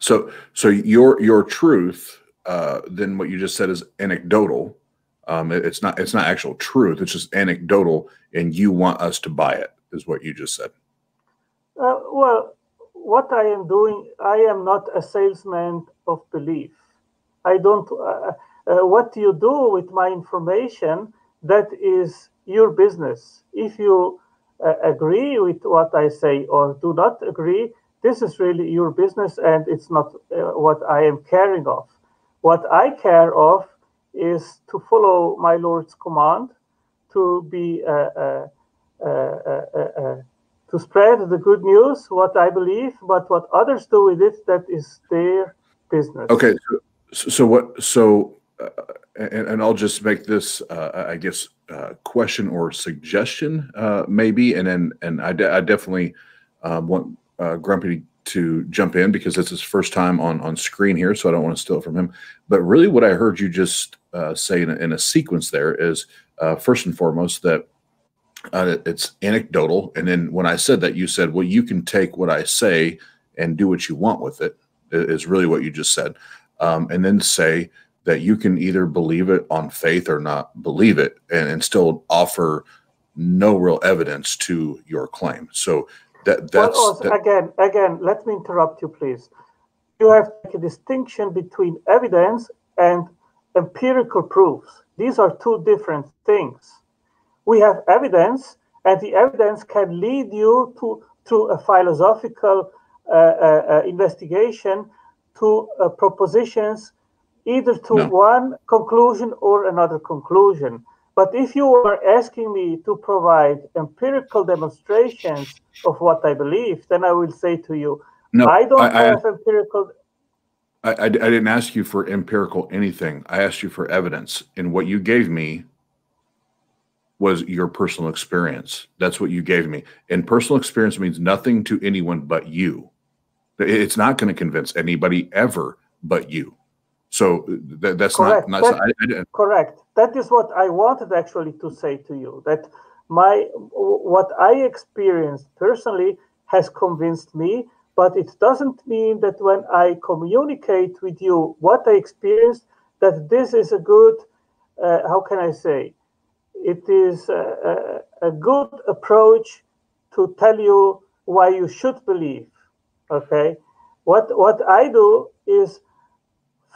So, so your your truth, uh, then what you just said is anecdotal. Um, it- it's not it's not actual truth. It's just anecdotal, and you want us to buy it, is what you just said. Uh, well, what I am doing, I am not a salesman of belief. I don't. Uh, uh, what you do with my information, that is your business. If you uh, agree with what I say or do not agree, this is really your business, and it's not uh, what I am caring of. What I care of is to follow my Lord's command, to be uh, uh, uh, uh, uh, uh, to spread the good news, what I believe, but what others do with it, that is their business. Okay, so, so what? So, uh, and, and I'll just make this, uh, I guess, uh, question or suggestion, uh, maybe, and then and I, de- I definitely uh, want uh, Grumpy to jump in because it's his first time on on screen here, so I don't want to steal it from him. But really, what I heard you just uh, say in a, in a sequence there is first and foremost that it's anecdotal, and then when I said that, you said, "Well, you can take what I say and do what you want with it." Is really what you just said, um, and then say that you can either believe it on faith or not believe it, and, and still offer no real evidence to your claim. So that that's also, that- again, again, let me interrupt you, please. You have to make a distinction between evidence and empirical proofs. These are two different things. We have evidence, and the evidence can lead you to through a philosophical uh, uh, uh, investigation to uh, propositions, either to No. one conclusion or another conclusion. But if you are asking me to provide empirical demonstrations of what I believe, then I will say to you, No, I don't I- I- have empirical. I, I, I didn't ask you for empirical anything. I asked you for evidence, and what you gave me was your personal experience. That's what you gave me. And personal experience means nothing to anyone but you. It's not going to convince anybody ever but you. So that, that's Correct. not. not That- I, I Correct. That is what I wanted actually to say to you. That my what I experienced personally has convinced me, but it doesn't mean that when I communicate with you what I experienced, that this is a good. Uh, how can I say? It is a, a, a good approach to tell you why you should believe. Okay. What what I do is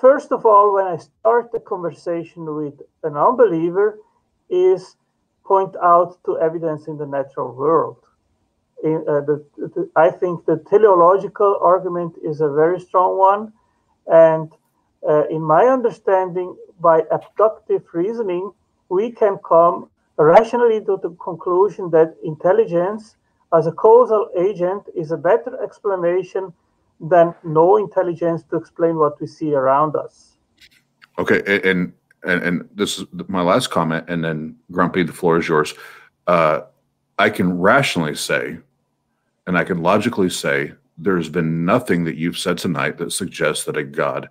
first of all, when I start the conversation with an unbeliever, is point out to evidence in the natural world. In, uh, the, the- I think the teleological argument is a very strong one, and uh, in my understanding, by abductive reasoning, we can come rationally to the conclusion that intelligence as a causal agent is a better explanation than no intelligence to explain what we see around us. okay, and and and this is my last comment, and then Grumpy, the floor is yours. Uh, I can rationally say, and I can logically say, there's been nothing that you've said tonight that suggests that a God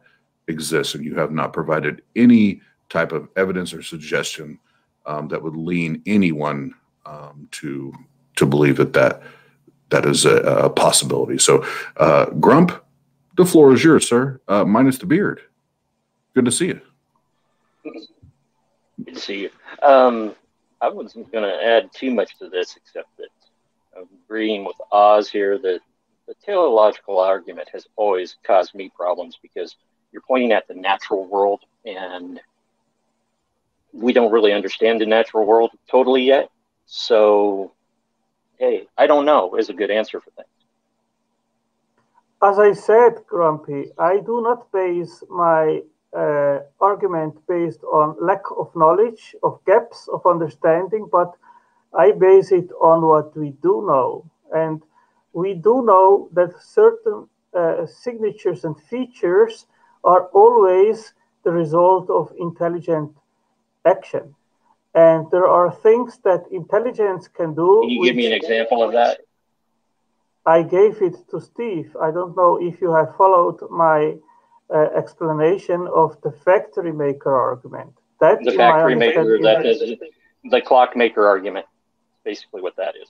exists, and you have not provided any type of evidence or suggestion um, that would lean anyone um, to to believe that that that is a, a possibility. So, uh, Grump, the floor is yours, sir. Uh, minus the beard. Good to see you. Good to see you. Um, I wasn't going to add too much to this, except that I'm agreeing with Oz here that the teleological argument has always caused me problems because you're pointing at the natural world, and we don't really understand the natural world totally yet. So, hey, I don't know is a good answer for things. As I said, Grumpy, I do not base my uh, argument based on lack of knowledge, of gaps of understanding, but I base it on what we do know. And we do know that certain uh, signatures and features are always the result of intelligent action. And there are things that intelligence can do. Can you give me an example of that? I gave it to Steve. I don't know if you have followed my uh, explanation of the factory maker argument. That The factory maker, that is the clock maker argument. Basically, what that is.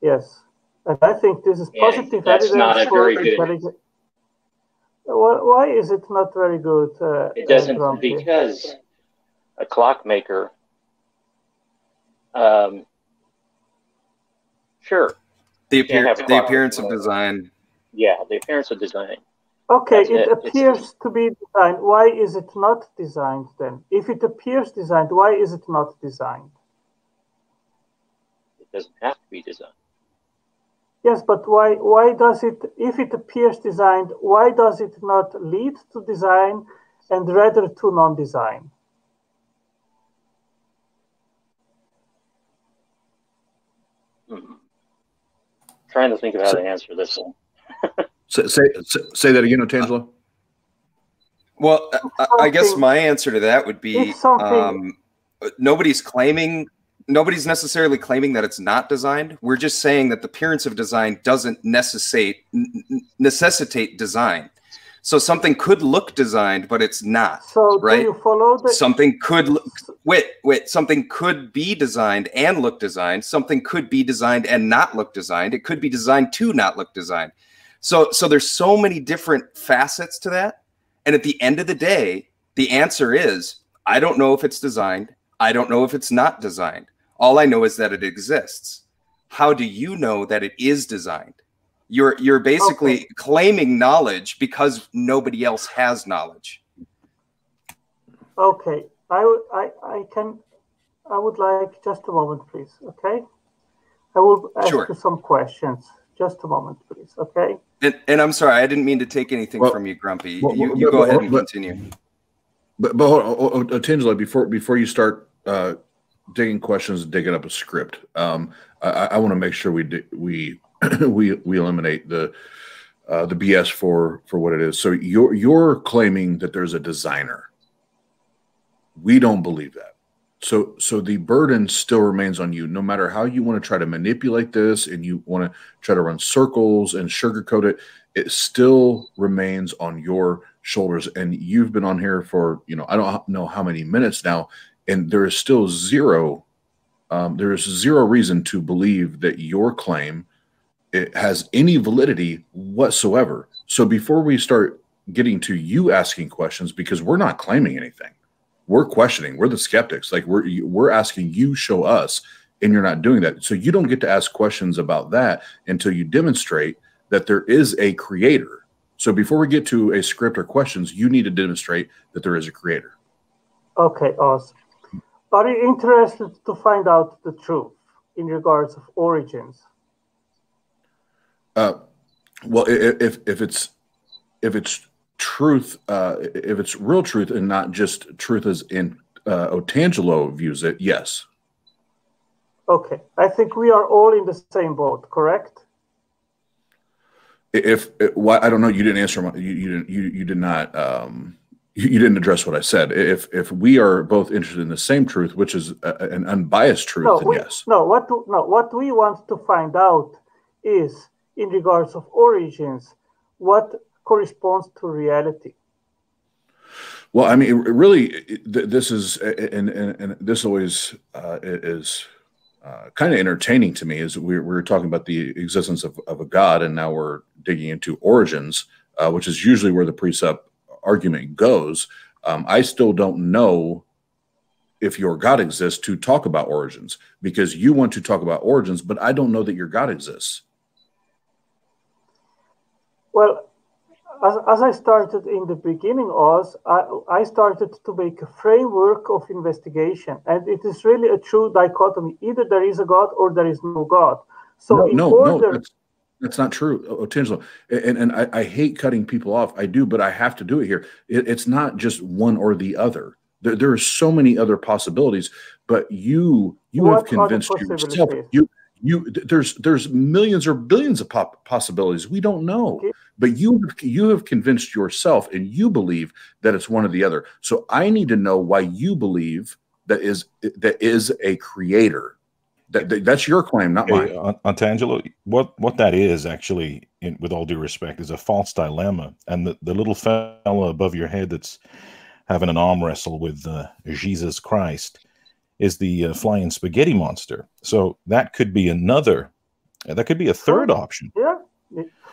Yes, and I think this is positive that's evidence not a very good- Why, is it not very good? Uh, It doesn't because a clockmaker. Um, sure. The appear the appearance of design. Yeah, the appearance of design. Okay, That's it it. It's- appears to be designed. Why is it not designed then? If it appears designed, why is it not designed? It doesn't have to be designed. Yes, but why why does it if it appears designed, why does it not lead to design and rather to non-design? Trying to think of how to answer this one. Say, say, say that again, Otangelo. Well, I, I guess my answer to that would be um, nobody's claiming, nobody's necessarily claiming that it's not designed. We're just saying that the appearance of design doesn't necessitate n- n- necessitate design. So something could look designed, but it's not. So right? do you follow the something could look, wait wait something could be designed and look designed something could be designed and not look designed it could be designed to not look designed so so there's so many different facets to that and at the end of the day the answer is i don't know if it's designed i don't know if it's not designed all i know is that it exists how do you know that it is designed you're you're basically claiming knowledge because nobody else has knowledge Okay, I would I, I can I would like just a moment, please. Okay, I will ask Sure. you some questions. Just a moment, please. Okay. And, and I'm sorry, I didn't mean to take anything Well, from you, Grumpy. well, you you but- go ahead and but- continue. But but hold on, oh, oh, oh, Tangela, before before you start uh, digging questions, digging up a script, um, I, I want to make sure we di- we we we eliminate the uh, the BS for for what it is. So you're you're claiming that there's a designer. We don't believe that. So so the burden still remains on you, no matter how you want to try to manipulate this and you want to try to run circles and sugarcoat it. It still remains on your shoulders, and you've been on here for you know I don't know how many minutes now, and there is still zero. Um, there is zero reason to believe that your claim it has any validity whatsoever. So before we start getting to you asking questions, because we're not claiming anything, we're questioning. We're the skeptics. Like we're we're asking you show us, and you're not doing that. So you don't get to ask questions about that until you demonstrate that there is a creator. So before we get to a script or questions, you need to demonstrate that there is a creator. Okay, awesome. Are you interested to find out the truth in regards of origins? Uh, well, if if it's if it's truth, uh, if it's real truth and not just truth as in uh, Otangelo views it, yes. Okay, I think we are all in the same boat, correct? If, if why I don't know, you didn't answer my you, you didn't you you did not um you, you didn't address what I said. If if we are both interested in the same truth, which is a, an unbiased truth, No, then we, yes. no. What no, what we want to find out is, in regards of origins, what corresponds to reality. Well, I mean, really, this is, and, and, and this always uh, is uh, kind of entertaining to me. Is we we're talking about the existence of, of a God, and now we're digging into origins, uh, which is usually where the precept argument goes. Um, I still don't know if your God exists to talk about origins because you want to talk about origins, but I don't know that your God exists. Well, as, as I started in the beginning, Oz, I, I started to make a framework of investigation, and it is really a true dichotomy. Either there is a God or there is no God. So, no, in no, order, no, that's, that's not true, O- Otangelo. And and I, I hate cutting people off. I do, but I have to do it here. It, it's not just one or the other. There, there are so many other possibilities, but you you What have convinced yourself. You you there's there's millions or billions of pop- possibilities we don't know, but you you have convinced yourself, and you believe that it's one or the other. So I need to know why you believe that is that is a creator. That, that- that's your claim, not mine. Hey, An- Antangelo, what what that is actually, in, with all due respect, is a false dilemma. And the, the little fella above your head that's having an arm wrestle with uh, Jesus Christ is the uh, flying spaghetti monster. So that could be another. uh, That could be a third option. yeah.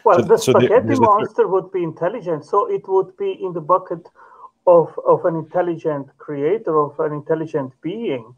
Well, So- the so there- spaghetti there's monster would be intelligent, so it would be in the bucket of, of an intelligent creator, of an intelligent being.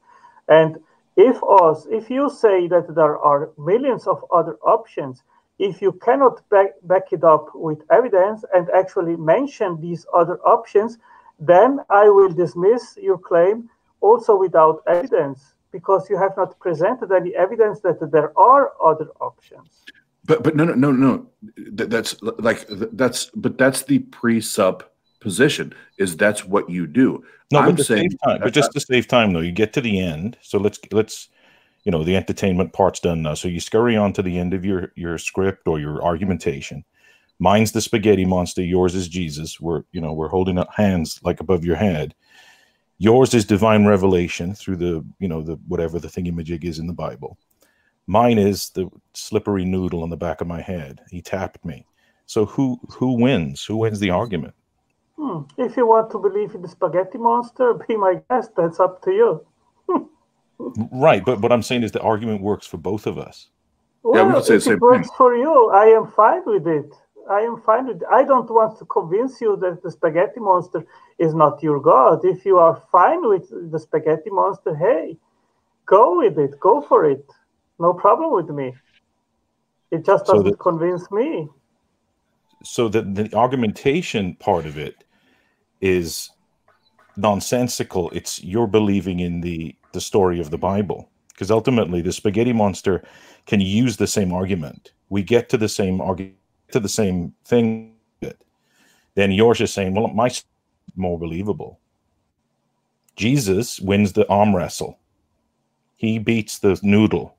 And if us, if you say that there are millions of other options, if you cannot back, back it up with evidence and actually mention these other options, then I will dismiss your claim also without evidence because you have not presented any evidence that there are other options. But but no no no no. That, that's like that's but that's the presupposition is that's what you do. No, I'm but saying, time, but just to save time though, you get to the end. So let's let's you know the entertainment part's done now. So you scurry on to the end of your your script or your argumentation. Mine's the spaghetti monster. Yours is Jesus. We're you know we're holding up hands like above your head. Yours is divine revelation through the you know the whatever the thingy thingamajig is in the Bible. Mine is the slippery noodle on the back of my head. He tapped me. So who who wins? Who wins the argument? Hmm. If you want to believe in the spaghetti monster, be my guest. That's up to you. Right, but what I'm saying is the argument works for both of us. Well, if it works for you, I am fine with it. I am fine with it. I don't want to convince you that the spaghetti monster is not your God. If you are fine with the spaghetti monster, hey, go with it. Go for it. No problem with me. It just doesn't the- convince me. so the, the argumentation part of it is nonsensical it's you're believing in the the story of the bible because ultimately the spaghetti monster can use the same argument we get to the same argument to the same thing then yours is saying well my more believable jesus wins the arm wrestle he beats the noodle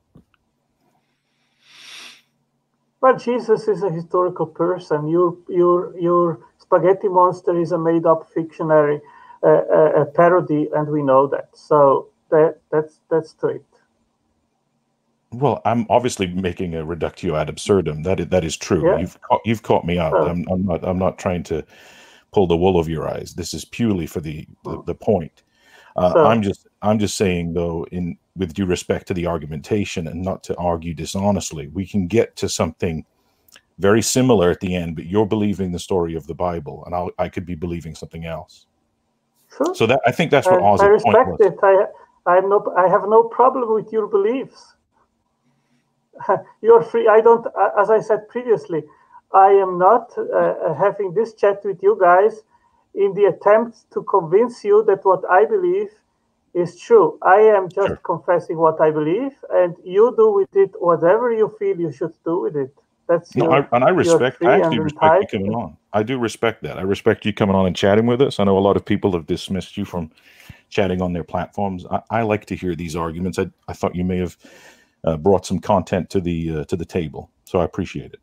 Well, Jesus is a historical person. Your your your spaghetti monster is a made-up fictionary uh, uh, a parody, and we know that. So that that's that's to it. Well, I'm obviously making a reductio ad absurdum. That is, that is true. Yeah. You've caught, you've caught me out. I'm, I'm not I'm not trying to pull the wool over your eyes. This is purely for the the, the point. Uh, So- I'm just I'm just saying though, in with due respect to the argumentation and not to argue dishonestly, we can get to something very similar at the end. But you're believing the story of the Bible, and I'll, I could be believing something else. Sure. So that I think that's what I point respect was. it. I I have no I have no problem with your beliefs. You're free. I don't. As I said previously, I am not uh, having this chat with you guys in the attempt to convince you that what I believe is true. I am just confessing what I believe, and you do with it whatever you feel you should do with it. That's No, your, I, and I respect. I actually respect you coming on. I do respect that. I respect you coming on and chatting with us. I know a lot of people have dismissed you from chatting on their platforms. I, I like to hear these arguments. I, I thought you may have uh, brought some content to the uh, to the table, so I appreciate it.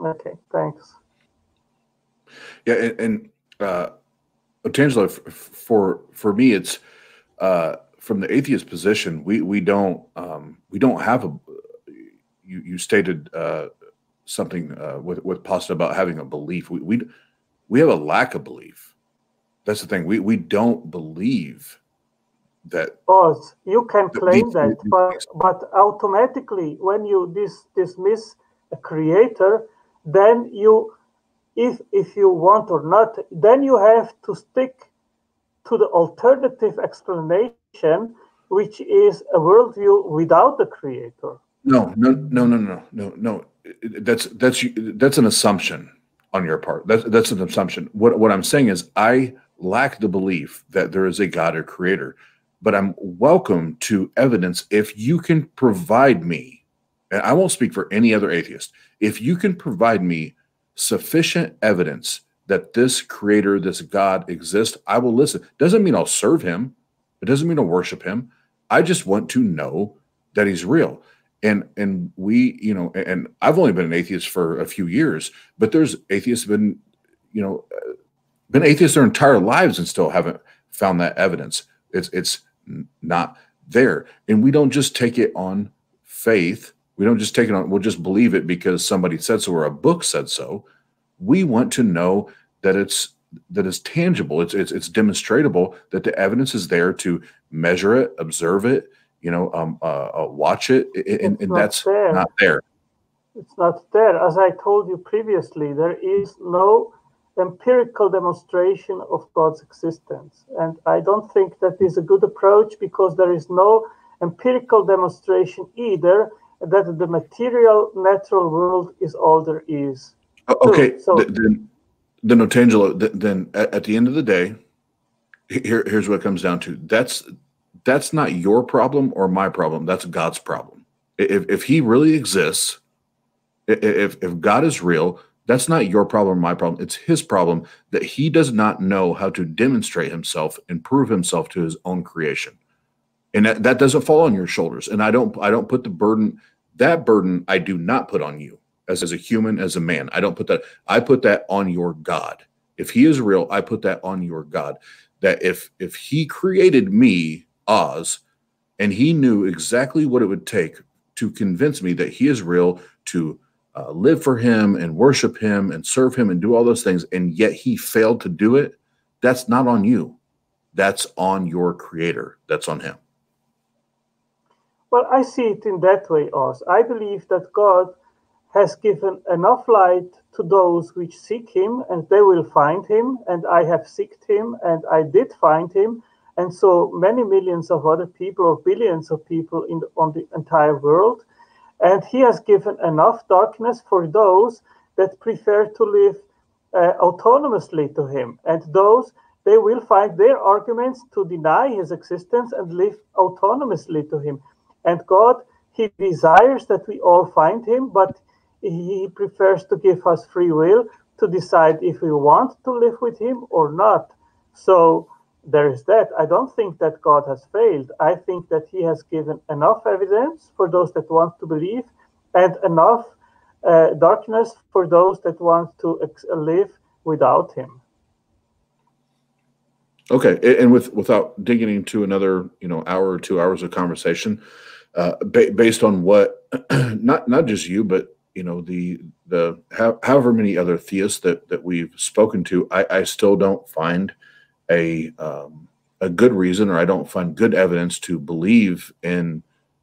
Okay, thanks. Yeah, and, and uh, Tangelo, f- f- for for me, it's uh, from the atheist position. We we don't um, we don't have a. You you stated uh, something uh, with with Pasta about having a belief. We we we have a lack of belief. That's the thing. We we don't believe that Oz, you can claim that, but but automatically when you dis, dismiss a creator, then you, if if you want or not, then you have to stick to the alternative explanation, which is a worldview without the creator. No, no, no, no, no, no, no. That's that's that's an assumption on your part. That's that's an assumption. What what I'm saying is I lack the belief that there is a God or creator, but I'm welcome to evidence if you can provide me, and I won't speak for any other atheist, if you can provide me sufficient evidence that this creator, this God exists, I will listen. Doesn't mean I'll serve him. It doesn't mean I'll worship him. I just want to know that he's real and and we you know and i've only been an atheist for a few years but there's atheists been you know been atheists their entire lives and still haven't found that evidence it's it's not there. And we don't just take it on faith. We don't just take it on we'll just believe it because somebody said so or a book said so. We want to know that it's that is tangible. It's it's, it's demonstratable that the evidence is there to measure it observe it you know um uh, uh watch it and, and not that's there. not there. It's not there. As I told you previously, there is no empirical demonstration of God's existence. And I don't think that is a good approach because there is no empirical demonstration either that the material natural world is all there is. Oh, o- okay so- then then Otangelo, th- then at, the end of the day here here's what it comes down to that's that's not your problem or my problem that's god's problem if, if he really exists if if god is real that's not your problem my problem. It's his problem that he does not know how to demonstrate himself and prove himself to his own creation. And that, that doesn't fall on your shoulders. And i don't i don't put the burden that burden i do not put on you as, as a human as a man. I don't put that i put that on your god. If he is real i put that on your god. That if if he created me oz and he knew exactly what it would take to convince me that he is real to uh, live for him and worship him and serve him and do all those things and yet he failed to do it that's not on you that's on your creator that's on him Well, I see it in that way, Oz. I believe that God has given enough light to those which seek him, and they will find him. And I have seeked him, and I did find him. And so many millions of other people, or billions of people in on the entire world. And he has given enough darkness for those that prefer to live uh, autonomously to him. And those, they will find their arguments to deny his existence and live autonomously to him. And God, He desires that we all find Him, but He prefers to give us free will to decide if we want to live with Him or not. So there is that. I don't think that God has failed. I think that He has given enough evidence for those that want to believe and enough uh, darkness for those that want to live without Him. Okay, and with without digging into another, you know, hour or two hours of conversation, uh, ba- based on what, not not just you, but you know the the how, however many other theists that that we've spoken to, I, I still don't find a um, a good reason, or I don't find good evidence to believe in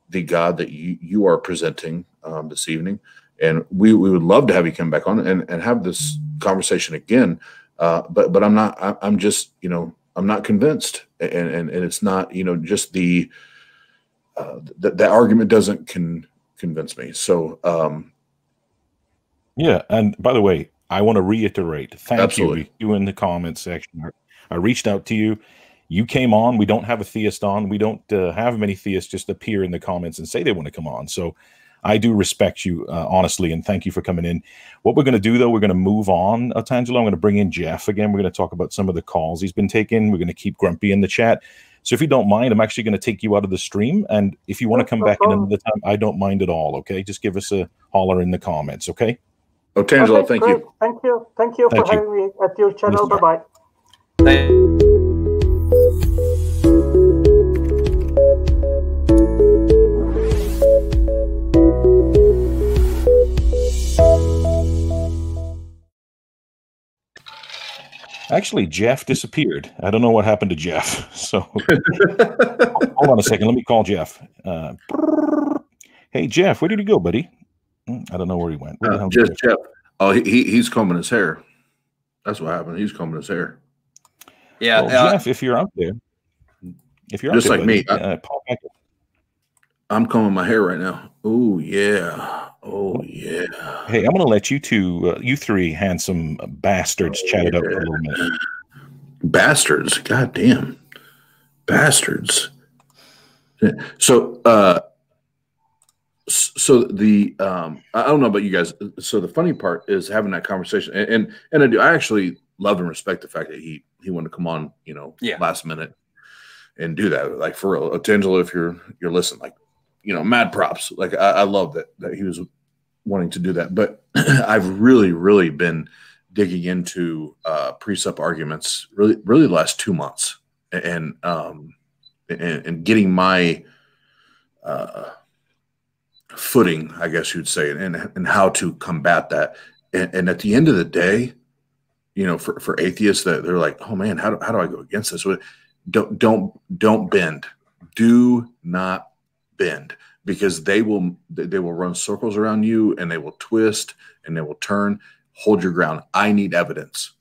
the God that you you are presenting um, this evening. And we, we would love to have you come back on and, and have this conversation again. Uh, but but I'm not. I, I'm just you know I'm not convinced, and and, and it's not you know just the uh, the, the argument doesn't con, convince me. So um, Yeah, and by the way, I want to reiterate, thank Absolutely. you, you in the comments section. I reached out to you. You came on. We don't have a theist on. We don't uh, have many theists just appear in the comments and say they want to come on. So I do respect you uh, honestly, and thank you for coming in. What we're going to do though, we're going to move on, uh, Tangelo. I'm going to bring in Jeff again. We're going to talk about some of the calls he's been taking. We're going to keep Grumpy in the chat. So if you don't mind, I'm actually going to take you out of the stream, and if you want to come back in another time, I don't mind at all. Okay, just give us a holler in the comments. Okay. Oh, Okay, great. Thank you. Thank you Thank you for you. having me at your channel. Bye bye. Actually, Jeff disappeared. I don't know what happened to Jeff. So hold on a second. Let me call Jeff. Uh, hey, Jeff, where did he go, buddy? Hmm, I don't know where he went. Where Uh, Jeff. Oh, he he's combing his hair. That's what happened. He's combing his hair. Yeah, Well, uh, Jeff, if you're up there, if you're out Just there, like me, buddy, I- uh, pop back up. I'm combing my hair right now. Oh yeah. Oh yeah. Hey, I'm going to let you two, uh, you three handsome bastards, chat it up for a little minute. Bastards. God damn. Bastards. So uh so the um I don't know about you guys. So the funny part is having that conversation and and, and I do I actually love and respect the fact that he he wanted to come on, you know, Yeah. last minute and do that. Like for real. Tangelo, if you're you're listening, like, you know, mad props. Like I, I love that that he was wanting to do that. But I've really, really been digging into uh precept arguments really really the last two months and um and, and getting my uh footing, I guess you'd say, and and how to combat that. And, and at the end of the day, you know, for, for atheists that they're like, oh man, how do, how do I go against this? Don't don't don't bend. Do not bend because they will they they will run circles around you and they will twist and they will turn. Hold your ground. I need evidence.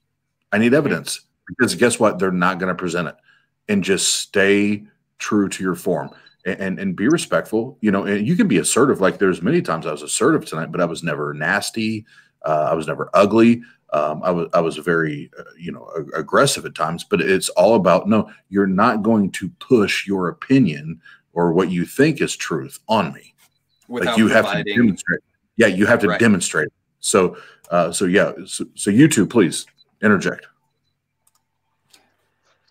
I need evidence because guess what? They're not going to present it. And just stay true to your form and, and and be respectful. You know, and you can be assertive. Like there's many times I was assertive tonight, but I was never nasty. Uh, I was never ugly. Um, I was I was very uh, you know ag- aggressive at times, but it's all about no. You're not going to push your opinion or what you think is truth on me. Without like you have to demonstrate. Yeah, you have to Right. demonstrate. So uh, so yeah. So, so you two, please interject.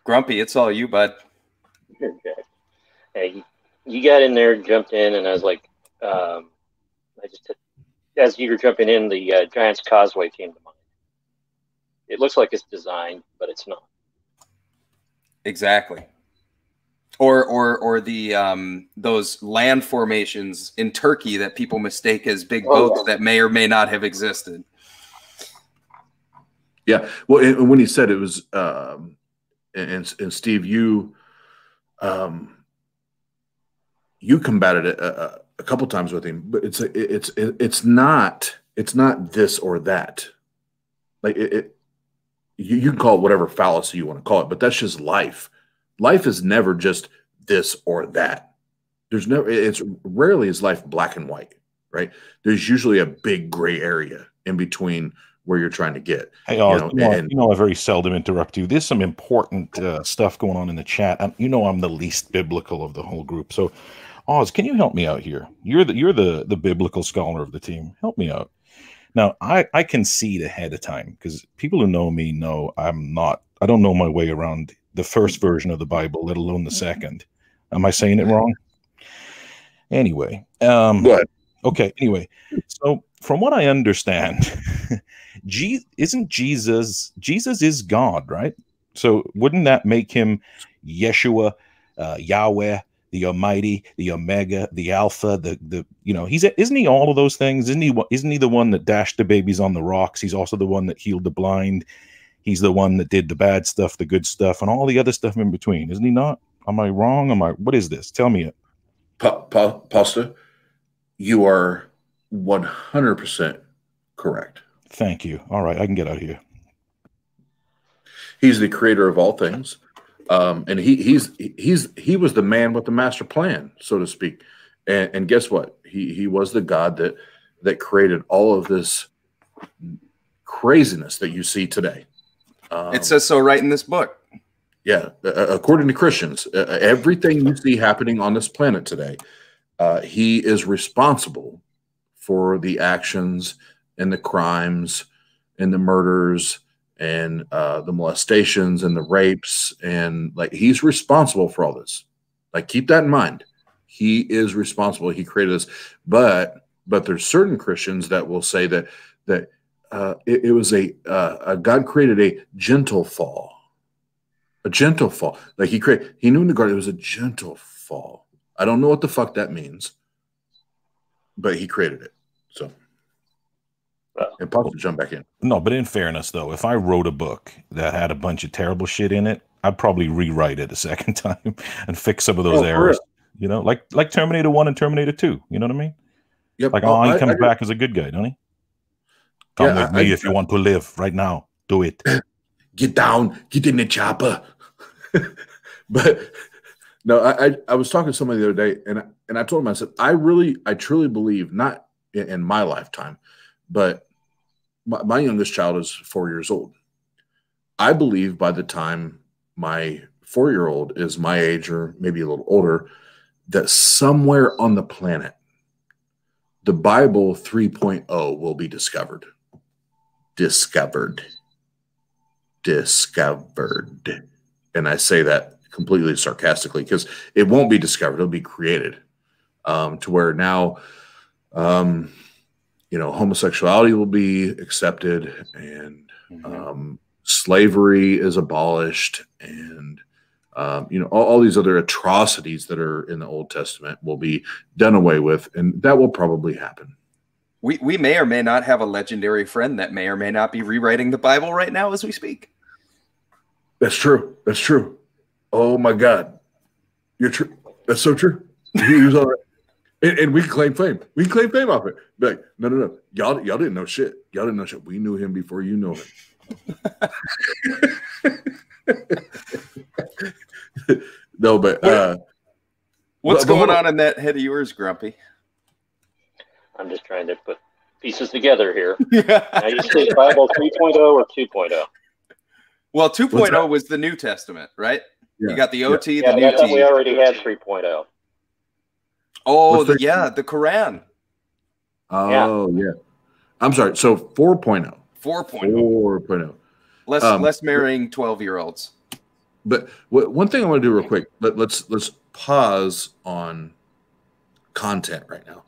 Grumpy, it's all you, bud. Okay. Hey, you got in there, jumped in, and I was like, um, I just, as you were jumping in, the uh, Giants Causeway came to mind. It looks like it's designed, but it's not. Exactly. Or or or the um those land formations in Turkey that people mistake as big Oh, boats that may or may not have existed. Yeah. Well, and and when he said it was, um, and, and and Steve, you, um, you combated it a, a, a couple times with him, but it's it's it's not it's not this or that. Like it, it you, you can call it whatever fallacy you want to call it, but that's just life. Life is never just this or that. There's never it's rarely is life black and white, right? There's usually a big gray area in between where you're trying to get. Hey, Oz, you you know, know, and you know I very seldom interrupt you. There's some important uh, stuff going on in the chat. and you know I'm the least biblical of the whole group. So, Oz, can you help me out here? You're the you're the the biblical scholar of the team. Help me out. Now, I I concede ahead of time because people who know me know I'm not. I don't know my way around the first version of the Bible, let alone the second. Am I saying it wrong? Anyway, um, okay. Anyway, so from what I understand, Je- isn't Jesus Jesus is God, right? So wouldn't that make him Yeshua, uh, Yahweh, the Almighty, the Omega, the Alpha, the the you know he's isn't he all of those things? Isn't he isn't he the one that dashed the babies on the rocks? He's also the one that healed the blind. He's the one that did the bad stuff, the good stuff, and all the other stuff in between, isn't he not? Am I wrong? Am I? What is this? Tell me it. Pa- pa- Pasta, you are 100% correct. Thank you. All right, I can get out of here. He's the creator of all things. Um, and he he's he's he was the man with the master plan, so to speak. And, and guess what? He he was the God that that created all of this craziness that you see today. Um, It says so right in this book. Yeah, uh, according to Christians, uh, everything you see happening on this planet today, uh, he is responsible for the actions and the crimes and the murders and uh, the molestations and the rapes and like he's responsible for all this. Like keep that in mind. He is responsible. He created this, but but there's certain Christians that will say that that uh, it, it was a, uh, a God created a gentle fall a gentle fall. Like he created, he knew in the garden it was a gentle fall. I don't know what the fuck that means, but he created it. So, and Pop to jump back in. No, but in fairness, though, if I wrote a book that had a bunch of terrible shit in it, I'd probably rewrite it a second time and fix some of those Oh, errors. real. You know, like like Terminator One and Terminator Two. You know what I mean? Yep. Like, Oh, oh, he I- comes I- back as a good guy, don't he? Come Yeah, with I- me I- if you want to live right now. Do it. Get down, get in the chopper. but no, I, I I was talking to somebody the other day, and I- and I told him I said I really I truly believe not in, in my lifetime, but my, my youngest child is four years old. I believe by the time my four year old is my age or maybe a little older, that somewhere on the planet, the Bible 3.0 will be discovered. Discovered. Discovered. And I say that completely sarcastically because it won't be discovered, it'll be created um, to where now, um, you know, homosexuality will be accepted and um, slavery is abolished and um, you know all, all these other atrocities that are in the old testament will be done away with and that will probably happen. We we may or may not have a legendary friend that may or may not be rewriting the Bible right now as we speak. that's true. That's true. Oh my god. You're true that's so true. He was all right and, and we can claim fame we can claim fame off it Be like no no no y'all y'all didn't know shit y'all didn't know shit we knew him before you know him no but uh What's but- but going on in that head of yours, Grumpy? I'm just trying to put pieces together here. now you say Bible 3.0 or 2.0? Well, 2.0 was the New Testament, right? Yeah. You got the OT, Yeah, the but I new thought T. we already had 3.0. Oh, the, the- yeah, the Quran. oh yeah, i'm sorry so 4.0 4.0. 4.0 Less Um, less marrying 12 year olds. But what, one thing I want to do real quick, let, let's let's pause on content right now.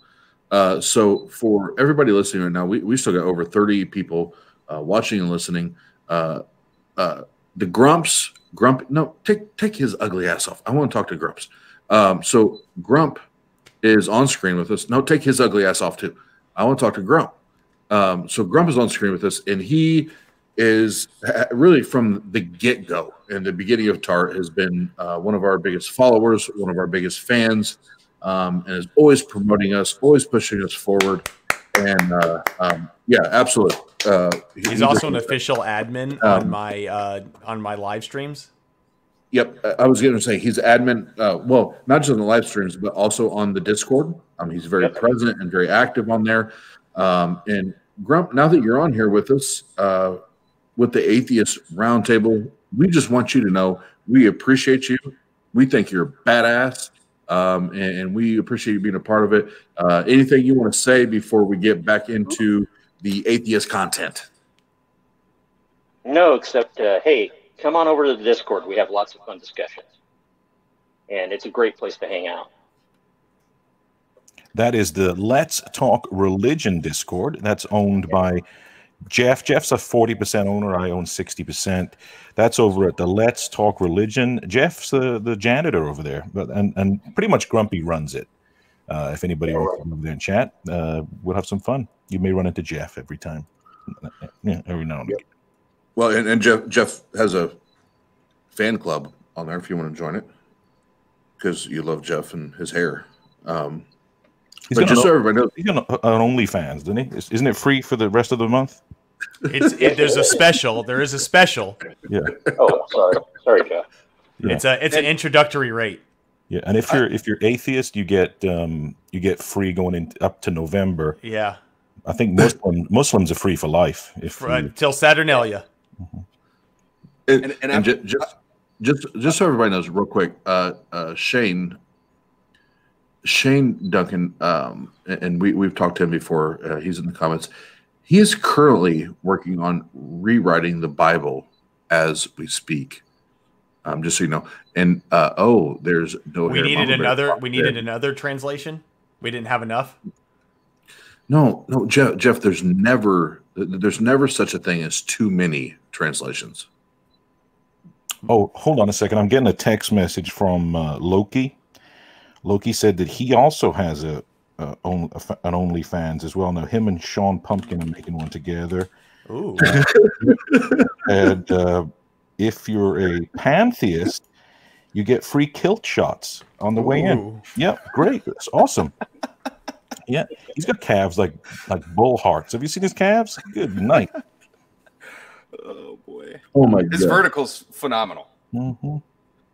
Uh, so for everybody listening right now, we, we still got over 30 people uh, watching and listening. Uh, uh, the Grumps, Grump, no, take take his ugly ass off. I want to talk to Grumps. Um, so Grump is on screen with us. No, take his ugly ass off too. I want to talk to Grump. Um, so Grump is on screen with us, and he is really from the get go and the beginning of Tart has been uh, one of our biggest followers, one of our biggest fans, um, and is always promoting us, always pushing us forward. And uh, um, yeah, absolutely. Uh, he- He's also an official admin on Um, my uh, on my live streams. Yep, I- was going to say he's admin. Uh, well, not just on the live streams, but also on the Discord. Um, he's very present and very active on there. Um, and Grump, now that you're on here with us, uh, with the Atheist Roundtable, we just want you to know we appreciate you. We think you're badass, um, and, and we appreciate you being a part of it. Uh, anything you want to say before we get back into the atheist content? No, except, uh, hey, come on over to the Discord. We have lots of fun discussions. And it's a great place to hang out. That is the Let's Talk Religion Discord. That's owned by Jeff. Jeff's a forty percent owner. I own sixty percent. That's over at the Let's Talk Religion. Jeff's the, the janitor over there, but and and pretty much Grumpy runs it. Uh, if anybody wants to come over there and chat, uh, we'll have some fun. You may run into Jeff every time. Yeah, every now and again. Well, and, and Jeff Jeff has a fan club on there if you want to join it because you love Jeff and his hair. Um, He's but got just an- so everybody knows, He's got an OnlyFans, doesn't he? Is- Isn't it free for the rest of the month? It's it, there's a special. There is a special. Yeah. Oh, sorry, sorry, Jeff. Yeah. It's a it's an introductory rate. Yeah, and if you're if you're atheist, you get um you get free going in up to November. Yeah, I think Muslim Muslims are free for life. If for, you- until Saturnalia. And, and, ju- just, just just so everybody knows, real quick, uh, uh, Shane, Shane Duncan, um, and- and we we've talked to him before. Uh, he's in the comments. He is currently working on rewriting the Bible as we speak. Um, just so you know, and uh, oh, there's no. We needed another. up We there. needed another translation. We didn't have enough. No, no, Jeff. Jeff, there's never there's never such a thing as too many translations. Oh, hold on a second. I'm getting a text message from uh, Loki. Loki said that he also has a, a, own, a an OnlyFans as well. Now him and Sean Pumpkin are making one together. Ooh. and uh, if you're a pantheist, you get free kilt shots on the way in. Ooh. Yeah, great. That's awesome. Yeah, he's got calves like like bull hearts. Have you seen his calves? Good night. Oh boy. Oh my His God. vertical's phenomenal. Mhm.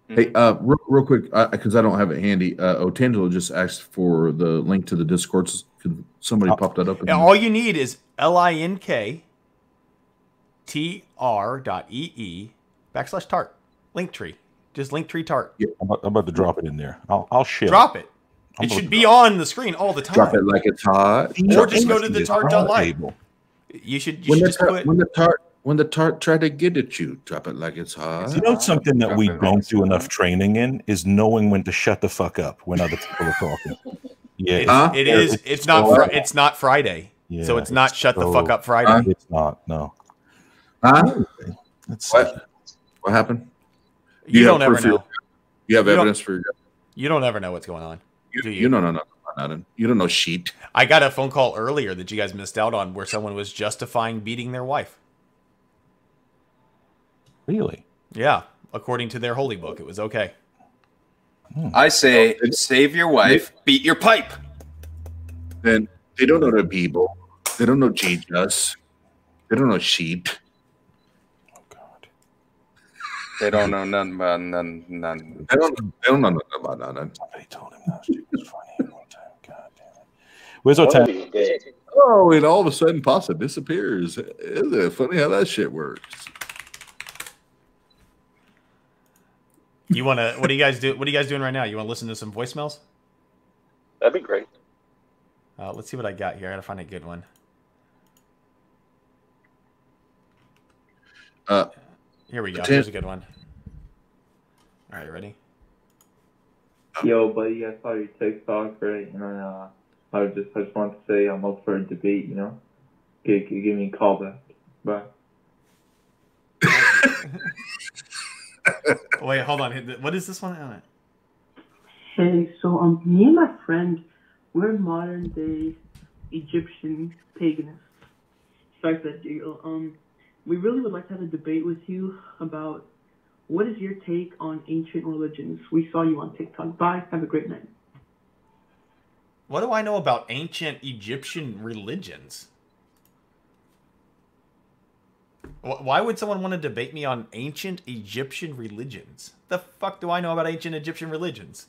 Hey, uh, real, real quick, because I don't have it handy. Uh, Otangelo just asked for the link to the Discords. Could somebody pop that up? And all you need is L I N K T R dot E E backslash tart. Link tree. Just link tree tart. I'm about, I'm about to drop it in there. I'll I'll share. Drop it. I'm It should to be on the screen all the time. Drop it like it's hot. Or just go to the It's tart on the table. You should you When should the, just tart, put when the tart when the tart try to get at you, drop it like it's hot. You know something that Drop we don't it's do hot. enough training in is knowing when to shut the fuck up when other people are talking. Yeah, It's, Huh? it is. It's It's not. so- Fri- it's not Friday. so Yeah, it's not it's shut the fuck up Friday. It's not. No. Huh? Let's What? What happened? You, You don't ever proof your- know. You have You evidence for your. You don't ever know what's going on. You, do you don't know nothing about nothing. You don't know sheet. I got a phone call earlier that you guys missed out on, where someone was justifying beating their wife. Really? Yeah, according to their holy book, it was okay. I say, oh, save your wife, beat your pipe. Then they don't know the Bible. They don't know Jesus. They don't know sheet. Oh, they don't know none about none. none. They don't. They don't know nothing about nothing. Somebody told him that shit was funny one time. God damn it. Where's our time? Oh, and all of a sudden, pasta disappears. Isn't it funny how that shit works? You want to? What do you guys do? What are you guys doing right now? You want to listen to some voicemails? That'd be great. Uh, let's see what I got here. I gotta find a good one. Uh, Here we go. Here's a good one. All right, ready? Yo, buddy, I saw your TikTok, right? And uh, I just I just want to say I'm up for a debate. You know, give, give give me a call back. Bye. Wait, hold on. What is this one? Oh, Hey, so um, me and my friend, we're modern day Egyptian paganists. Strike that deal. Um, we really would like to have a debate with you about what is your take on ancient religions. We saw you on TikTok. Bye. Have a great night. What do I know about ancient Egyptian religions? Wh- Why would someone want to debate me on ancient Egyptian religions? The fuck do I know about ancient Egyptian religions?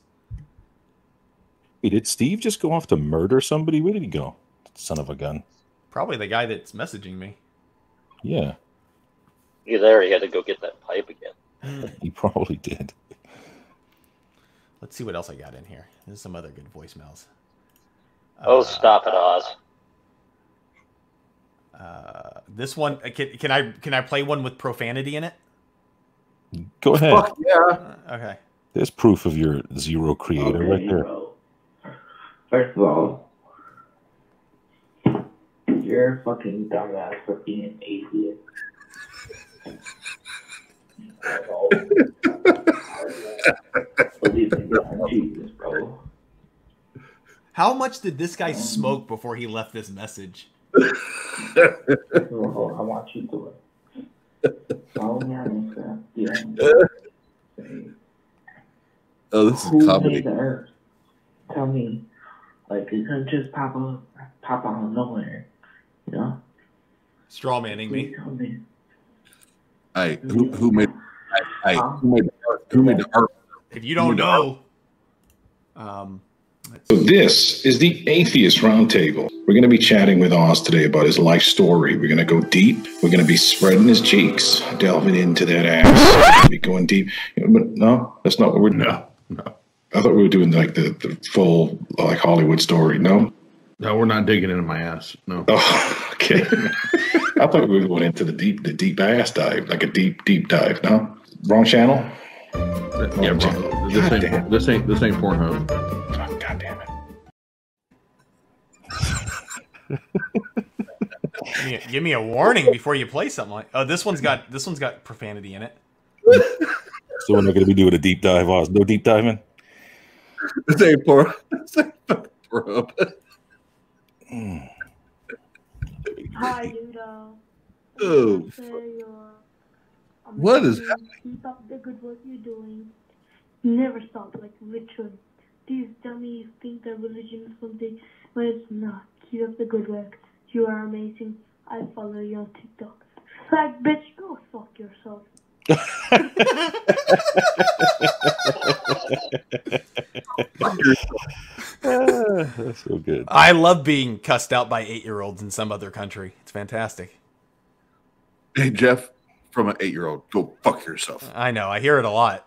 Hey, did Steve just go off to murder somebody? Where did he go? Son of a gun. Probably the guy that's messaging me. Yeah, You there? He had to go get that pipe again. Hmm. he probably did. Let's see what else I got in here. There's some other good voicemails. Oh, uh, stop it, Oz. Uh, this one uh, can, can I can I play one with profanity in it? Go ahead. Fuck yeah. Okay. There's proof of your zero creator right there. First of all, You're a fucking dumbass for being an atheist. That's all. Believe in God and Jesus, bro. How much did this guy smoke before he left this message? Well, I want you to it. Follow me on Instagram. Yeah. Oh, this Who is comedy. made the earth? Tell me. Like, it couldn't just pop up, pop out of nowhere. You know? Straw manning me. Tell me. Hey, who, who made? Hey, who made? Who made the art? If you don't know, um, So this is the Atheist Roundtable. We're going to be chatting with Oz today about his life story. We're going to go deep. We're going to be spreading his cheeks, delving into that ass. be going deep. But no, that's not what we're doing. No, no. I thought we were doing like the, the full like Hollywood story. No. No, we're not digging into my ass. No. Oh, okay. I thought we were going into the deep, the deep ass dive, like a deep, deep dive. No, wrong channel. Yeah, bro. This ain't, this ain't this ain't Pornhub. Oh, God damn it. Give me, a, give me a warning before you play something like. Oh, this one's got this one's got profanity in it. So we're not going to be doing a deep dive. Oz. No deep diving. This ain't poor. This ain't fucking poor. Hi, Ludo. Oh, What is amazing. Keep up the good work you're doing. Never stop, like literally. These dummies think that religion is something, but it's not. Keep up the good work. You are amazing. I follow you on TikTok. Fag bitch, go fuck yourself. That's so good. I love being cussed out by eight year olds in some other country. It's fantastic. Hey Jeff, from an eight-year-old, go fuck yourself. I know. I hear it a lot.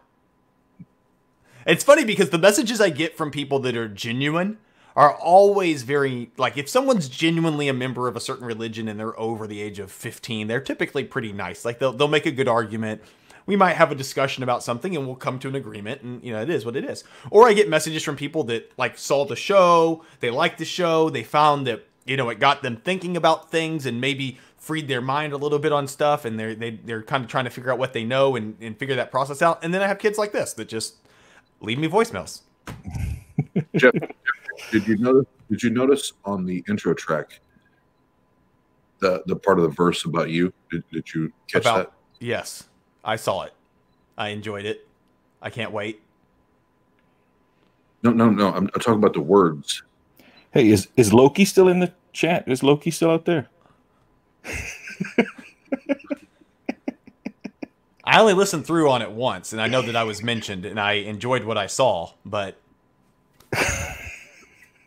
It's funny because the messages I get from people that are genuine are always very like if someone's genuinely a member of a certain religion and they're over the age of 15, they're typically pretty nice. Like they'll they'll make a good argument. We might have a discussion about something and we'll come to an agreement and you know it is what it is. Or I get messages from people that like saw the show, they liked the show, they found that you know it got them thinking about things and maybe freed their mind a little bit on stuff and they're they, they're kind of trying to figure out what they know and, and figure that process out. And then I have kids like this that just leave me voicemails. Jeff, did you notice? Did you notice on the intro track the the part of the verse about you? Did, did you catch About- Yes, I saw it. I enjoyed it. I can't wait. No, no, no. I'm, I'm talking about the words. Hey, is is Loki still in the chat? Is Loki still out there? I only listened through on it once, and I know that I was mentioned, and I enjoyed what I saw. But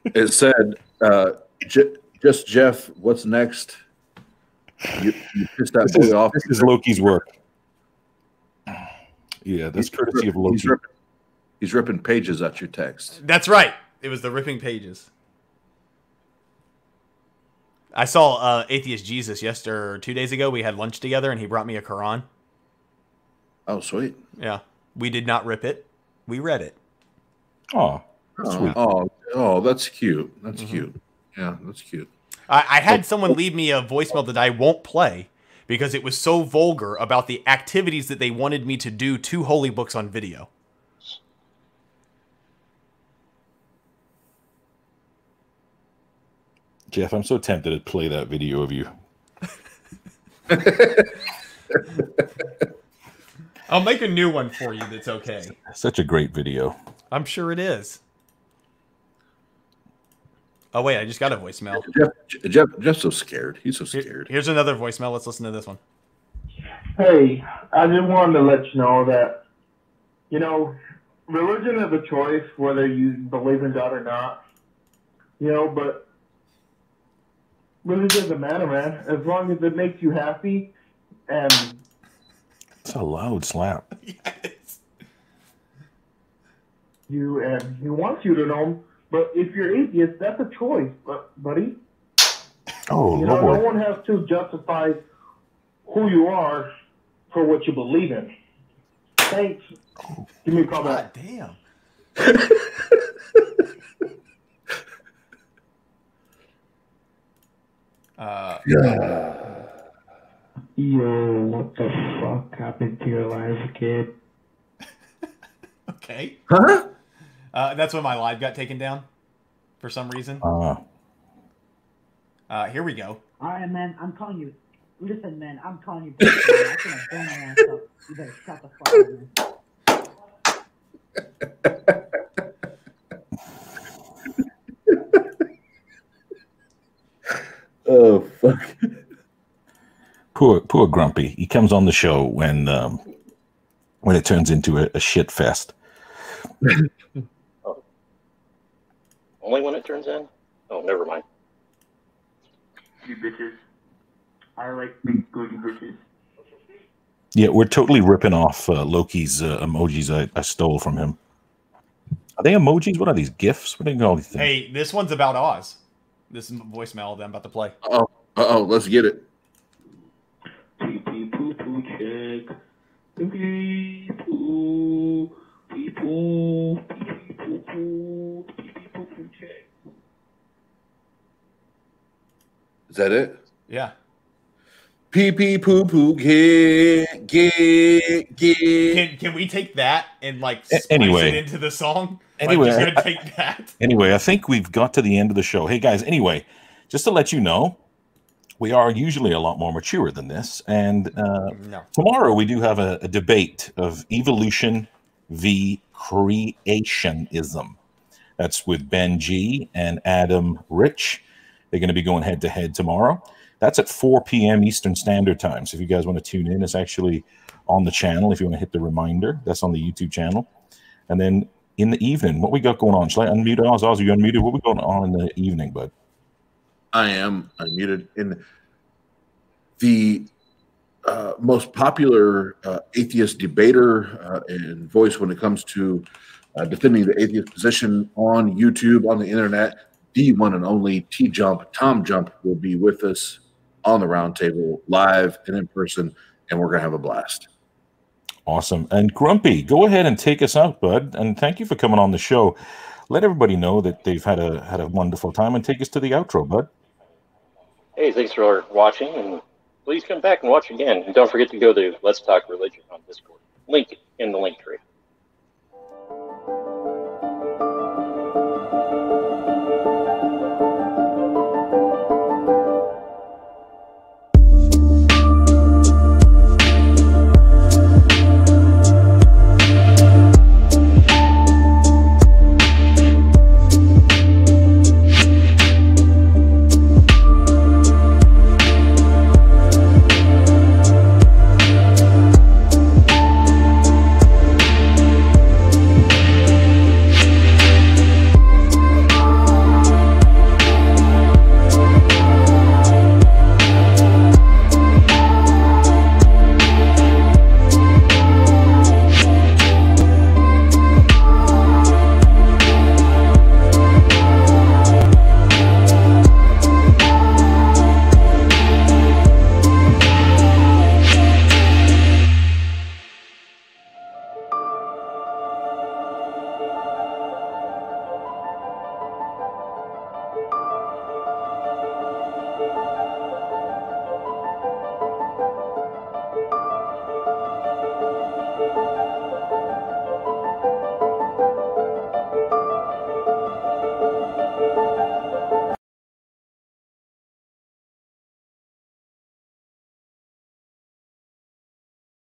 It said, uh, J- "Just Jeff, what's next?" You, you pissed that This boy is, off. this is Loki's work. Yeah, that's He's courtesy of ripping- Loki. He's ripping, he's ripping pages at your text. that's right. It was the ripping pages. I saw uh, Atheist Jesus yesterday, two days ago. We had lunch together, and he brought me a Quran. Oh, sweet. Yeah, we did not rip it. We read it. Oh, Oh, oh, oh, that's cute. That's mm-hmm. cute. Yeah, that's cute. I, I had oh. someone leave me a voicemail that I won't play because it was so vulgar about the activities that they wanted me to do to holy books on video. Jeff, I'm so tempted to play that video of you. I'll make a new one for you that's okay. Such a great video. I'm sure it is. Oh wait, I just got a voicemail. Jeff, Jeff, Jeff's so scared. He's so Here- scared. Here's another voicemail. Let's listen to this one. Hey, I just wanted to let you know that, you know, religion is a choice whether you believe in God or not. You know, but really doesn't matter, man. As long as it makes you happy and It's a loud slap. yes. you and he wants you to know him. But if you're atheist, that's a choice, bu- buddy. Oh You know, no one has to justify who you are for what you believe in. Thanks. Give me a call back. Damn. Uh, Yo, what the fuck happened to your live, kid? okay. Huh? Uh, that's when my live got taken down for some reason. Ah. Uh, here we go. All right, man. I'm calling you. Listen, man. I'm calling you. I'm gonna burn your ass up. You better shut the fuck up, man. Oh fuck. Poor poor Grumpy. He comes on the show when um, when it turns into a, a shit fest. Only when it turns in? Oh, never mind. You bitches. I like big goody bitches. Yeah, we're totally ripping off uh, Loki's uh, emojis I, I stole from him. Are they emojis? What are these gifs? What do you call these things? Hey, this one's about Oz. This is voicemail that I'm about to play. Oh, uh oh, let's get it. Check. Pee poo. Pee poo. Pee poo poo. Pee pee poo poo check. Is that it? Yeah. Pee pee poo poo get get get. Can can we take that and like A- splice anyway. it into the song? Anyway, like, just I- gonna take that. Anyway, I think we've got to the end of the show. Hey guys, anyway, just to let you know, we are usually a lot more mature than this, and uh, No. tomorrow we do have a, a debate of evolution v creationism. That's with Ben G and Adam Rich. They're going to be going head to head tomorrow. That's at 4 p.m. Eastern Standard Time. So if you guys want to tune in, it's actually on the channel. If you want to hit the reminder, that's on the YouTube channel. And then in the evening, what we got going on? Shall I unmute Oz? Oz, are you unmuted? What we going on in the evening, bud? I am unmuted. In the uh, most popular uh, atheist debater uh, and voice when it comes to uh, defending the atheist position on YouTube, on the internet, the one and only T Jump, Tom Jump, will be with us on the roundtable live and in person, and we're going to have a blast. Awesome. And Grumpy, go ahead and take us out, bud. And thank you for coming on the show. Let everybody know that they've had a had a wonderful time and take us to the outro, bud. Hey, thanks for watching, and please come back and watch again. And don't forget to go to Let's Talk Religion on Discord. Link in the link tree.